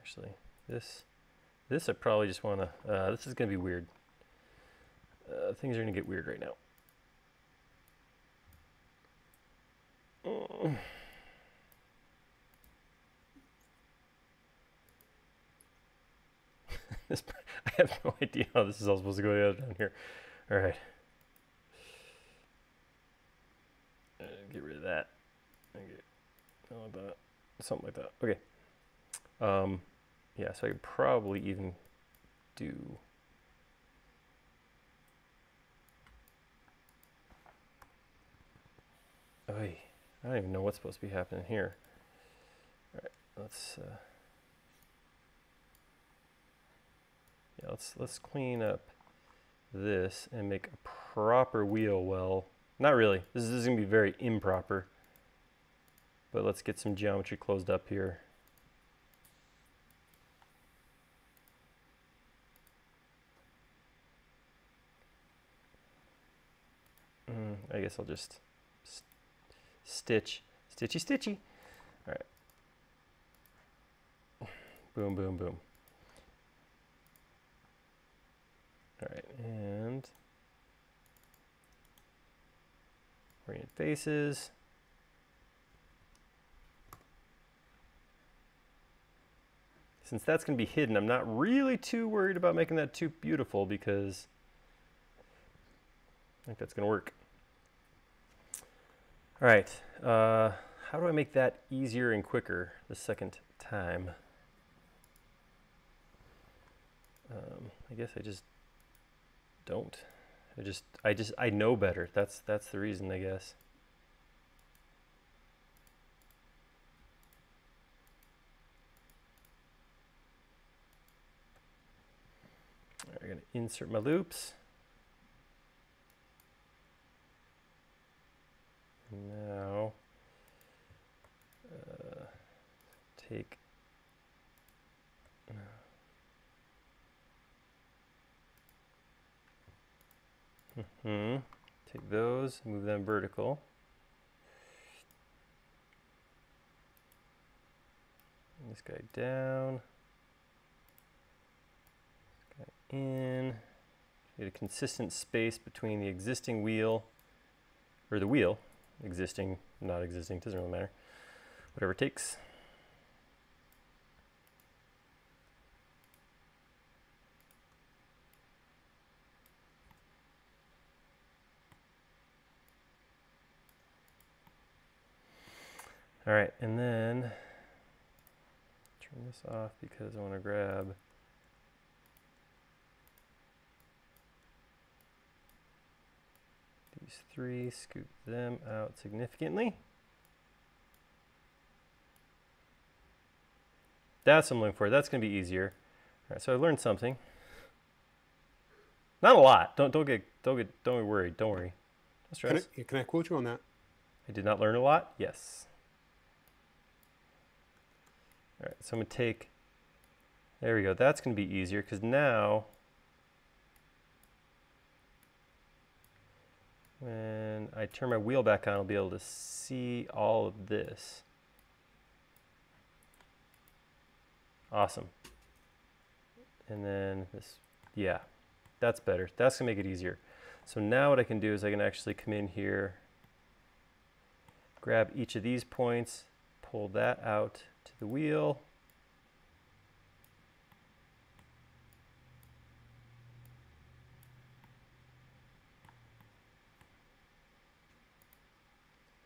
S2: Actually, this this I probably just want to. Uh, this is going to be weird. Uh, things are going to get weird right now. this, I have no idea how this is all supposed to go down here. All right. Uh, get rid of that. Get, that. Something like that. Okay. Um, yeah, so I could probably even do Oy. I don't even know what's supposed to be happening here. All right, let's uh, yeah, let's let's clean up this and make a proper wheel well. Not really. This is, gonna be very improper. But let's get some geometry closed up here. Mm, I guess I'll just stitch, stitchy, stitchy. All right. Boom, boom, boom. All right, and painted faces. Since that's going to be hidden, I'm not really too worried about making that too beautiful because I think that's going to work. All right, uh, how do I make that easier and quicker the second time? Um, I guess I just don't. I just, I just, I know better. That's, that's the reason, I guess. I'm going to insert my loops. Now, uh, take hmm Take those, move them vertical. this guy down. This guy in. Get a consistent space between the existing wheel, or the wheel, existing, not existing, doesn't really matter. Whatever it takes. All right, and then turn this off because I want to grab these three, scoop them out significantly. That's what I'm looking for. That's going to be easier. All right, so I learned something. Not a lot. Don't don't get don't get don't be worried. Don't worry. Don't stress.
S1: Can I, can I quote you on that?
S2: I did not learn a lot. Yes. All right, so I'm going to take, there we go. That's going to be easier because now when I turn my wheel back on, I'll be able to see all of this. Awesome. And then this, yeah, that's better. That's going to make it easier. So now what I can do is I can actually come in here, grab each of these points, pull that out, to the wheel.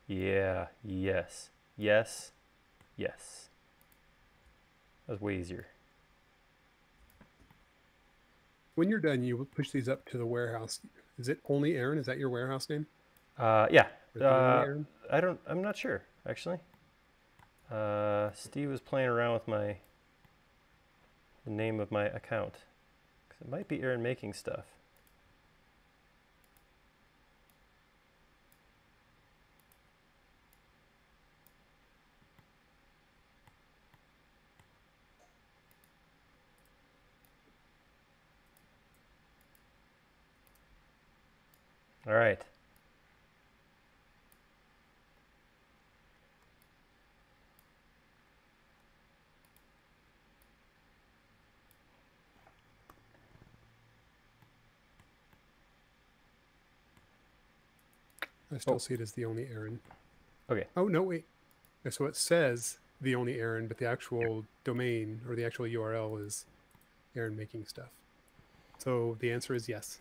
S2: Yeah, yes, yes, yes. That's way easier.
S1: When you're done, you push these up to the warehouse. Is it only Aaron? Is that your warehouse name?
S2: Uh, yeah. Uh, I don't. I'm not sure actually. Uh, Steve was playing around with my the name of my account because it might be Aaron making stuff. All right.
S1: I still oh. see it as the only Aaron.
S2: Okay.
S1: Oh no, wait. So it says the only Aaron, but the actual domain or the actual URL is Aaron making stuff. So the answer is yes.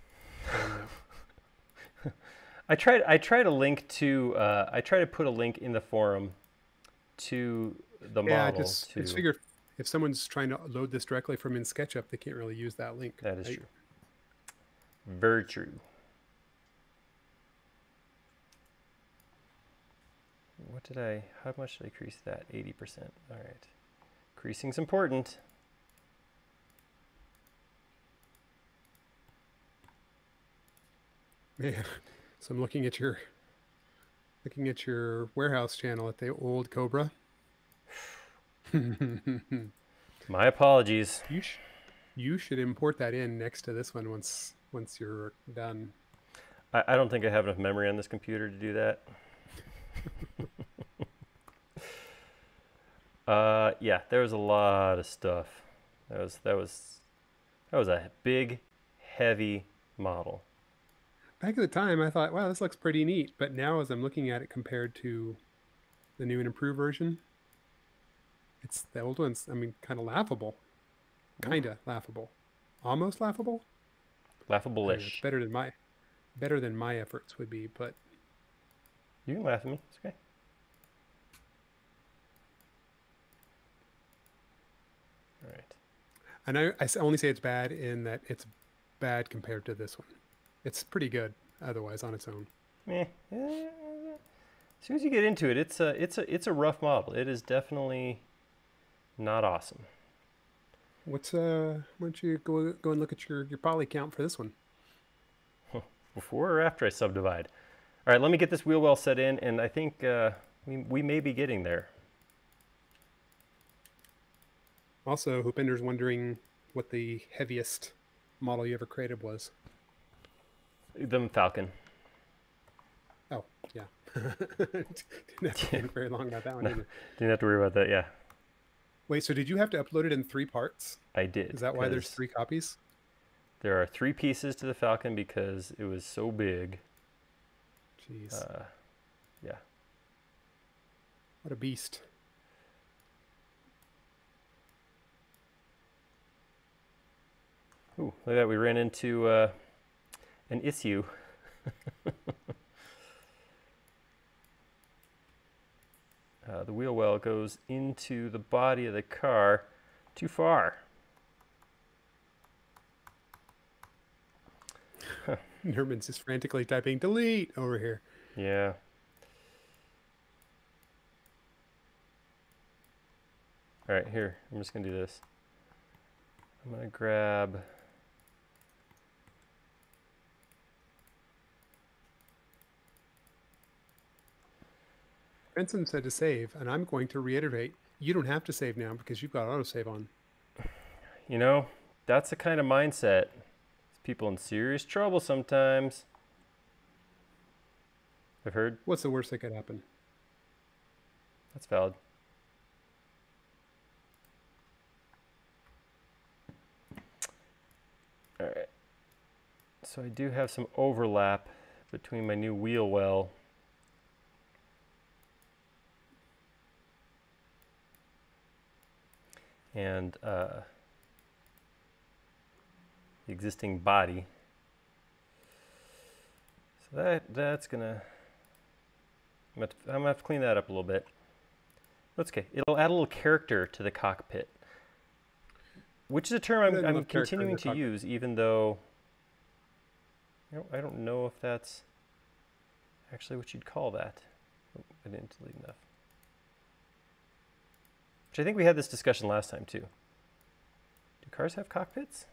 S2: I tried. I tried a link to. Uh, I tried to put a link in the forum to the yeah, model.
S1: Just, to... Just figured if someone's trying to load this directly from in SketchUp, they can't really use that link.
S2: That is right? true. Very true. What did I, how much did I increase that? 80%. All right. Increasing's important.
S1: Yeah. So I'm looking at your looking at your warehouse channel at the old Cobra.
S2: My apologies.
S1: You, sh- you should import that in next to this one once once you're done.
S2: I, I don't think I have enough memory on this computer to do that. Uh, yeah, there was a lot of stuff. That was that was that was a big, heavy model.
S1: back at the time, I thought, wow, this looks pretty neat. But now, as I'm looking at it compared to the new and improved version, it's the old one's. I mean, kind of laughable, kind of laughable, almost laughable.
S2: Laughable-ish.
S1: It's better than my, better than my efforts would be. But
S2: you can laugh at me. It's okay. All right.
S1: And I, I only say it's bad in that it's bad compared to this one. It's pretty good otherwise on its own.
S2: Eh, as soon as you get into it, it's a it's a it's a rough model. It is definitely not awesome.
S1: What's uh? Why don't you go go and look at your your poly count for this one?
S2: Before or after I subdivide? All right, let me get this wheel well set in, and I think uh, we we may be getting there.
S1: Also, Hoopender's wondering what the heaviest model you ever created was.
S2: The Falcon.
S1: Oh, yeah. didn't have to think very long about that one,
S2: no,
S1: didn't,
S2: didn't have to worry about that, yeah.
S1: Wait, so did you have to upload it in three parts?
S2: I did.
S1: Is that why there's three copies?
S2: There are three pieces to the Falcon because it was so big.
S1: Jeez.
S2: Uh, yeah.
S1: What a beast.
S2: Ooh, look at that. We ran into uh, an issue. uh, the wheel well goes into the body of the car too far.
S1: Nerman's just frantically typing delete over here.
S2: Yeah. All right, here, I'm just gonna do this. I'm gonna grab
S1: Benson said to save, and I'm going to reiterate, you don't have to save now because you've got autosave on.
S2: You know, that's the kind of mindset. People in serious trouble sometimes. I've heard.
S1: What's the worst that could happen?
S2: That's valid. All right. So I do have some overlap between my new wheel well and uh, the existing body. So that that's gonna I'm gonna, I'm gonna have to clean that up a little bit. That's okay. It'll add a little character to the cockpit, which is a term I'm, I'm continuing to use, even though you know, I don't know if that's actually what you'd call that. Oh, I didn't delete enough. Which I think we had this discussion last time too. Do cars have cockpits?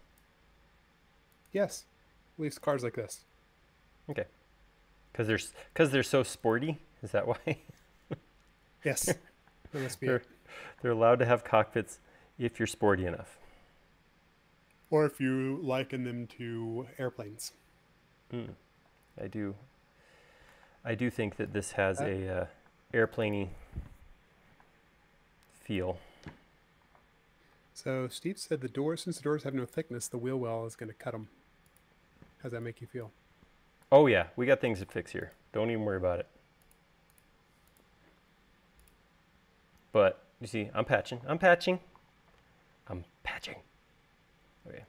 S1: Yes, at least cars like this.
S2: Okay, because they're because they're so sporty. Is that why?
S1: yes, that must be
S2: they're, they're allowed to have cockpits if you're sporty enough.
S1: Or if you liken them to airplanes.
S2: Mm, I do. I do think that this has uh, a uh, airplaney feel.
S1: So Steve said the doors, since the doors have no thickness, the wheel well is going to cut them. How's that make you feel?
S2: Oh yeah, we got things to fix here. Don't even worry about it. But you see, I'm patching. I'm patching. I'm patching. Okay.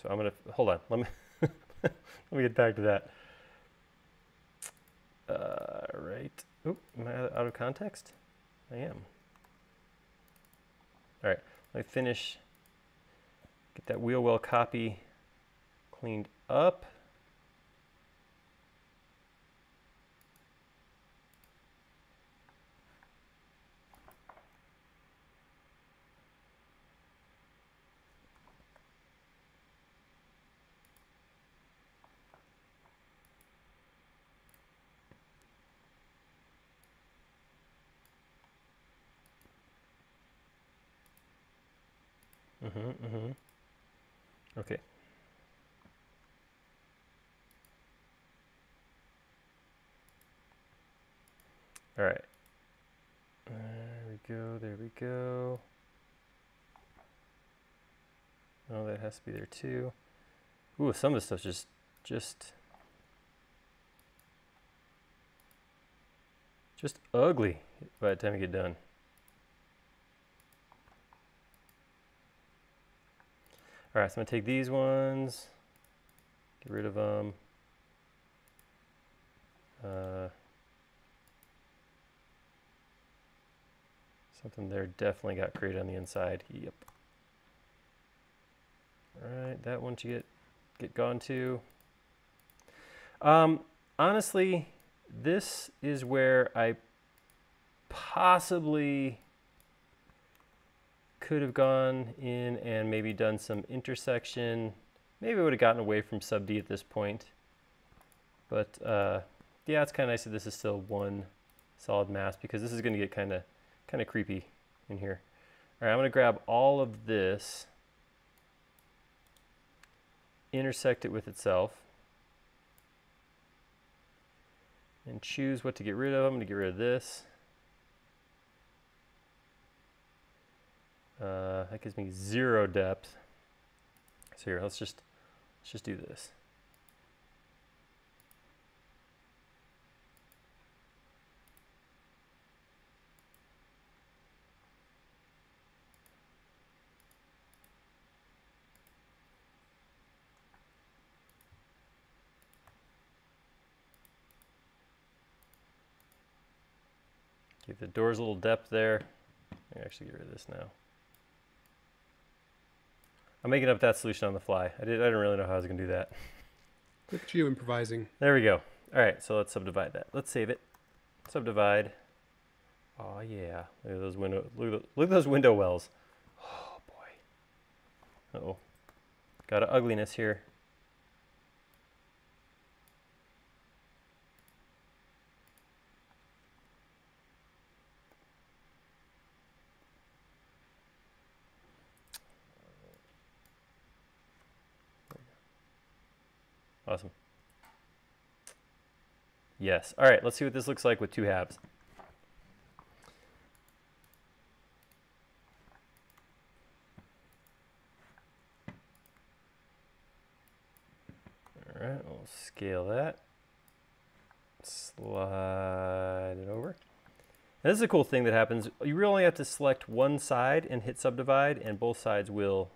S2: So I'm gonna hold on. Let me let me get back to that. Uh, right. Oop, am I out of context? I am. All right, let me finish, get that wheel well copy cleaned up. All right. There we go. There we go. Oh, that has to be there too. Ooh, some of the stuff just just just ugly by the time you get done. All right, so I'm gonna take these ones, get rid of them. Uh, something there definitely got created on the inside. Yep. All right, that one should get get gone too. Um, honestly, this is where I possibly could have gone in and maybe done some intersection. Maybe I would have gotten away from sub D at this point. But uh, yeah, it's kind of nice that this is still one solid mass because this is going to get kind of kind of creepy in here. All right, I'm going to grab all of this, intersect it with itself, and choose what to get rid of. I'm going to get rid of this. Uh, that gives me zero depth. So here, let's just let's just do this. The doors a little depth there. I can actually get rid of this now. I'm making up that solution on the fly. I did. I didn't really know how I was gonna do that.
S1: Look at you improvising.
S2: There we go. All right, so let's subdivide that. Let's save it. Subdivide. Oh yeah, look at those window. Look at, look at those window wells. Oh boy. Uh oh. Got an ugliness here. Awesome. Yes. All right, let's see what this looks like with two halves. All right, we'll scale that. Slide it over. This is a cool thing that happens. You really only have to select one side and hit subdivide, and both sides will.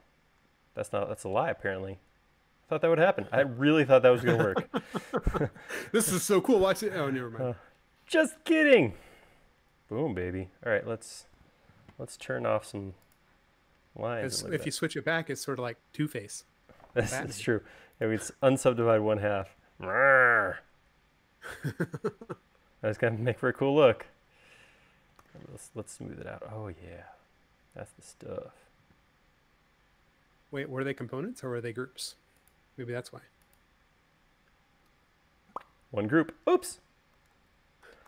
S2: That's not. That's a lie, apparently thought that would happen. I really thought that was going to
S1: work. this is so cool. Watch it. Oh, never mind. Uh,
S2: just kidding. Boom, baby. All right, let's let's turn off some lines.
S1: If you switch it back, it's sort of like Two Face.
S2: That's, that's true. If we unsubdivide one half. that's gonna make for a cool look. Let's let's smooth it out. Oh yeah, that's the stuff.
S1: Wait, were they components or were they groups? Maybe that's why.
S2: One group. Oops.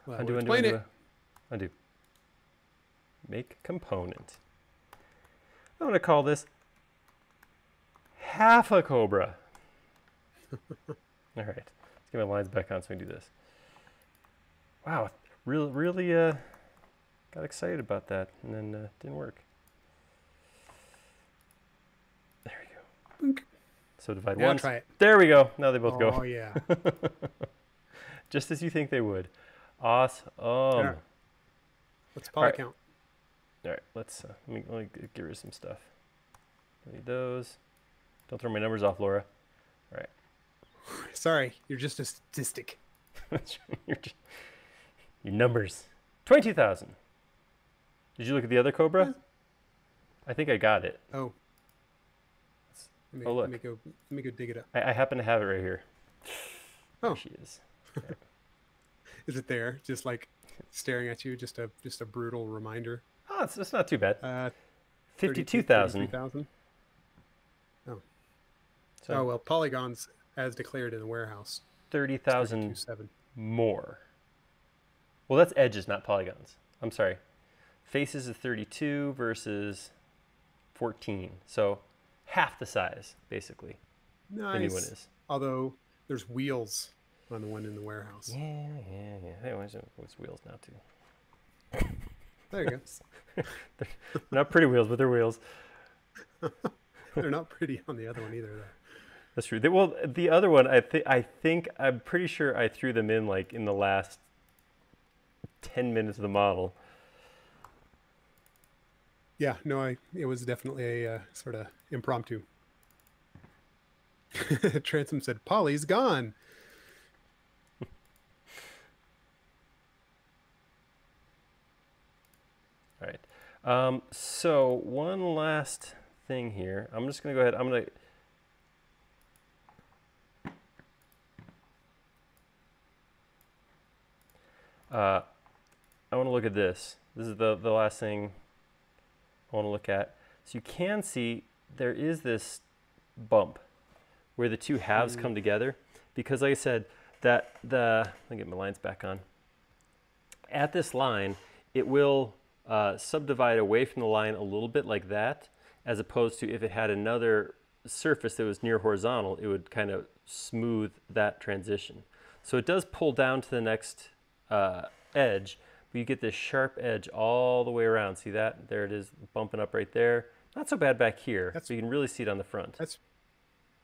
S2: Well, undo, undo, undo, it. undo. Make component. I'm going to call this half a cobra. All right. Let's get my lines back on so we can do this. Wow. Really, really uh, got excited about that and then uh, didn't work. There we go. So divide yeah, one. Try it. There we go. Now they both
S1: oh,
S2: go.
S1: Oh yeah.
S2: Just as you think they would. Awesome.
S1: What's poly count?
S2: All right. Let's uh, let me let me get rid of some stuff. need those. Don't throw my numbers off, Laura. All right.
S1: Sorry, you're just a statistic.
S2: you're just, your numbers. Twenty-two thousand. Did you look at the other Cobra? Yeah. I think I got it.
S1: Oh, let me,
S2: oh, look.
S1: Let me go. Let me go dig it up.
S2: I, I happen to have it right here.
S1: Oh,
S2: there she is.
S1: is it there? Just like staring at you. Just a just a brutal reminder.
S2: Oh, it's, it's not too bad. Uh, Fifty-two thousand.
S1: Oh. So, oh well, polygons as declared in the warehouse.
S2: Thirty thousand more. Well, that's edges, not polygons. I'm sorry. Faces is 32 versus 14. So half the size, basically.
S1: Nice. The new one is. Although there's wheels on the one in the warehouse.
S2: Yeah, yeah, yeah. Hey, what's wheels now too?
S1: There you
S2: go. they're not pretty wheels, but they're wheels.
S1: they're not pretty on the other one either, though.
S2: That's true. They, well, the other one, I think, I think, I'm pretty sure I threw them in like in the last 10 minutes of the model.
S1: Yeah, no, I it was definitely a uh, sort of impromptu. Transom said, "Polly's gone."
S2: All right. Um, so one last thing here. I'm just going to go ahead. I'm going to Uh, I want to look at this. This is the, the last thing I want to look at. So you can see there is this bump where the two halves mm. come together because like I said, that the, let me get my lines back on. At this line, it will uh, subdivide away from the line a little bit like that, as opposed to if it had another surface that was near horizontal, it would kind of smooth that transition. So it does pull down to the next uh, edge, but you get this sharp edge all the way around. See that? There it is bumping up right there. Not so bad back here, that's, so you can really see it on the front.
S1: That's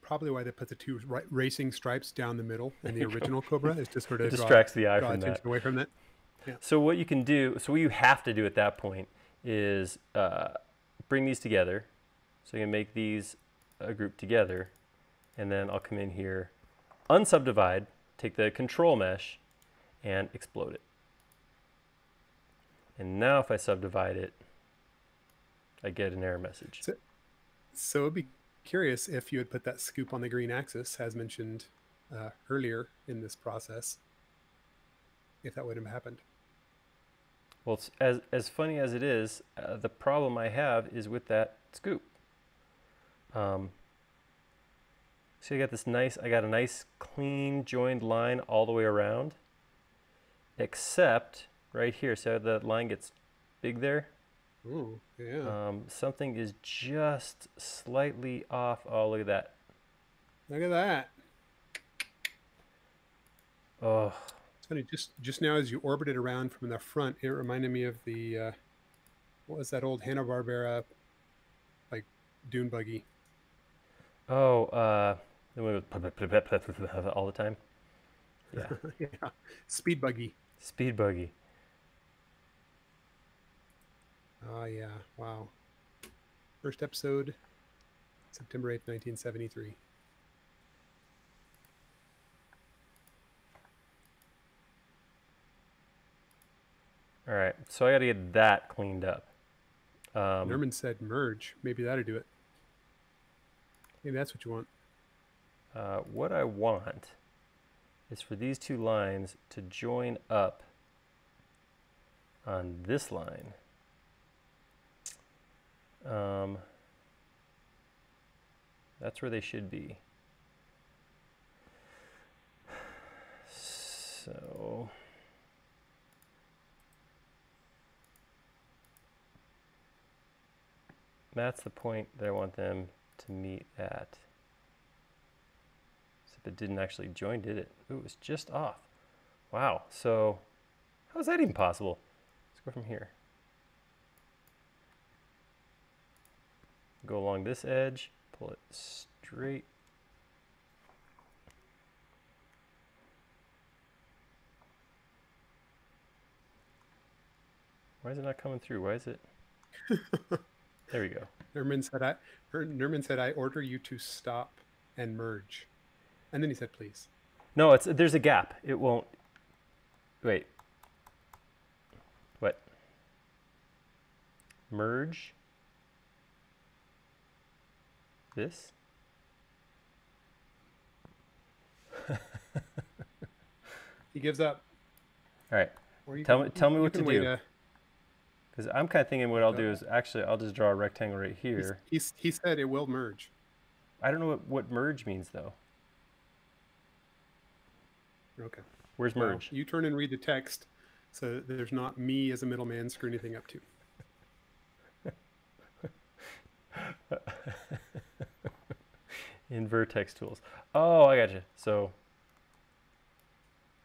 S1: probably why they put the two racing stripes down the middle in the original Cobra. Is just sort of it
S2: distracts
S1: draw,
S2: the eye from that.
S1: Away from that.
S2: Yeah. So what you can do, so what you have to do at that point is uh, bring these together. So you can make these a group together, and then I'll come in here, unsubdivide, take the control mesh, and explode it. And now if I subdivide it, I get an error message.
S1: So, so I'd be curious if you had put that scoop on the green axis, as mentioned uh, earlier in this process, if that would have happened.
S2: Well, as, as funny as it is, uh, the problem I have is with that scoop. Um, so you got this nice, I got a nice clean joined line all the way around, except right here. So the line gets big there.
S1: Ooh, yeah.
S2: Um, something is just slightly off. Oh, look at that.
S1: Look at that.
S2: Oh.
S1: It's funny, just just now as you orbited around from the front, it reminded me of the, uh, what was that old Hanna-Barbera, like, dune buggy?
S2: Oh, uh, all the time?
S1: Yeah. yeah. Speed buggy.
S2: Speed buggy.
S1: Oh, yeah. Wow. First episode, September 8th, 1973.
S2: All right, so I got to get that cleaned up.
S1: Um, Nerman said merge. Maybe that'll do it. Maybe that's what you want.
S2: Uh, what I want is for these two lines to join up on this line. Um, that's where they should be. So that's the point that I want them to meet at. Except it didn't actually join, did it? Ooh, it was just off. Wow, so how is that even possible? Let's go from here. Go along this edge, pull it straight. Why is it not coming through? Why is it? there we go.
S1: Nerman said, "I." Er, Nerman said, "I order you to stop and merge," and then he said, "Please."
S2: No, it's there's a gap. It won't. Wait. What? Merge. This?
S1: he gives up.
S2: All right. tell can, me, tell me what to do. Because I'm kind of thinking what I'll do is actually I'll just draw a rectangle right here.
S1: He's, he's, he said it will merge.
S2: I don't know what, what merge means though.
S1: Okay.
S2: Where's merge?
S1: Well, you turn and read the text, so there's not me as a middleman screw anything up too.
S2: in vertex tools. Oh, I got you. So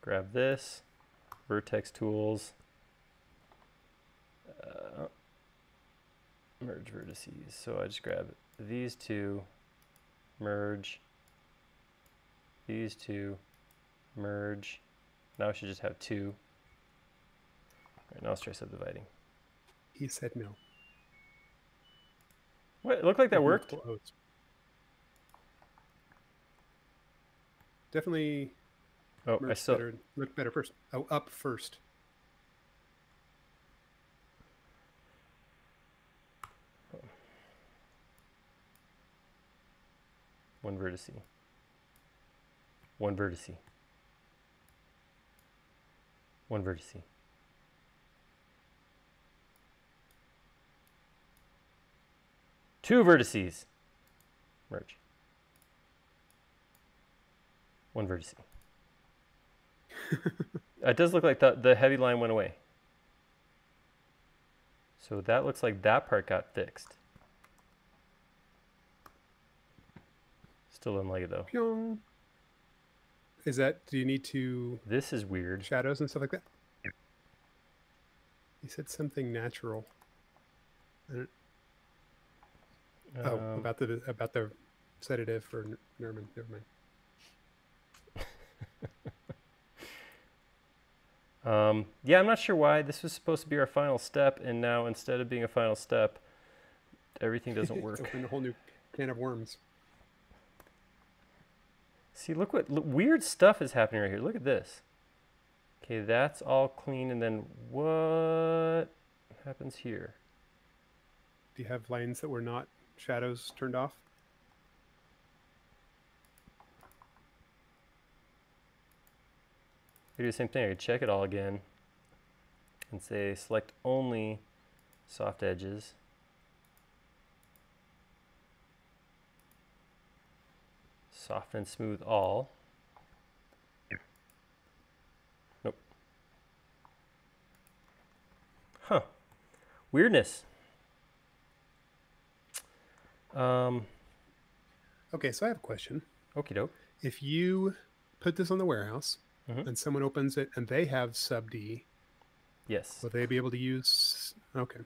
S2: grab this, vertex tools, uh, merge vertices. So I just grab these two, merge, these two, merge. Now I should just have two. right, now let's try subdividing.
S1: He said no.
S2: What? It looked like that worked.
S1: Definitely.
S2: Oh, I still
S1: better, look better first. Oh, up first.
S2: One vertice. One vertice. One vertice. Two vertices. Merge. One vertice. it does look like the, the heavy line went away. So that looks like that part got fixed. Still don't like it though.
S1: Pyong. Is that, do you need to...
S2: This is weird.
S1: Shadows and stuff like that? He said something natural. Um, oh, about the about the sedative for Nerman. Never
S2: mind. um, yeah, I'm not sure why this was supposed to be our final step, and now instead of being a final step, everything doesn't work.
S1: Open a whole new can of worms.
S2: See, look what look, weird stuff is happening right here. Look at this. Okay, that's all clean, and then what happens here?
S1: Do you have lines that were not shadows turned off?
S2: I do the same thing. I could check it all again and say select only soft edges. Soften and smooth all. Nope. Huh. Weirdness. Um,
S1: okay, so I have a question.
S2: Okie doke.
S1: If you put this on the warehouse mm-hmm. and someone opens it and they have sub D,
S2: yes,
S1: will they be able to use? Okay.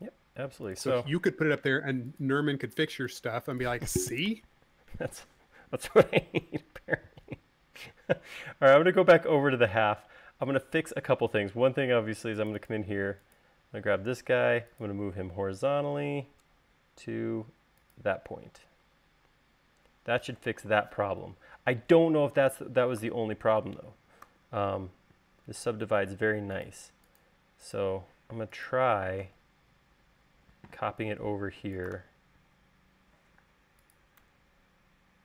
S2: Yep, absolutely.
S1: So, so you could put it up there and Nerman could fix your stuff and be like, "See,
S2: that's that's what I need, apparently. All right, I'm going to go back over to the half. I'm going to fix a couple things. One thing, obviously, is I'm going to come in here. I'm going to grab this guy. I'm going to move him horizontally to that point. That should fix that problem. I don't know if that's that was the only problem, though. Um, subdivides very nice. So I'm to try copying it over here.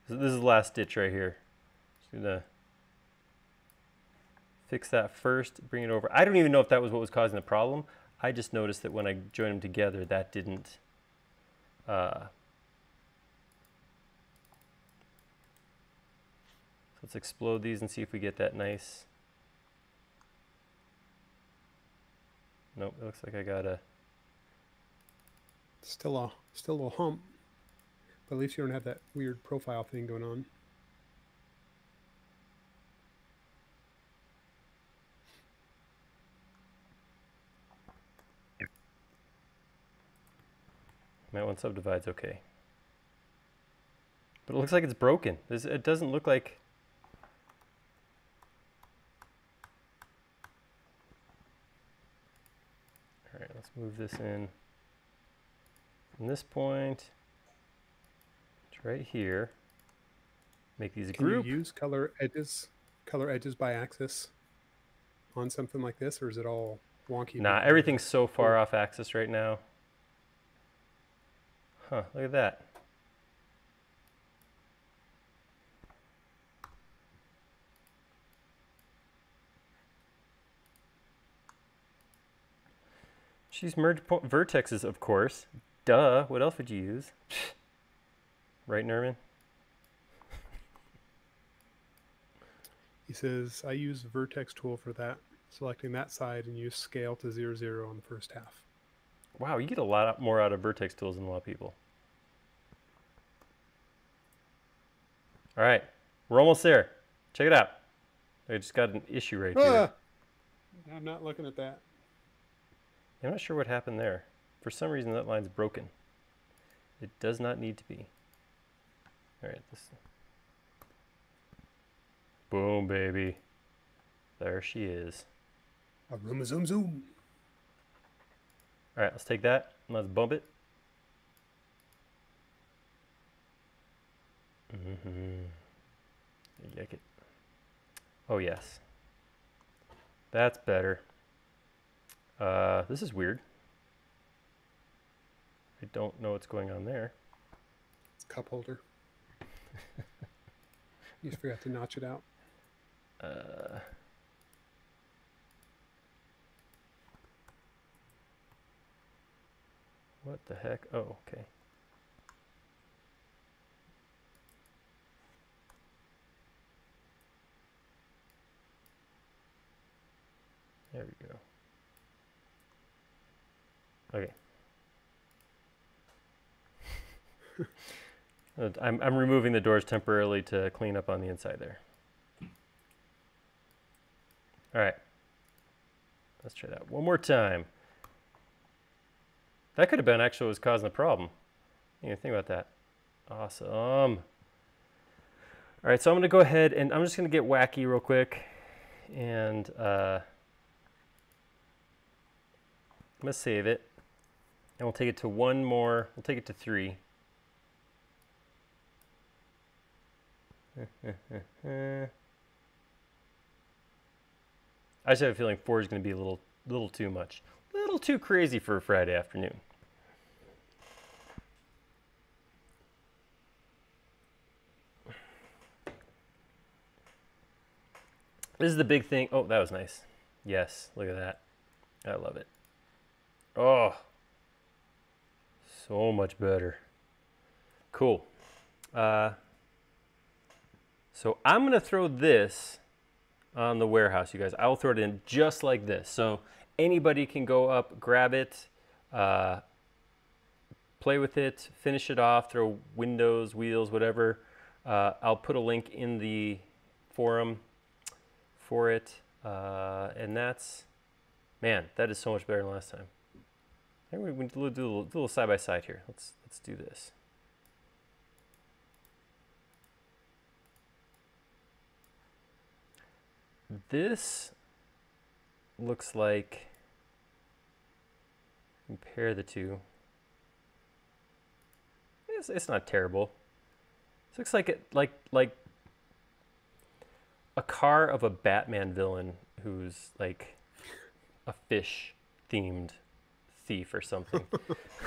S2: So this is the last stitch right here. Just gonna fix that first, bring it over. I don't even know if that was what was causing the problem. I just noticed that when I joined them together, that didn't. Uh, let's explode these and see if we get that nice. Nope, it looks like I got a.
S1: Still a still a little hump. But at least you don't have that weird profile thing going on.
S2: That one subdivides okay. But it looks like it's broken. This, it doesn't look like... Alright, let's move this in from this point right here. Make these a
S1: Can
S2: group.
S1: you use color edges, color edges by axis on something like this, or is it all wonky?
S2: Nah, everything's so far off axis right now. Huh, look at that. She's merged vertexes, of course. Duh, what else would you use? Right, Nerman?
S1: He says, I use vertex tool for that, selecting that side and use scale to zero zero on the first half.
S2: Wow, you get a lot more out of vertex tools than a lot of people. All right, we're almost there. Check it out. I just got an issue right ah! here.
S1: I'm not looking at that.
S2: I'm not sure what happened there. For some reason, that line's broken. It does not need to be. All right, this. Boom, baby. There she is.
S1: A room zoom zoom.
S2: All right, let's take that and let's bump it. Mm-hmm. Yuck it. Oh, yes. That's better. Uh, this is weird. I don't know what's going on there.
S1: It's cup holder. you just forgot to notch it out.
S2: Uh, what the heck? Oh, okay. There we go. Okay. I'm, I'm removing the doors temporarily to clean up on the inside there. All right. Let's try that one more time. That could have been actually what was causing the problem. You think about that. Awesome. All right, so I'm going to go ahead and I'm just going to get wacky real quick. And uh, I'm going to save it. And we'll take it to one more. We'll take it to three. I just have a feeling four is going to be a little, little too much, a little too crazy for a Friday afternoon. This is the big thing. Oh, that was nice. Yes, look at that. I love it. Oh, so much better. Cool. Uh, so I'm going to throw this on the warehouse, you guys. I will throw it in just like this. So anybody can go up, grab it, uh, play with it, finish it off, throw windows, wheels, whatever. Uh, I'll put a link in the forum for it. Uh, and that's, man, that is so much better than last time. Think we can do a little side by side here. Let's, let's do this. This looks like, compare the two. It's, it's not terrible. This looks like it, like, like a car of a Batman villain who's like a fish themed thief or something.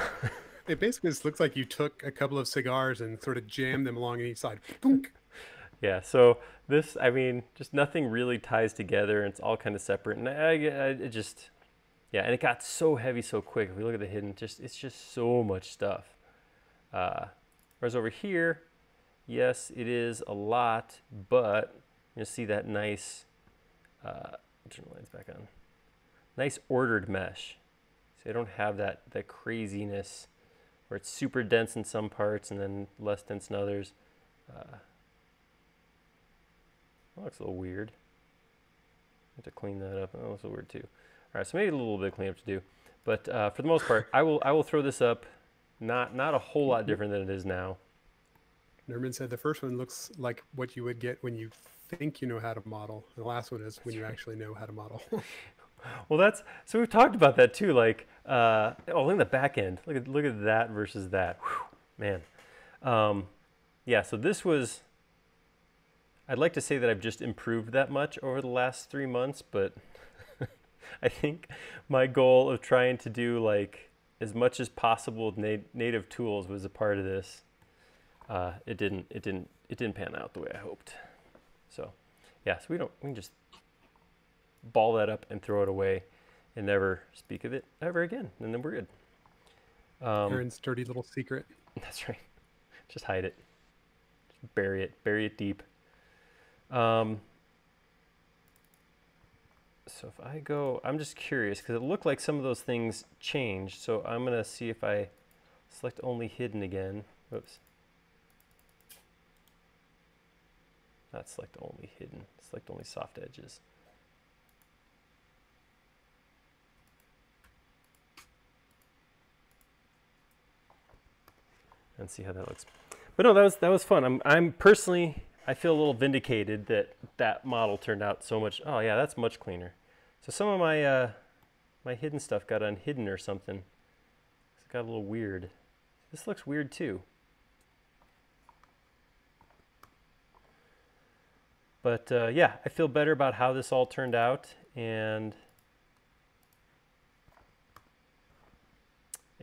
S1: it basically just looks like you took a couple of cigars and sort of jammed them along each side. Boom.
S2: Yeah, so this, I mean, just nothing really ties together. And it's all kind of separate. And I, I, it just, yeah, and it got so heavy so quick. If we look at the hidden, just it's just so much stuff. Uh, whereas over here, yes, it is a lot, but you see that nice, uh, turn the lights back on, nice ordered mesh. I don't have that, that craziness where it's super dense in some parts and then less dense in others. Uh, that looks a little weird. I have to clean that up. That looks a little weird too. All right, so maybe a little bit of cleanup to do. But uh, for the most part, I will I will throw this up. Not not a whole lot different than it is now.
S1: Nerman said the first one looks like what you would get when you think you know how to model. The last one is when you actually know how to model.
S2: well, that's so we've talked about that too. Like, uh, oh, look at the back end. Look at look at that versus that. Whew, man, um, yeah. So this was I'd like to say that I've just improved that much over the last three months, but I think my goal of trying to do like as much as possible with nat native tools was a part of this. Uh, it didn't. It didn't. It didn't pan out the way I hoped. So, yeah. So we don't. We can just ball that up and throw it away, and never speak of it ever again, and then we're good.
S1: Um, Aaron's dirty little secret.
S2: That's right. Just hide it. Just bury it. Bury it deep. Um, so if I go, I'm just curious because it looked like some of those things changed. So I'm going to see if I select only hidden again. Oops. Not select only hidden, select only soft edges. And see how that looks. But no, that was that was fun. I'm I'm personally I feel a little vindicated that that model turned out so much. Oh yeah, that's much cleaner. So some of my uh, my hidden stuff got unhidden or something. It got a little weird. This looks weird too. But uh, yeah, I feel better about how this all turned out and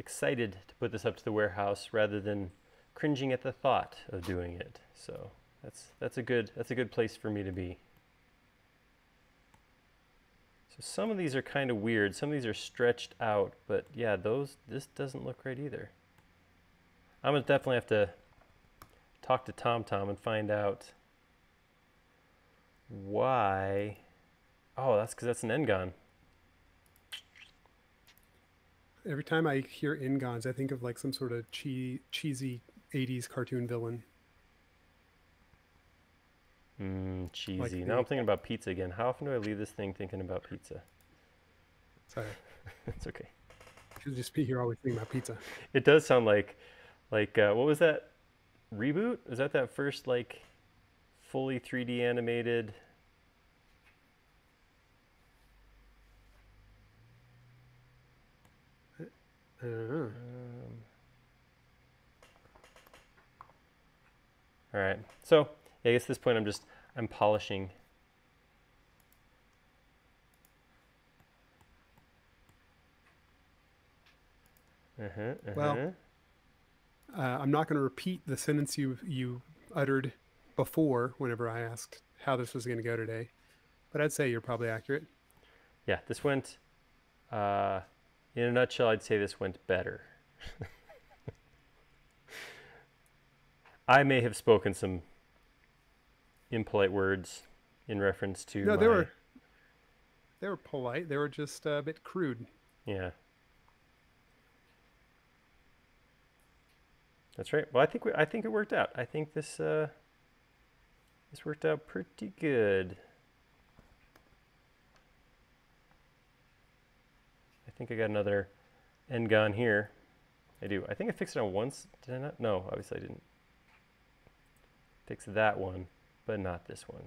S2: excited to put this up to the warehouse rather than cringing at the thought of doing it. So that's that's a good that's a good place for me to be. So some of these are kind of weird. Some of these are stretched out, but yeah, those this doesn't look right either. I'm gonna definitely have to talk to ThomThom and find out why. Oh, that's because that's an N-Gon.
S1: Every time I hear N-Gons, I think of like some sort of che- cheesy 80s cartoon villain.
S2: Mmm, cheesy. Like now I'm thinking about pizza again. How often do I leave this thing thinking about pizza?
S1: Sorry.
S2: it's okay.
S1: Should just be here always thinking about pizza.
S2: It does sound like, like uh, what was that reboot? Is that that first like fully 3D animated?
S1: I don't know.
S2: Um, all right. So yeah, I guess at this point I'm just I'm polishing. Uh-huh, uh-huh.
S1: Well, uh, I'm not going to repeat the sentence you you uttered before whenever I asked how this was going to go today, but I'd say you're probably accurate.
S2: Yeah, this went. Uh, in a nutshell, I'd say this went better. I may have spoken some impolite words in reference to.
S1: No, my... they were. They were polite. They were just a bit crude.
S2: Yeah. That's right. Well, I think we, I think it worked out. I think this uh, this worked out pretty good. Think I got another n-gon here. I do. I think I fixed it on once. Did I not? No, obviously I didn't. Fix that one but not this one.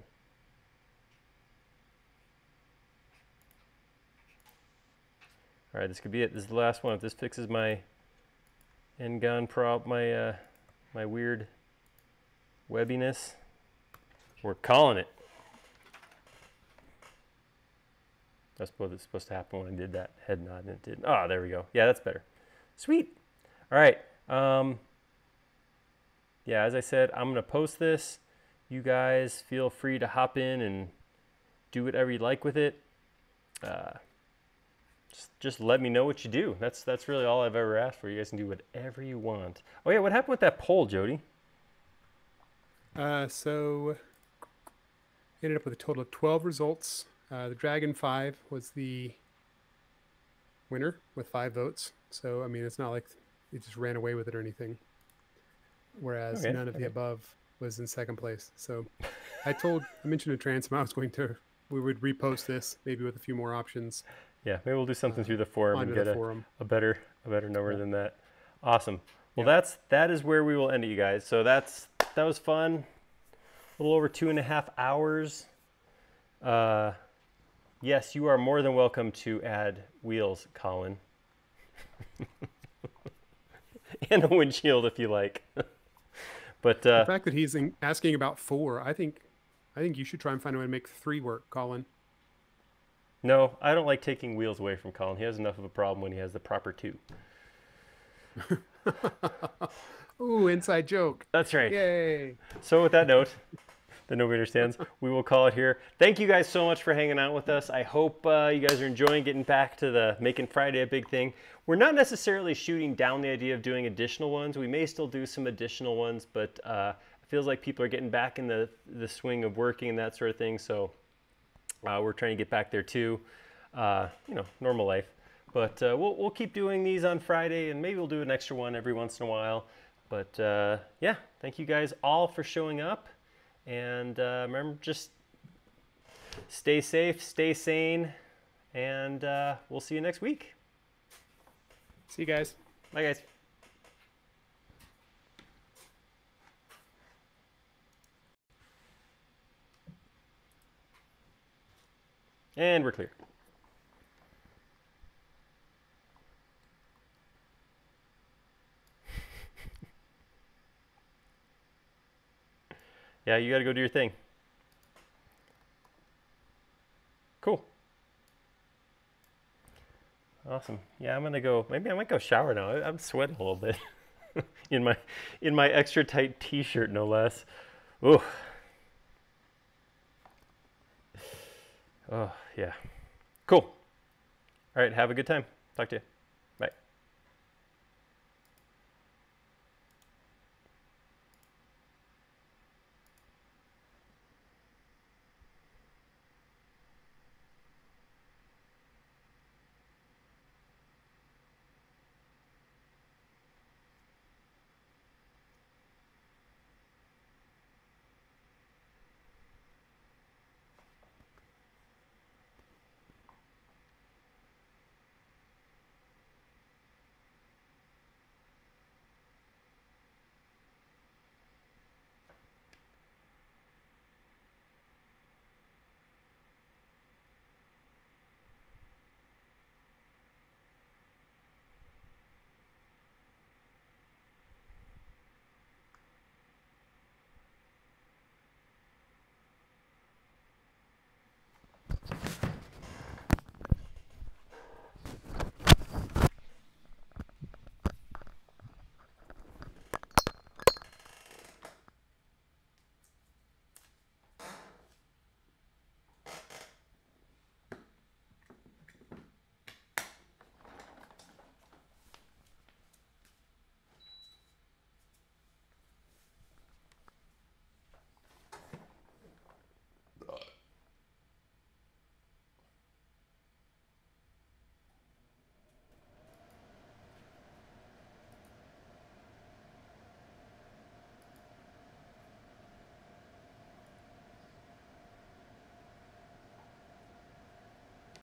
S2: All right, this could be it. This is the last one. If this fixes my n-gon prop, my uh, my weird webbiness, we're calling it. That's what supposed to happen when I did that head nod, and it did. Ah, oh, there we go. Yeah, that's better. Sweet. All right. Um, yeah, as I said, I'm gonna post this you guys feel free to hop in and do whatever you like with it. Uh, just, just let me know what you do. That's that's really all I've ever asked for. You guys can do whatever you want. Oh yeah, what happened with that poll, Jody?
S1: Uh, so ended up with a total of 12 results. Uh, the Dragon 5 was the winner with five votes. So, I mean, it's not like it just ran away with it or anything. Whereas okay. none of the above was in second place. So I told, I mentioned to Transom I was going to, we would repost this maybe with a few more options.
S2: Yeah, maybe we'll do something uh, through the forum and get a, forum. a better a better number yeah. than that. Awesome. Well, yeah. that's that is where we will end it, you guys. So that's that was fun. A little over two and a half hours. Uh, yes, you are more than welcome to add wheels, Colin, and a windshield if you like. But uh,
S1: the fact that he's asking about four, I think, I think you should try and find a way to make three work, Colin.
S2: No, I don't like taking wheels away from Colin. He has enough of a problem when he has the proper two.
S1: Ooh, inside joke.
S2: That's right.
S1: Yay.
S2: So with that note, that nobody understands, we will call it here. Thank you guys so much for hanging out with us. I hope uh, you guys are enjoying getting back to the making Friday a big thing. We're not necessarily shooting down the idea of doing additional ones. We may still do some additional ones, but uh, it feels like people are getting back in the, the swing of working and that sort of thing. So uh, we're trying to get back there too. Uh, you know, normal life. But uh, we'll, we'll keep doing these on Friday and maybe we'll do an extra one every once in a while. But uh, yeah, thank you guys all for showing up. And uh, remember, just stay safe, stay sane, and uh, we'll see you next week.
S1: See you guys.
S2: Bye, guys. And we're clear. Yeah, you got to go do your thing. Cool. Awesome. Yeah, I'm gonna go. Maybe I might go shower now. I'm sweating a little bit in my in my extra tight T-shirt, no less. Ooh. Oh yeah. Cool. All right. Have a good time. Talk to you.